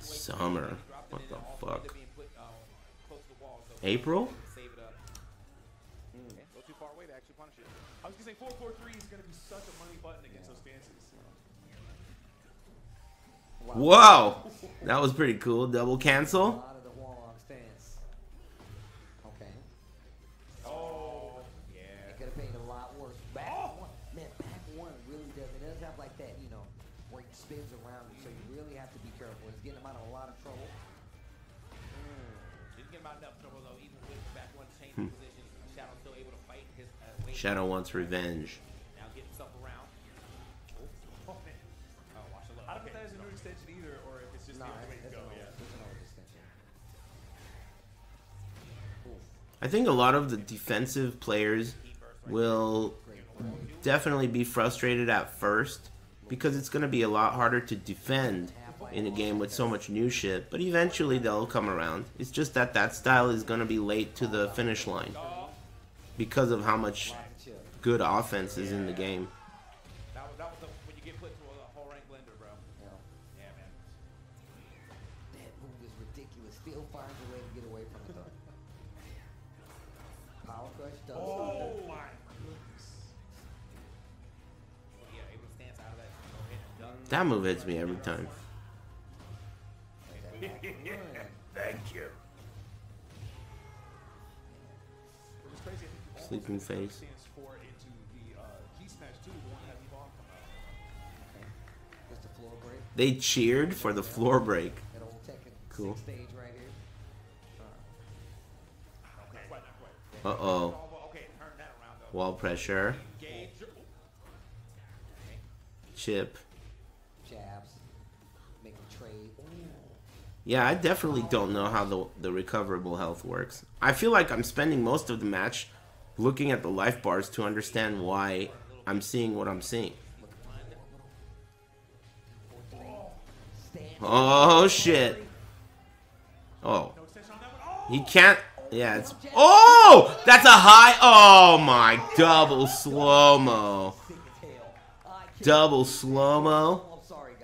Summer. What the fuck? April?
I was gonna say 443 is gonna be such a money button against those stances.
Whoa! That was pretty cool. Double cancel?
Old extension. Oof.
I think a lot of the defensive players will definitely be frustrated at first because it's going to be a lot harder to defend in a game with so much new shit, but eventually they'll come around. It's just that that style is going to be late to the finish line because of how much good offenses is in the game.
That was, that was the, when you get put through a whole rank blender, bro.
You know,
Yeah, man.
that move is ridiculous. Still finds a way to get away from it though. Power crush does
Oh
something.
my goodness.
Yeah, able to stance out of that. Go ahead and duck.
That move hits me every time.
Thank you.
Which is crazy. I think you almost
Sleeping face. They cheered for the floor break. Cool.
6 stage right here.
Okay. Not quite, not quite.
Uh oh.
Okay, turn that around though.
Wall pressure. Chip. Yeah, I definitely don't know how the the recoverable health works. I feel like I'm spending most of the match looking at the life bars to understand why I'm seeing what I'm seeing. Oh shit. Oh. He can't yeah, it's Oh! That's a high Oh my double slow-mo. Double slow-mo.
I'm sorry,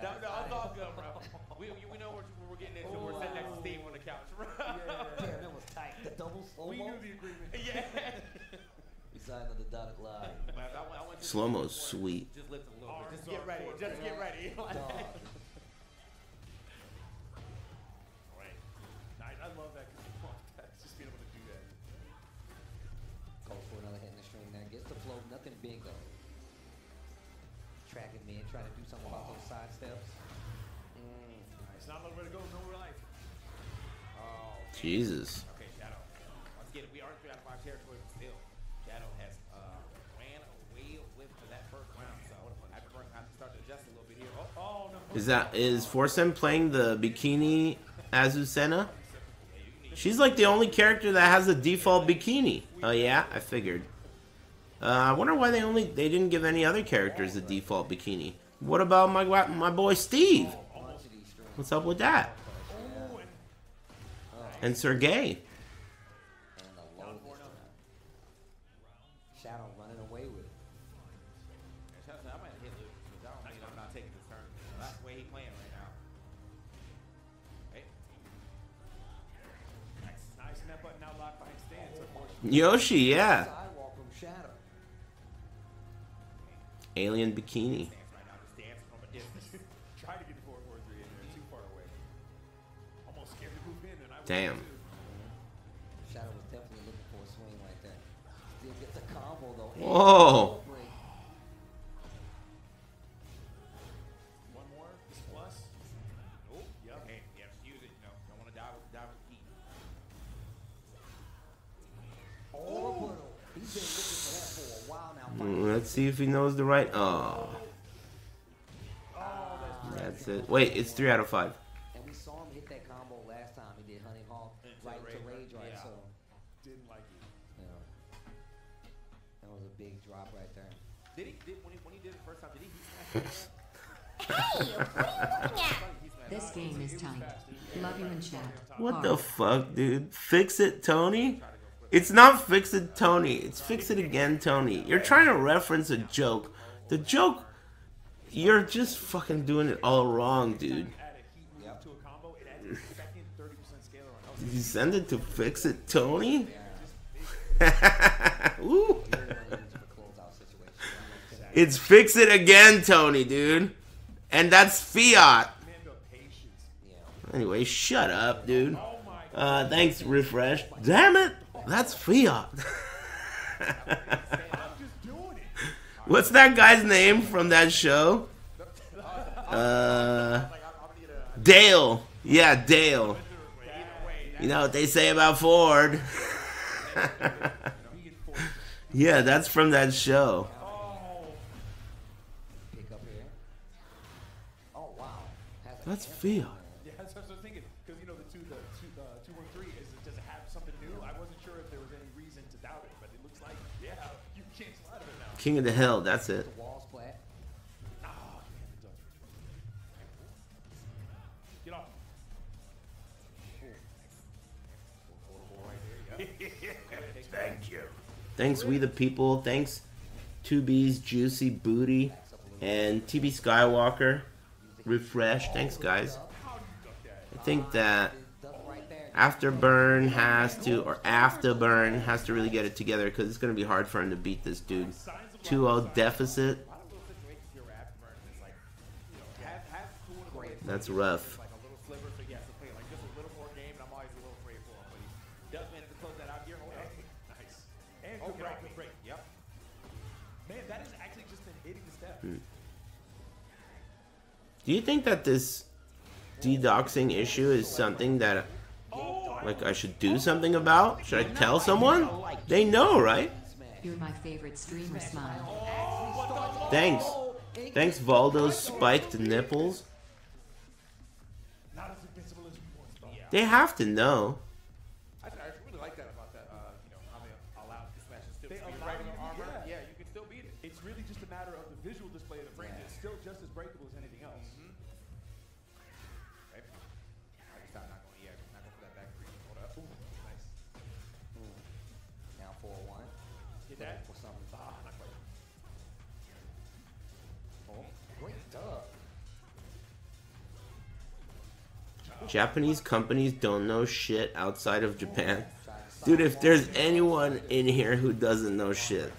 Jesus.
Okay, Shadow. Once again, we are three out of five territory, but still, Shadow has uh, ran away with that first round. So I have to start to adjust a little bit here. Oh,
Oh, no.
Is that is Forsen playing the bikini Azucena? She's like the only character that has a default bikini. Oh yeah, I figured. Uh, I wonder why they only they didn't give any other characters a default bikini. What about my my boy Steve?
Bunch of these strings.
What's up with that? And Sergey. Yoshi, yeah. Alien
this
Damn.
Shadow was definitely looking for a swing like that. Still gets a combo though.
Whoa.
One more. Plus.
Oh, yep. Hey, yeah, use it. You know, don't want to die with die with heat.
Orbital. He's been looking for that for a while now.
Mm, Let's see if he knows the right. Oh. That's it. Wait, it's three out of five.
This game is tight. Love you in chat.
What the fuck, dude? Fix it, Tony? It's not Fix It Tony. It's Fix It Again, Tony. You're trying to reference a joke. The joke, you're just fucking doing it all wrong, dude.
Add a heat move to a combo, it adds a second 30% scalar on.
Did you send it to Fix It Tony? Ooh.
Really want to use it for closeout situations.
It's Fix It Again, Tony, dude. And that's Fiat. Anyway, shut up, dude. Uh, thanks, Refresh. Damn it! That's Fiat. What's that guy's name from that show? Uh, Dale. Yeah, Dale. You know what they say about Ford? yeah, that's from that show. That's
hand
Fiat.
Yeah, that's what I was thinking. Because you know the two, the two, the two one three is does it have something new? I wasn't sure if there was any reason to doubt it, but it looks like yeah, you can't slide it now.
King of the Hill, that's it.
The wall splat.
Oh, ah, man, it does. Get off.
Thank you.
Thanks, We the People. Thanks, 2B's Juicy Booty and TB Skywalker. Refresh. Thanks, guys. I think that Aftaburn has to, or Aftaburn has to really get it together because it's going to be hard for him to beat this dude. 2 0 deficit. That's rough. Do you think that this de-doxing issue is something that like I should do something about? Should I tell someone? They know, right?
You're my favorite streamer smile.
Thanks. Thanks, Valdo's spiked nipples.
Not as invincible as we once thought.
They have to know. Japanese companies don't know shit outside of Japan. Dude, if there's anyone in here who doesn't know shit,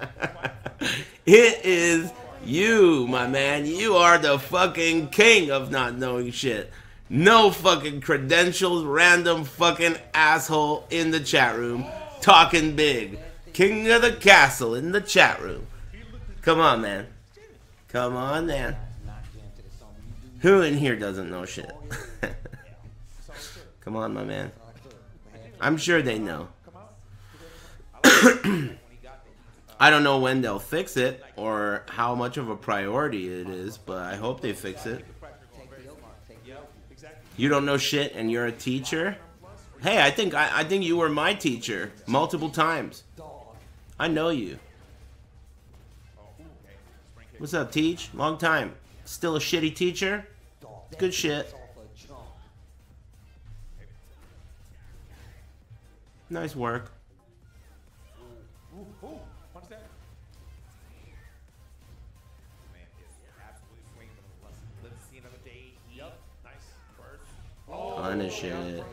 it is you, my man. You are the fucking king of not knowing shit. No fucking credentials, random fucking asshole in the chat room talking big. King of the castle in the chat room. Come on, man. Come on, man. Who in here doesn't know shit? Come on, my man. I'm sure they know. I don't know when they'll fix it or how much of a priority it is, but I hope they fix it. You don't know shit and you're a teacher? Hey, I think I, I think you were my teacher multiple times. I know you. What's up, Teach? Long time. Still a shitty teacher? Good shit. Nice work. Punish it.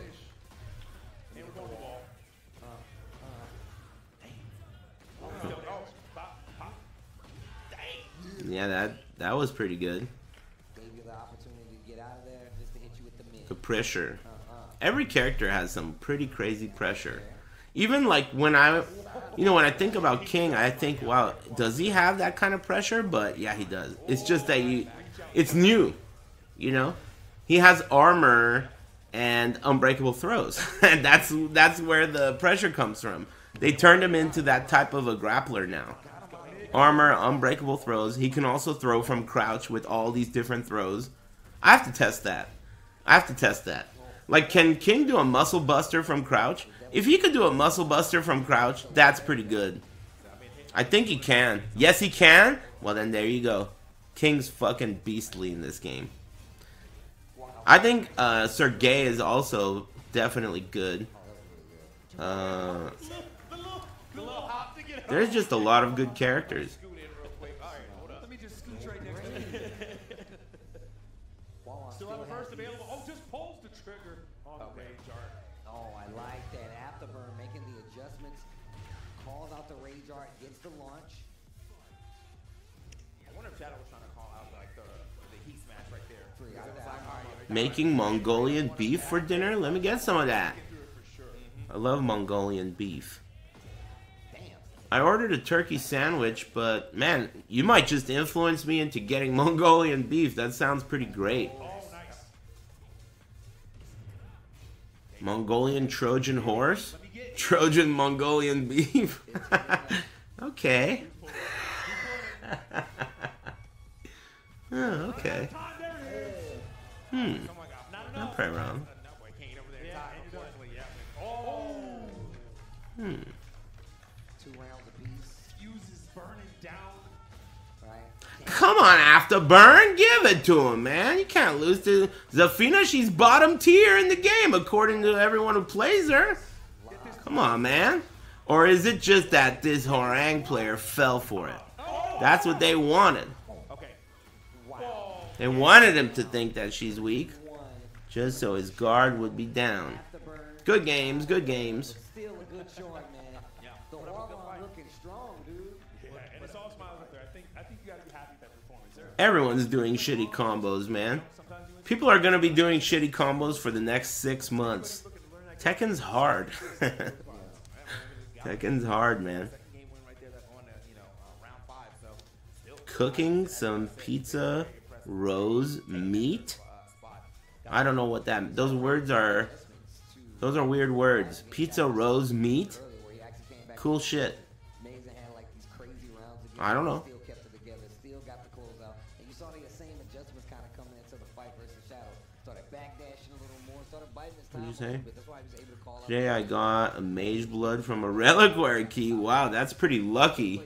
Yeah, that that was pretty good.
The
pressure. Every character has some pretty crazy pressure. Even like when I, you know, when I think about King, I think, wow, does he have that kind of pressure? But yeah, he does. It's just that you, it's new, you know. He has armor and unbreakable throws, and that's that's where the pressure comes from. They turned him into that type of a grappler now. Armor, unbreakable throws. He can also throw from crouch with all these different throws. I have to test that. I have to test that. Like, can King do a muscle buster from crouch? If he could do a muscle buster from crouch, that's pretty good. I think he can. Yes, he can. Well, then there you go. King's fucking beastly in this game. I think uh, Sergey is also definitely good. Uh, there's just a lot of good characters.
Making
Mongolian beef for dinner? Let me get some of that. I love Mongolian beef. I ordered a turkey sandwich, but man, you might just influence me into getting Mongolian beef. That sounds pretty great. Mongolian Trojan horse? Trojan Mongolian beef? okay. oh, okay. Hmm.
Not
probably wrong. Hmm. Come on, Aftaburn, give it to him, man. You can't lose to Zafina. She's bottom tier in the game, according to everyone who plays her. Come on, man. Or is it just that this Hwoarang player fell for it? That's what they wanted.
Okay.
They wanted him to think that she's weak, just so his guard would be down. Good games, good games.
Still a good showing, man.
Yeah.
The
Put up a good
Warlock looking strong, dude.
Yeah, and it's all smiles up there. I think I think you gotta be happy with that performance.
Everyone's doing shitty combos, man.
Sometimes you win.
People are gonna be doing shitty combos for the next six months. Tekken's hard. Tekken's hard, man.
Second game win right there. That's on uh, you know round five. So still
Cooking some pizza, rose, meat. I don't know what that. Those words are. Those are weird words. Pizza, rose, meat. Cool shit. I don't know.
Closeout. And you
say? Today I got a mage blood from a reliquary key. Wow, that's pretty lucky.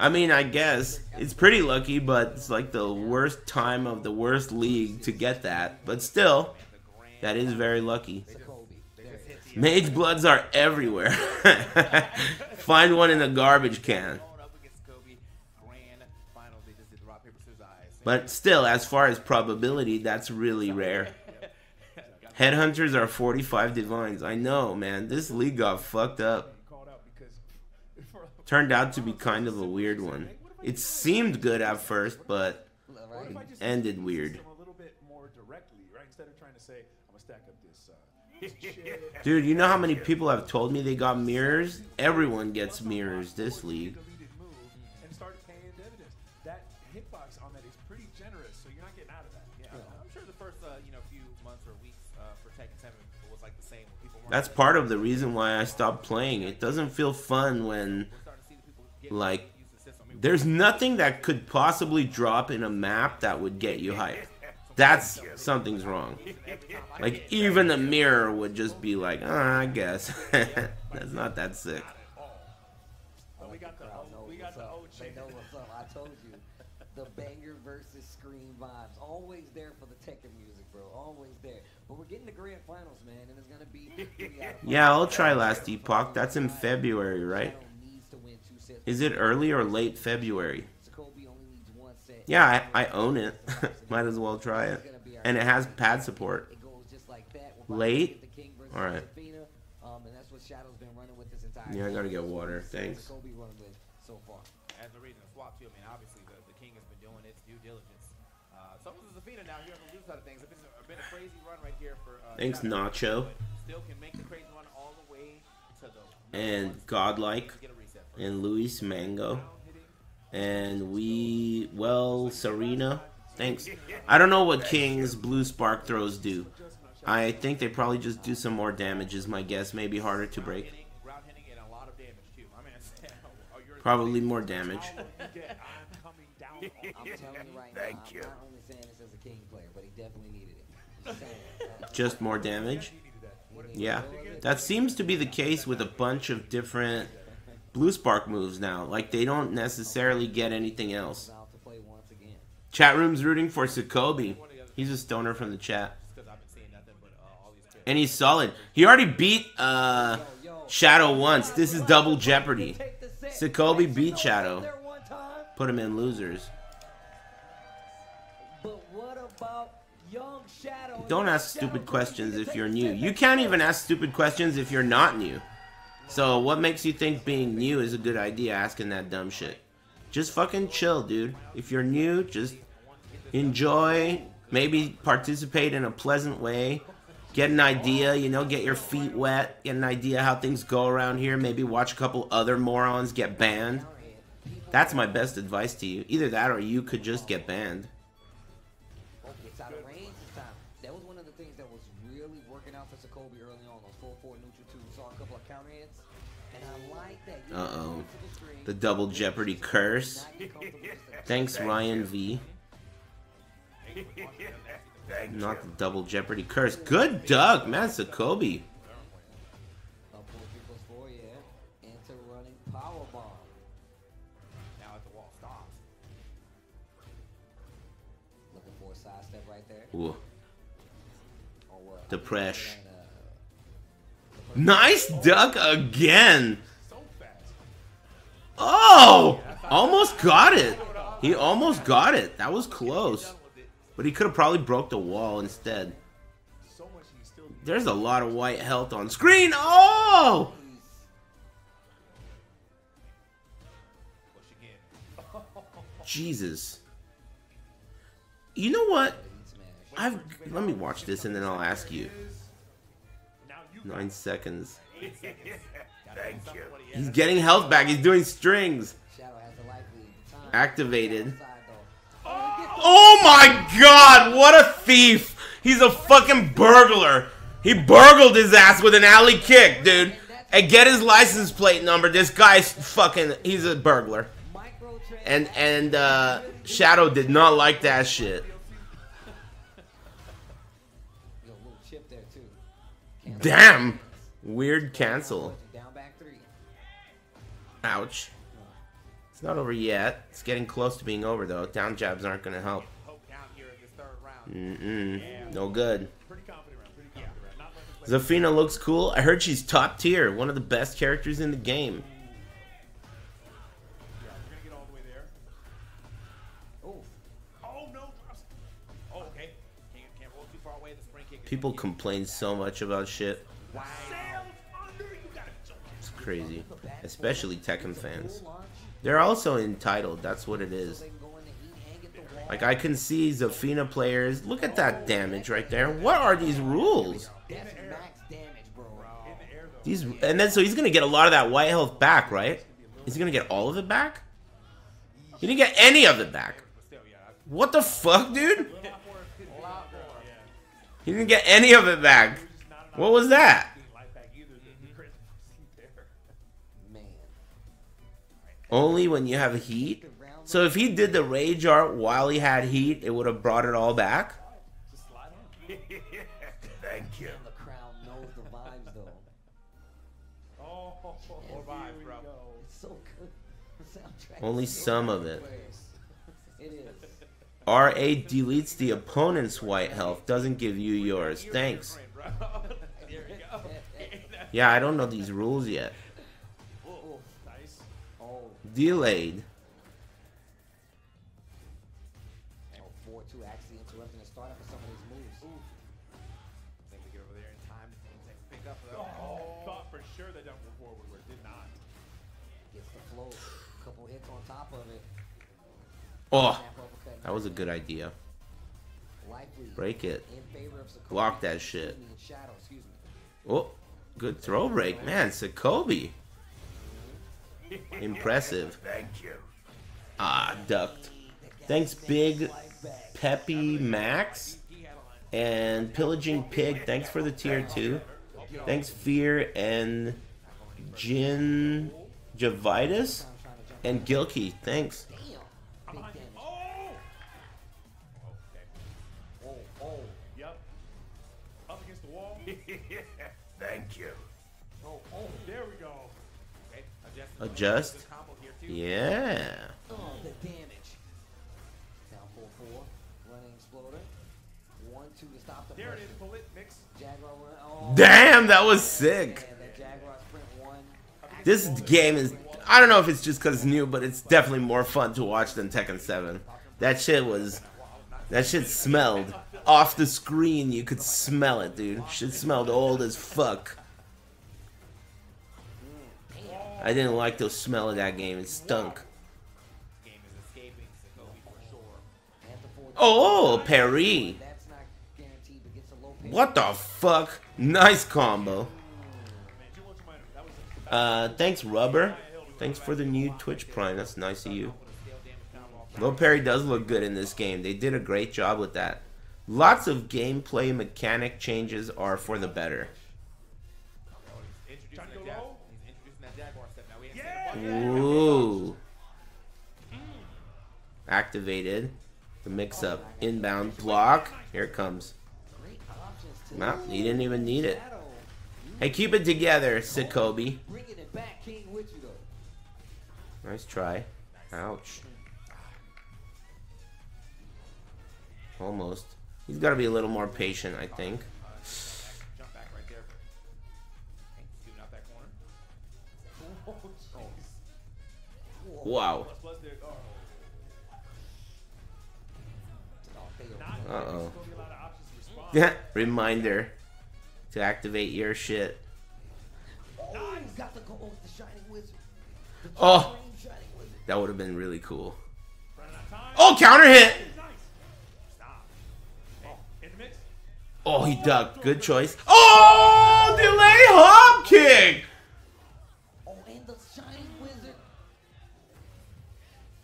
I mean, I guess it's pretty lucky, but it's like the worst time of the worst league to get that. But still, that is very lucky. Mage bloods are everywhere. Find one in a garbage can. But still, as far as probability, that's really rare. Headhunters are 45 divines. I know, man. This league got fucked up.
called out because for
Turned out to be kind of a weird one. It seemed good at first, but
What if I just
ended weird. dude, you know how many people have told me they got mirrors? Everyone gets mirrors this league.
And start paying dividends. That hitbox on that is pretty generous, so you're not getting out of that.
Yeah, I'm sure the first you know few months or weeks for Tekken 7 was like the same. when People weren't
That's part of the reason why I stopped playing. It doesn't feel fun when like
use the system. I mean,
there's nothing that could possibly drop in a map that would get you hyped. That's something's wrong. Like even the mirror would just be like, ah, I guess. That's not that sick.
We got the
Crowd
O-
knows
we got
what's
the
up.
O
They know what's up. I told you. The banger versus scream vibes. Always there for the Tekken music, bro. Always there. But we're getting the grand finals, man, and it's be out of five.
Yeah, I'll try Last Epoch. That's in February, right?
Shadow needs to win two sets.
Is it early or late February?
Jacoby only needs one set.
Yeah, I, I own it. Might as well try it. And it has pad support.
It goes just like that. We're about to
Late?
get the King versus
Alright.
Zafina, um, and that's what Shadow's been running with this entire
Yeah, I gotta get water. Thanks.
Jacoby running with so far?
as the reason to swap too. I mean, obviously the, the king has been doing its due diligence. So is Zafina now here on the loose side of things. It's been, a- been a crazy run right here for.
Thanks, Nacho.
Still can make the crazy run all the way to the.
And Godlike.
Get a reset first.
And Luis Mango. And we, well, Serena. Thanks. I don't know what King's Blue Spark throws do. I think they probably just do some more damage, is my guess. Maybe harder to break.
Hitting, ground hitting, and a lot of damage too. My man said, you're
Probably more damage.
Get, I'm coming down. on
I'm telling you right
Thank you.
I'm not only saying this as a King player, but he definitely needed it. Just
more damage?
He needed that.
he needed
Yeah.
more of it.
That seems to be the case with a bunch of different Blue Spark moves now. Like, they don't necessarily get anything else.
Out to play once again.
Chat room's rooting for Sicoby. He's a stoner from the chat.
because I've been seeing nothing but uh, all these. critics.
And he's solid. He already beat uh, Shadow once. This is double jeopardy.
Take the set.
Sicoby beat Shadow.
There one time,
Put him in losers.
but what about young Shadow?
Don't ask stupid questions if you're new. You can't even ask stupid questions if you're not new. So what makes you think being new is a good idea asking that dumb shit? Just fucking chill, dude. If you're new, just enjoy, maybe participate in a pleasant way. Get an idea, you know, get your feet wet, get an idea how things go around here. Maybe watch a couple other morons get banned. That's my best advice to you. Either that or you could just get banned.
Like that. You
Uh oh.
the
double Jeopardy curse. Thanks, Ryan V. Not the double Jeopardy curse. Good duck, man. Sicoby.
Up 4 3 plus 4, yeah. Into running power bomb.
Now at the
uh,
Nice duck again. Oh! Almost got it. He almost got it. That was close. But he could have probably broke the wall instead. There's a lot of white health on screen. Oh! Jesus. You know what? I've let me watch this and then I'll ask you Nine seconds.
Thank you.
He's getting health back. He's doing strings.
Shadow has the life
Activated.
Oh, he gets the-
Oh my god, what a thief! He's a fucking burglar. He burgled his ass with an alley kick, dude. And get his license plate number. This guy's fucking he's a burglar. And and uh Shadow did not like that shit.
Yo, little chip there too. Cancel.
Damn. Weird cancel.
Down back three.
Ouch. It's not over yet. It's getting close to being over though. Down jabs aren't gonna help.
Hope down here in this third round.
Mm-mm. No good.
pretty confident round. Pretty confident round. Not much of
Zafina looks cool. I heard she's top tier, one of the best characters in the game.
Yeah, we're gonna get all the way there.
Oof.
Oh no! drops. Oh, okay. Can't, can't roll too far away. The spring kick. is
People complain so much about shit. Crazy. Especially Tekken fans. They're also entitled, that's what it is. Like I can see Zafina players. Look at that damage right there. What are these rules? These and then so he's gonna get a lot of that white health back, right? Is he gonna get all of it back? He didn't get any of it back. What the fuck, dude? He didn't get any of it back. What was that? Only when you have heat. So if he did the rage art while he had heat, it would have brought it all back.
Just slide on.
Thank you.
And the crowd knows the vibes, though.
Oh,
More vibes, bro.
It's so good. The soundtrack.
Only some of it.
It is.
RA deletes the opponent's white health, doesn't give you yours. Thanks.
Bro. there we go.
Yeah, I don't know these rules yet.
Nice.
Oh,
Delayed.
oh, 4-2 actually interrupting the startup of some of these moves.
think we get over there in time to pick up though.
Oh, thought for sure that jump forward where it did not.
Gets the float. Couple hits on top of it.
Oh, that was a good idea. Break it.
in favor of Sicoby.
Block that shit.
Excuse me, in Shadow, excuse me.
Oh, good throw break. Man, Sicoby. Impressive.
Thank you.
Ah, ducked. Thanks, Big Peppy Max. And Pillaging Pig, thanks for the tier 2. Thanks, Fear and Jin Javitus. And Gilkey, thanks.
Adjust.
Adjust.
Good combo here too.
Yeah.
Oh, the damage. Down 4-4. Running exploder. 1-2 to stop the
There it
pressure.
is. Pull it. Mix.
Jaguar run. Oh,
Damn, that was sick.
man, that Jaguar sprint one.
This game is. I don't know if it's just because it's new, but it's definitely more fun to watch than Tekken 7. That shit was. That shit smelled. Off the screen, you could smell it, dude. Shit smelled old as fuck. I didn't like the smell of that game. It stunk.
Game is escaping Sicoby for sure.
At the 4-2.
Oh, Perry.
Low.
What the fuck? Nice combo. Uh, thanks, Rubber. Thanks for the new Twitch Prime. That's nice of you. Lil Perry does look good in this game. They did a great job with that. Lots of gameplay mechanic changes are for the better. Ooh. Activated. The mix up. Inbound block. Here it comes. No, he didn't even need it. Hey, keep it together,
though.
Nice try. Ouch. Almost. He's got to be a little more patient, I think.
To respond.
Yeah. Reminder to activate your shit.
Oh, he's got the goal with the Shining Wizard. The. Supreme Shining Wizard.
That would have been really cool.
Running out of time.
Oh, counter hit.
Nice. Stop. Oh, in the mix.
Oh, he ducked. Good choice. Oh, delay hop kick.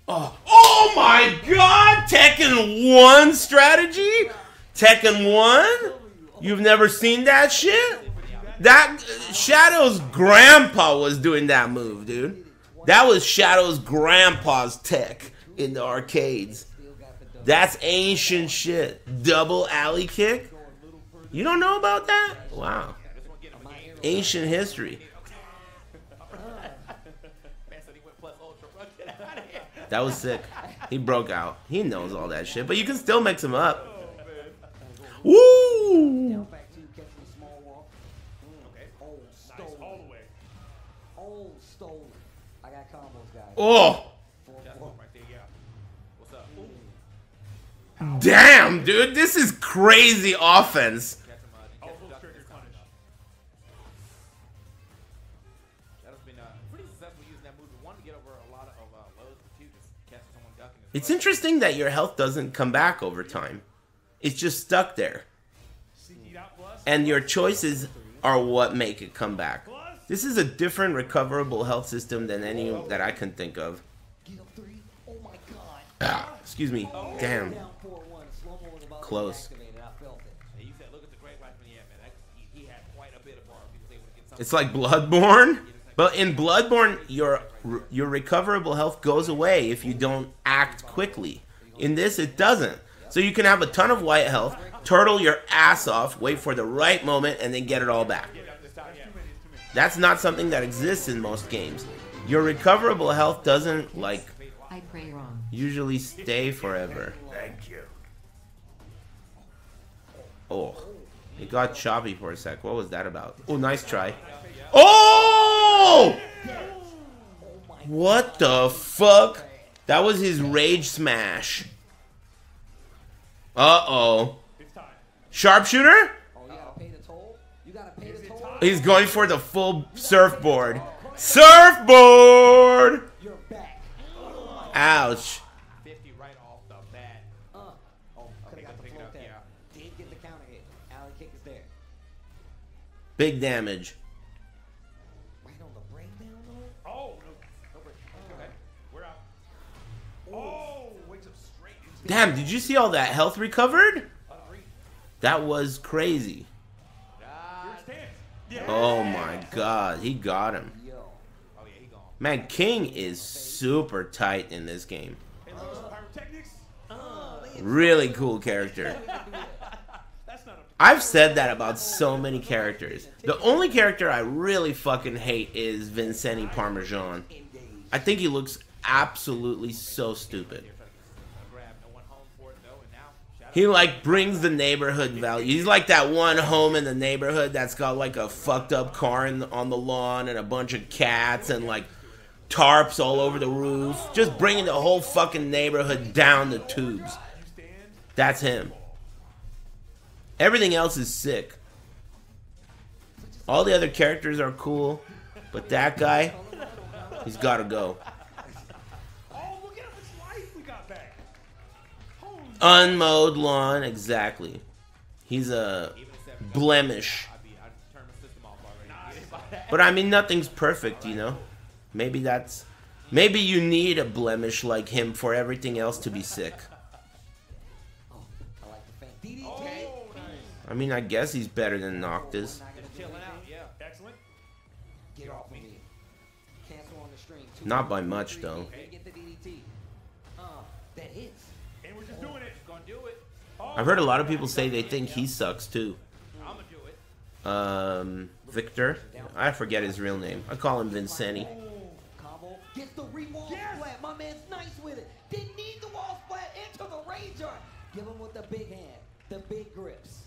Oh,
oh my god! Tekken 1 strategy? Tekken 1? You've never seen that shit? That Shadow's grandpa was doing that move, dude. That was Shadow's grandpa's tech in the arcades. That's ancient shit. Double alley kick? You don't know about that? Wow. Ancient history. That was sick. He broke out. He knows all that shit, but you can still mix him up. Woo!
Down back two, catching the small walk.
It's interesting that your health doesn't come back over time. It's just stuck there. And your choices are what make it come back. This is a different recoverable health system than any that I can think of. Ah, excuse me. Damn.
Down 4 1. Slow-mo was about to be
Close. It's like Bloodborne, but in Bloodborne, your your recoverable health goes away if you don't act quickly. In this, it doesn't. So you can have a ton of white health, turtle your ass off, wait for the right moment, and then get it all back. That's not something that exists in most games. Your recoverable health doesn't like
I pray wrong.
usually stay forever.
Thank you.
Oh, it got choppy for a sec. What was that about? Oh, nice try. Oh! What the fuck? That was his rage smash. Uh oh. Sharpshooter?
Oh, you gotta pay the toll? You gotta pay the
Damn, did you see all that health recovered? That was crazy. Oh my god, he got him. Man, King is super tight in this game. Really cool character. I've said that about so many characters. The only character I really fucking hate is Vincenti Parmesan. I think he looks absolutely so stupid. He like brings the neighborhood value. He's like that one home in the neighborhood that's got like a fucked up car in, on the lawn and a bunch of cats and like tarps all over the roof. Just bringing the whole fucking neighborhood down the tubes. That's him. Everything else is sick. All the other characters are cool, but that guy, he's got to go. Unmowed lawn, exactly. He's a blemish. But I mean, nothing's perfect, you know. Maybe that's maybe you need a blemish like him for everything else to be sick.
I
mean, I guess he's better than Noctis. Not by much,
yeah.
I've heard a lot of people say they think he sucks too.
I'm gonna do it.
Um, Victor, I forget his real name. I call him Vincenti.
Gets the re-wall splat. My man's nice with it. Didn't need the wall splat into the Ranger. Give him with the big hand, the big grips.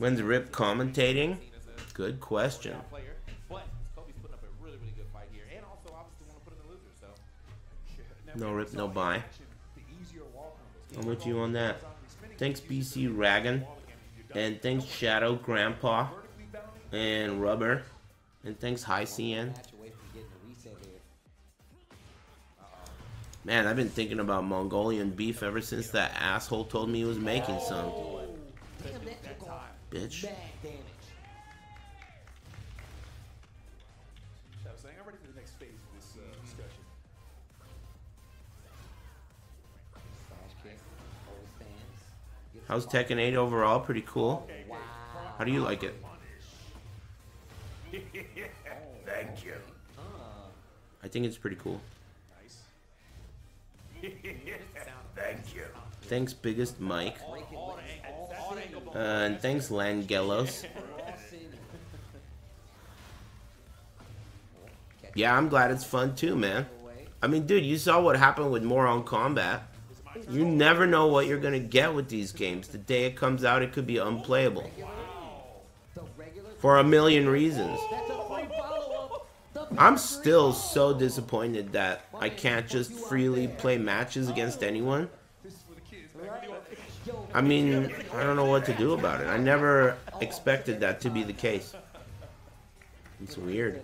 Put Rip
the
Good question. No rip, no buy.
The easier.
I'm with you on that. Thanks BC Ragan. And thanks Shadow Grandpa. And Rubber. And thanks High CN.
match away from getting a reset here.
Man, I've been thinking about Mongolian beef ever since that asshole told me he was making some.
Oh.
Bitch.
mad damage.
I was saying, I'm ready for the next phase of this uh, discussion.
Slash kick, hold stands.
How's
the
Tekken 8 overall? Pretty cool.
Wow.
How do you like it?
Thank you.
Uh,
I think it's pretty cool.
Thank you.
Thanks, biggest Mike.
breaking
all
Uh, and thanks, Langelos. Yeah, I'm glad it's fun too, man. I mean, dude, you saw what happened with Moron Combat. You never know what you're gonna get with these games. The day it comes out, it could be unplayable for a million reasons. I'm still so disappointed that I can't just freely play matches against anyone.
This is for the kids.
Right? Yo,
I mean, I don't know what to do about it. I never expected that to be the case. It's weird.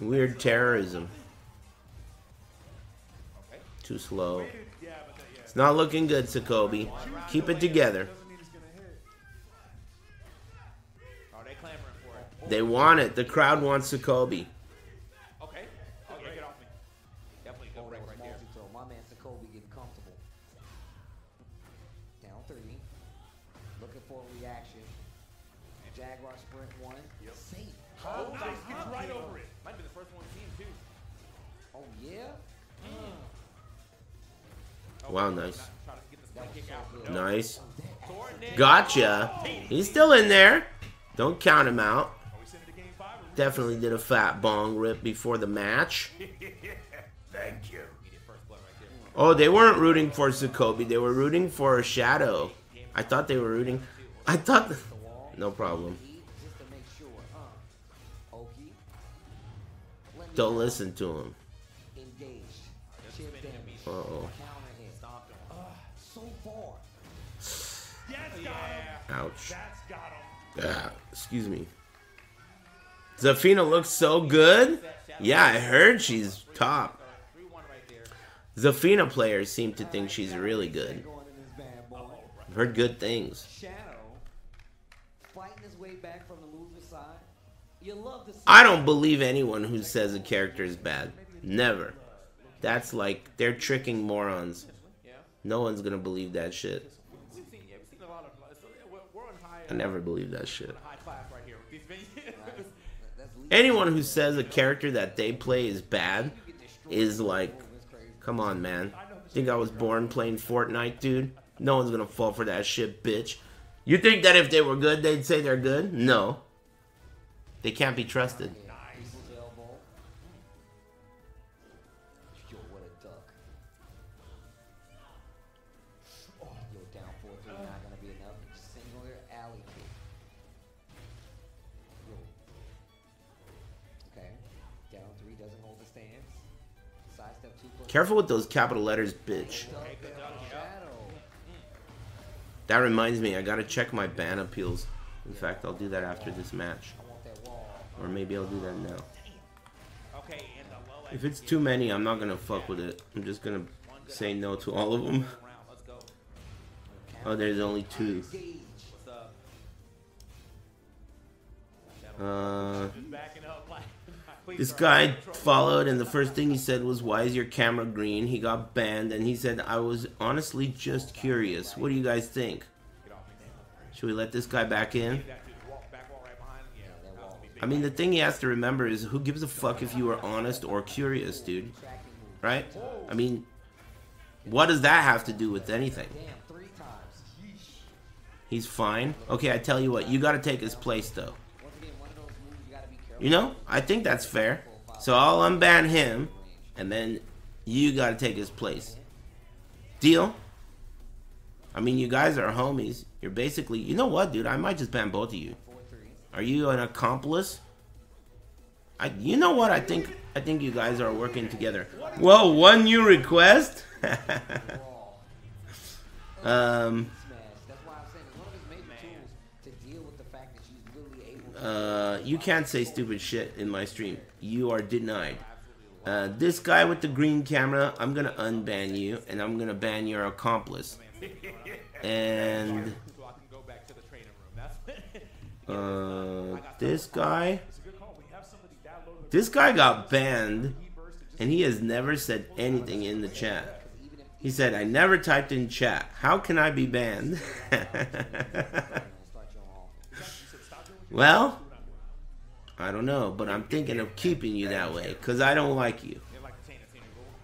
Weird terrorism. Too slow. It's not looking good, Sicoby. Keep it together.
They
want it. The crowd wants
Sicoby.
Out.
nice.
Nice.
Gotcha. He's still in there. Don't count him out. Definitely did a fat bong rip before the match.
Thank you.
Oh, they weren't rooting for Sicoby. They were rooting for a Shadow. I thought they were rooting. I thought. No problem. Don't listen to him. Uh oh. Ouch.
That's got him.
Ah, excuse me. Zafina looks so good. Yeah, I heard she's top.
Three one right there.
Zafina players seem to think she's really good.
Going in this bad boy.
I've heard good things.
Shadow. Fighting his way back from the loser side. You love to see
I don't believe anyone who says a character is bad. Never. That's like they're tricking morons. No one's gonna believe that shit.
We've seen, yeah, we've seen a lot of. So we're, we're on high.
I never believe that shit.
High class right here with these videos.
That's least
Anyone who says a character that they play is bad is like, come on, man. Think I was born playing Fortnite, dude? No one's gonna fall for that shit, bitch. You think that if they were good, they'd say they're good? No. They can't be trusted. Careful with those capital letters, bitch. That reminds me, I gotta check my ban appeals. In fact, I'll do that after this match. Or maybe I'll do that now. If it's too many, I'm not gonna fuck with it. I'm just gonna say no to all of them. Oh, there's only two. Uh, this guy followed, and the first thing he said was, "Why is your camera green?" He got banned, and he said, "I was honestly just curious. What do you guys think? Should we let this guy back in?" I mean, the thing he has to remember is, who gives a fuck if you were honest or curious, dude? Right? I mean, what does that have to do with anything? He's fine. Okay, I tell you what, you gotta take his place though.
Once again, one of those moves you
know, I think that's fair. So I'll unban him, and then you gotta take his place. Deal? I mean, you guys are homies. You're basically, you know what, dude? I might just ban both of you. Are you an accomplice? I, you know what? I think, I think you guys are working together. Well, one new request? um, uh, you can't say stupid shit in my stream. You are denied. Uh, this guy with the green camera, I'm gonna unban you, and I'm gonna ban your accomplice. And. Uh, this guy, this guy got banned, and he has never said anything in the chat. He said, "I never typed in chat. How can I be banned?" well, I don't know, but I'm thinking of keeping you that way because I don't like you.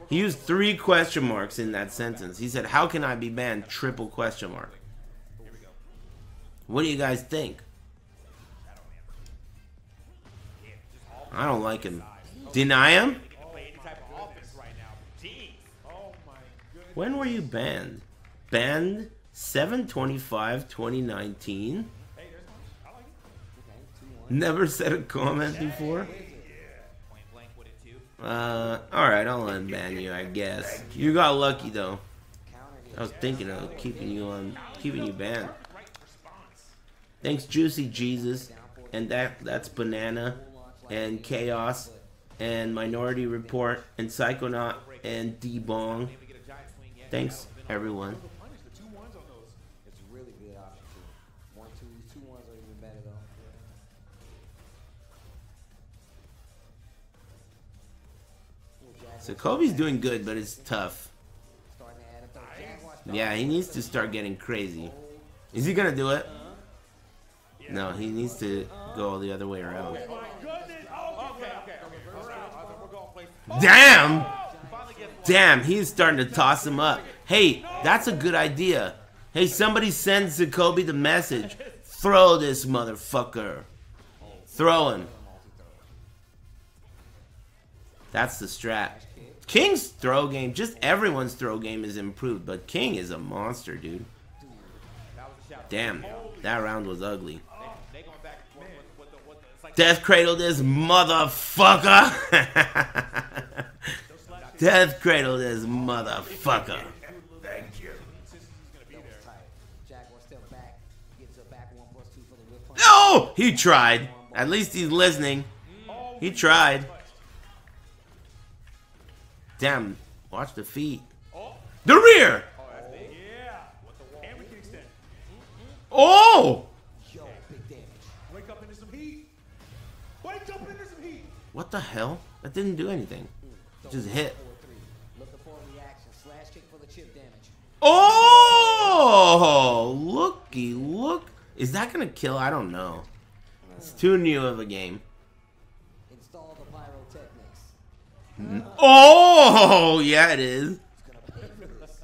He used three question marks in that sentence. He said, "How can I be banned?" Triple question mark. What do you guys think? I don't like him. Deny him? When were you banned? Banned 725 2019? Never said a comment before?
Point blank with it too.
Uh, alright, I'll unban you, I guess. You got lucky though. I was thinking of keeping you on, keeping you banned. Thanks, Juicy Jesus, and that that's Banana, and Chaos, and Minority Report, and Psychonaut, and D-Bong. Thanks, everyone. Sicoby's doing good, but it's tough.
To.
Yeah, he needs to start getting crazy. Is he gonna do it? No, he needs to go the other way around. Damn! Damn, he's starting to toss him up. Hey, that's a good idea. Hey, somebody send Sicoby the message. Throw this motherfucker. Throw him. That's the strat. King's throw game, just everyone's throw game is improved, but King is a monster, dude. Damn, that round was ugly.
They going back and forth with, with the, with the, it's like
Death Cradle this motherfucker. Death Cradle this motherfucker.
Thank you.
Tight. Jaguar step back. Gets a back one plus two for the whip punch.
No! He tried. At least he's listening. He tried. Damn. Watch the feet. The rear! Oh! What the hell? That didn't do anything. Just hit. Oh! Looky, look. Is that gonna kill? I don't know. It's too new of a game. Oh! Yeah, it is.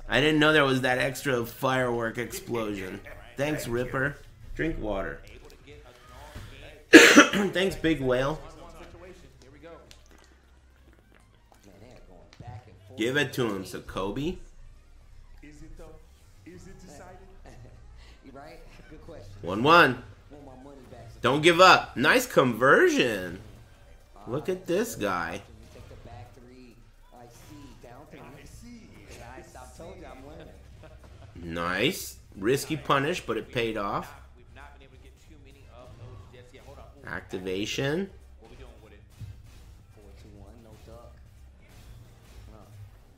I didn't know there was that extra firework explosion. Thanks, Ripper. Drink water. Thanks, Big Whale. Give it to him, Sicoby.
Is it though? Is it decided?
Right? Good question.
1 1.
Want my money back. So
Don't give up. Nice conversion. Look at this guy. Nice. Risky punish, but it paid off. Activation.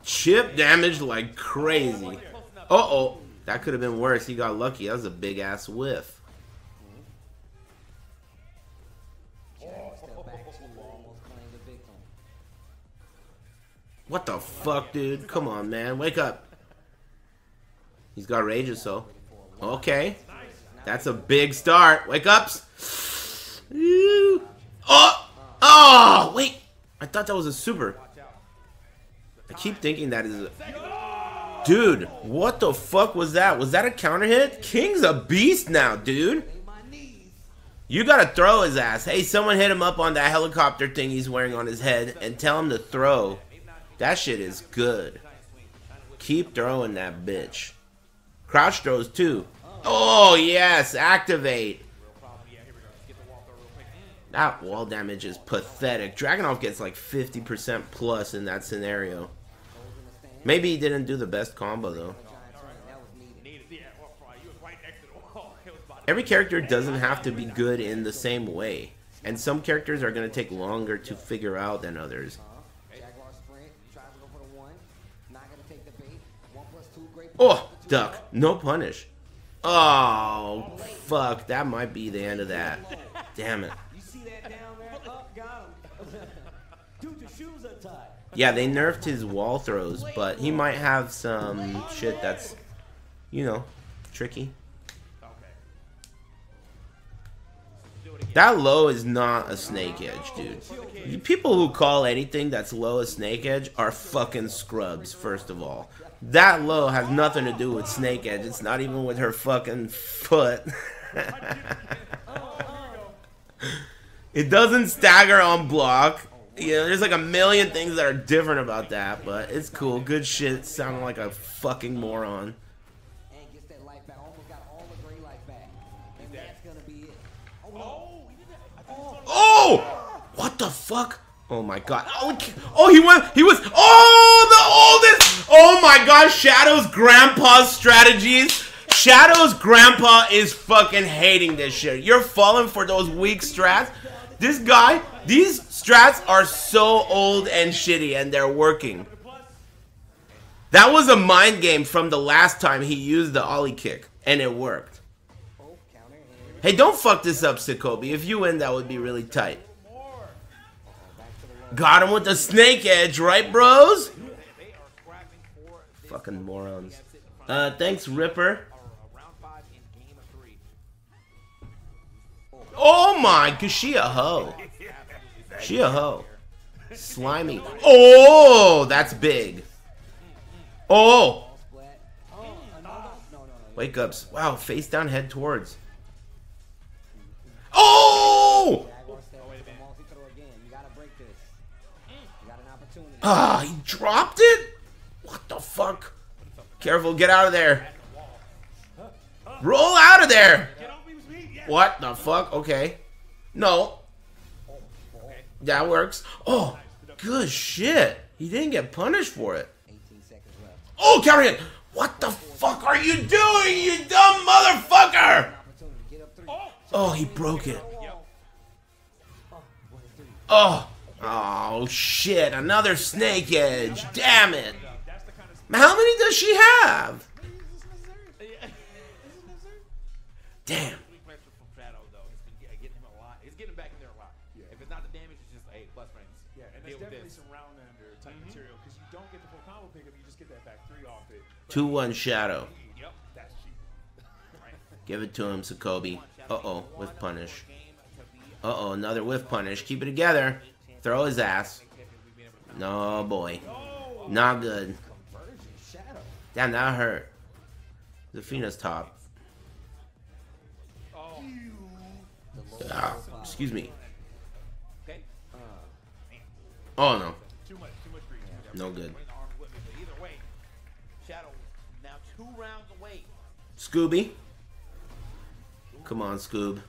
Chip damage like crazy. Uh oh. That could have been worse. He got lucky. That was a big ass whiff. What the fuck, dude? Come on, man. Wake up. He's got rages, so. Okay. That's a big start. Wake up. Ooh. Oh! Oh! Wait. I thought that was a super. I keep thinking that is a... Dude, what the fuck was that? Was that a counter hit? King's a beast now, dude. You gotta throw his ass. Hey, someone hit him up on that helicopter thing he's wearing on his head and tell him to throw. That shit is good. Keep throwing that bitch. Crouch throws too. Oh, yes. Activate. That wall damage is pathetic. Dragunov gets like 50% plus in that scenario. Maybe he didn't do the best combo though. Every character doesn't have to be good in the same way. And some characters are going to take longer to figure out than others.
Jaguar sprint, tries to go for the one. Not gonna take the bait. One plus two, great.
Oh, duck. No punish. Oh, fuck. That might be the end of that. Damn it.
You see that down there? Up, oh, got him. Dude, your shoes untied.
Yeah, they nerfed his wall throws, but he might have some shit that's, you know, tricky. That low is not a snake edge, dude. People who call anything that's low a snake edge are fucking scrubs, first of all. That low has nothing to do with snake edge. It's not even with her fucking foot. it doesn't stagger on block. Know, there's like a million things that are different about that, but it's cool. Good shit. Sounding like a fucking moron.
Oh!
What the fuck? Oh my god. Oh, he- oh, he went. He was. Oh, the oldest. Oh my god. Shadow's grandpa's strategies. Shadow's grandpa is fucking hating this shit. You're falling for those weak strats. This guy, these strats are so old and shitty, and they're working. That was a mind game from the last time he used the ollie kick, and it worked. Hey, don't fuck this up, Sicoby. If you win, that would be really tight. Got him with the snake edge, right, bros? Fucking morons. Uh, thanks, Ripper. Oh my, cause she a hoe. She a hoe. Slimy. Oh, that's big. Oh. Wake ups. Wow, face down, head towards. Oh! Ah, he dropped it? What the fuck? Careful, get out of there. Roll out of there. What the fuck? Okay. No. That works. Oh, good shit. He didn't get punished for it.
18 seconds left.
Oh, carry it. What the fuck are you doing, you dumb motherfucker? Oh, he broke it. Oh. Oh, shit. Another snake edge. Damn it. How many does she have? Damn.
Pressure from Shadow though. It's been get- getting him a lot. It's getting back in there a lot. If it's not the damage, it's just hey, plus frames.
And
Deal
that's definitely some round under type material because you don't get the full combo pickup, you just get that back three off it.
2 1 Shadow.
Yep.
Give it to him, Sicoby. Uh oh, whiff punish. Uh oh, another whiff punish. Keep it together. Throw his ass. No, boy. Not good. Damn, that hurt. Zafina's top. Ah, excuse me. Oh no. No good. Scooby. Come on, Scoob.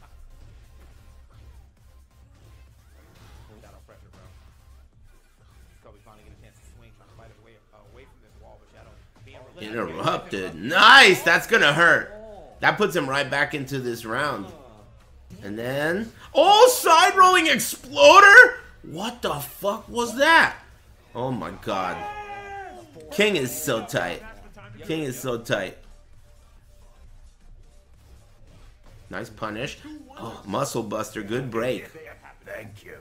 Interrupted. Nice. That's gonna hurt. That puts him right back into this round. And then, oh, side rolling exploder. What the fuck was that? Oh my god. King is so tight. King is so tight. Nice punish. Oh, muscle buster. Good break.
Thank you.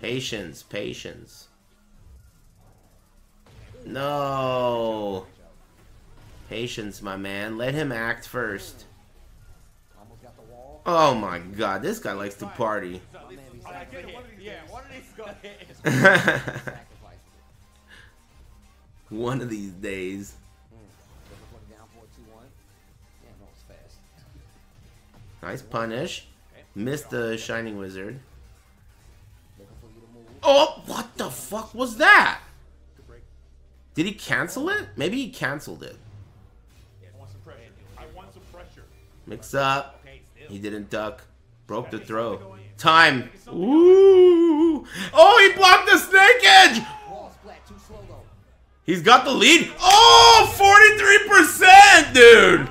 Patience, patience. No. Patience, my man. Let him act first. Oh my god, this guy likes to party.
One of these days.
one of these go ahead.
sacrificing it.
One of these days.
Looking for the down 4 2 1. Yeah, no, it's fast.
Nice punish. Missed the Shining Wizard. Oh, what the fuck was that? Did he cancel it? Maybe he canceled it. Mix up. He didn't duck. Broke the throw. Time. Ooh. Oh, he blocked the snake edge. He's got the lead. Oh, 43%, dude.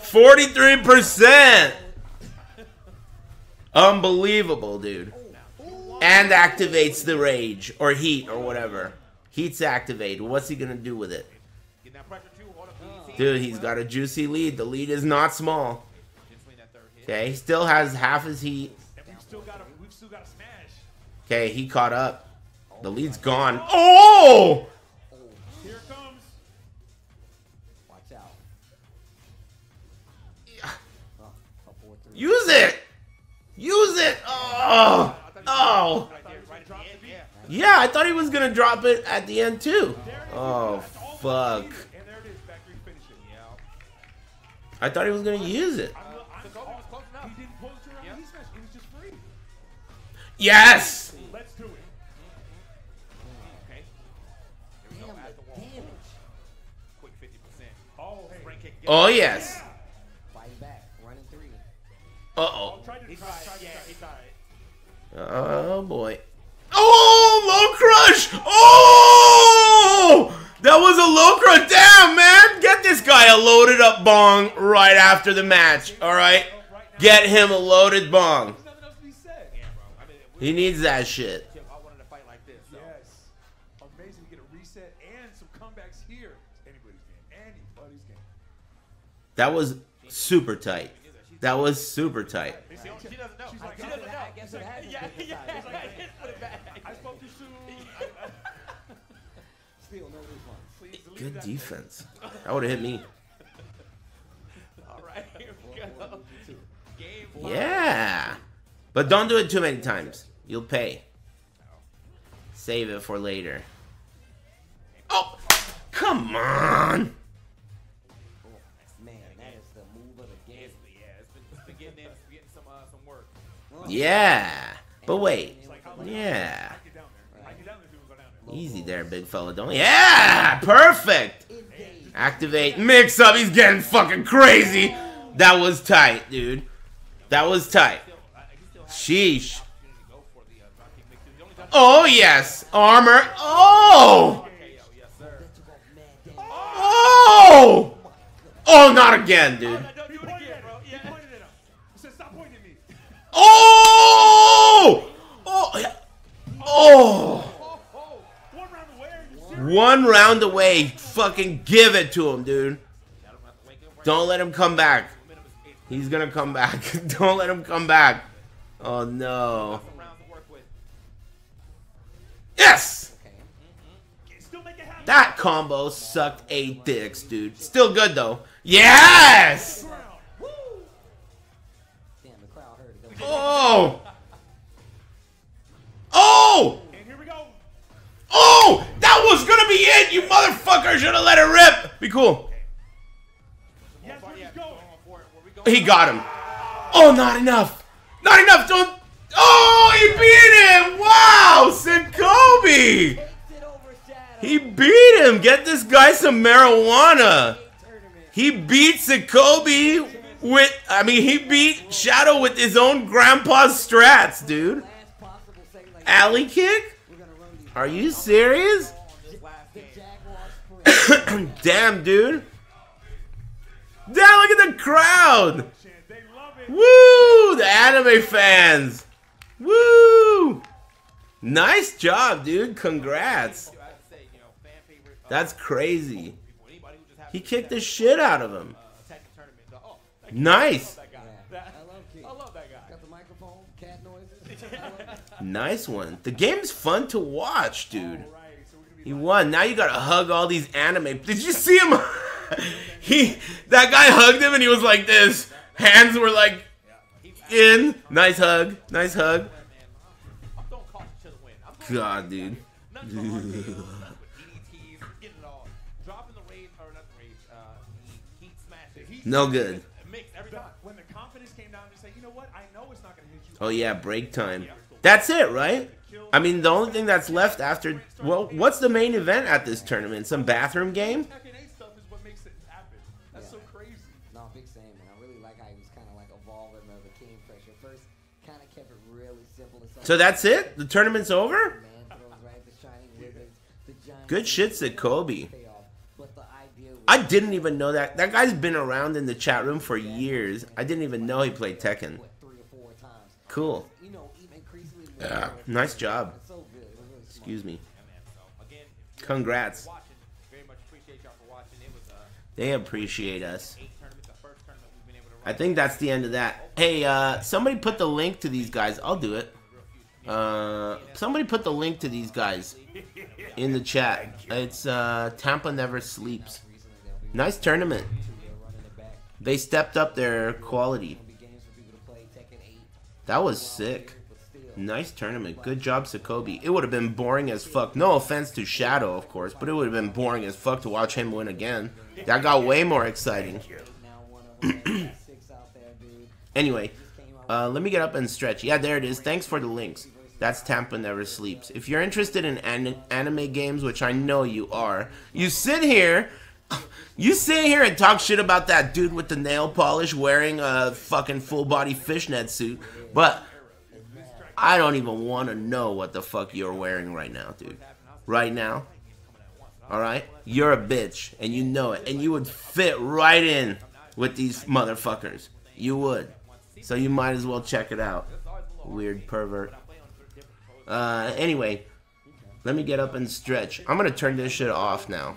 43%. Unbelievable, dude. And activates the rage or heat or whatever. Heat's activated. What's he going to do with it?
Get that pressure too. Hold up.
Dude, he's got a juicy lead. The lead is not small.
Just swing that third hit.
Okay, he still has half his heat.
And we've still got to we've still got to smash.
Okay, he caught up. Oh the lead's gone. Oh!
oh! Here comes.
Watch out. Oh, up 4 3.
Use it! Use it! Oh! Oh!
Right there, right at the end. Yeah.
Yeah, I thought he was gonna drop it at the end too. Oh, fuck.
And there it is, factory finishing.
Yeah.
I thought he was gonna use it.
I'm, I'm,
Kobe was close enough.
He didn't it around
Yep.
the smash. It was just free.
Yes!
Let's do it.
Okay. Here we go.
Damn,
At the
the
wall.
damage.
Quick 50%.
Oh, hey.
Spring kick.
Oh, yes.
Fighting back. Running 3.
Uh-oh. Oh, boy. Oh, low crush! Oh! That was a low crush. Damn, man! Get this guy a loaded up bong right after the match, alright? Get him a loaded bong. He needs that shit.
I wanted to fight like this.
Yes. Amazing to get a reset and some comebacks here. It's anybody's game. Anybody's game.
That was super tight. That was super tight.
She, don't- she doesn't know.
She's
She
oh,
doesn't know.
I guess it hasn't
Yeah,
been
yeah,
decided.
yeah. Just put it back.
I spoke too soon.
Still no refund.
Please delete
Good
that.
defense. That would have hit me.
All right, here we go. Game one.
Yeah. But don't do it too many times. You'll pay. Save it for later. Oh! Come on!
Yeah.
But wait. Yeah. Easy there, big fella. Don't. Yeah! Perfect! Activate. Mix up. He's getting fucking crazy. That was tight, dude. That was tight. Sheesh. Oh, yes. Armor. Oh! Oh! Oh, not again, dude. Oh! Oh! Oh!
One round away.
Fucking give it to him, dude. Don't let him come back. He's gonna come back. Don't let him come back. Oh no. Yes! That combo sucked eight dicks, dude. Still good though. Yes! Oh! Oh!
And here we go.
Oh! That was gonna be it! You motherfucker should have let it rip! Be cool.
Yes, where
Yeah,
he's going.
going for it. Where we going?
He got him. Oh, not enough. Not enough. Don't. Oh, he beat him. Wow, Sicoby.
Takes it over Shadow.
He beat him. Get this guy some marijuana. He beat Sicoby with. I mean, he beat Shadow with his own grandpa's strats, dude. Alley kick? Are you serious? Damn, dude. Damn, look at the crowd. Woo! The anime fans. Woo! Nice job, dude. Congrats. That's crazy. He kicked the shit out of him. Nice.
I love that guy. Got the microphone, cat noises.
Nice one. The game's fun to watch, dude. He won. Now you gotta hug all these anime. Did you see him? he that guy hugged him and he was like this. Hands were like in. Nice hug. Nice hug. God, dude. No good. Oh yeah, break time. That's it, right? I mean, the only thing that's left after well, what's the main event at this tournament? Some bathroom game?
Tekken 8 stuff is what makes it happen. That's so crazy.
No, big Sam, man. I really like how he was kind of like evolving the, the King pressure. First, kind of kept it really simple.
So that's it? The tournament's over?
Man throws, right? The shining wizards, the giant
Good shit, Sicoby.
payoff. But the idea was
I didn't even know that. That guy's been around in the chat room for years. I didn't even know he played Tekken.
three or four times.
Cool.
You know, even increasingly
Yeah, nice job.
It's so good. It was really smart.
Excuse me. Congrats. They appreciate us. I think that's the end of that. Hey, uh, somebody put the link to these guys. I'll do it. Uh, somebody put the link to these guys in the chat. It's uh, Tampa Never Sleeps. Nice tournament. They stepped up their quality. That was sick. Nice tournament. Good job, Sicoby. It would have been boring as fuck. No offense to Shadow, of course, but it would have been boring as fuck to watch him win again. That got way more exciting. anyway, uh, let me get up and stretch. Yeah, there it is. Thanks for the links. That's Tampa Never Sleeps. If you're interested in an- anime games, which I know you are, you sit here, you sit here and talk shit about that dude with the nail polish wearing a fucking full body fishnet suit, but I don't even want to know what the fuck you're wearing right now, dude. Right now. Alright? You're a bitch, and you know it, and you would fit right in with these motherfuckers. You would. So you might as well check it out. Weird pervert. Uh, anyway, let me get up and stretch. I'm gonna turn this shit off now.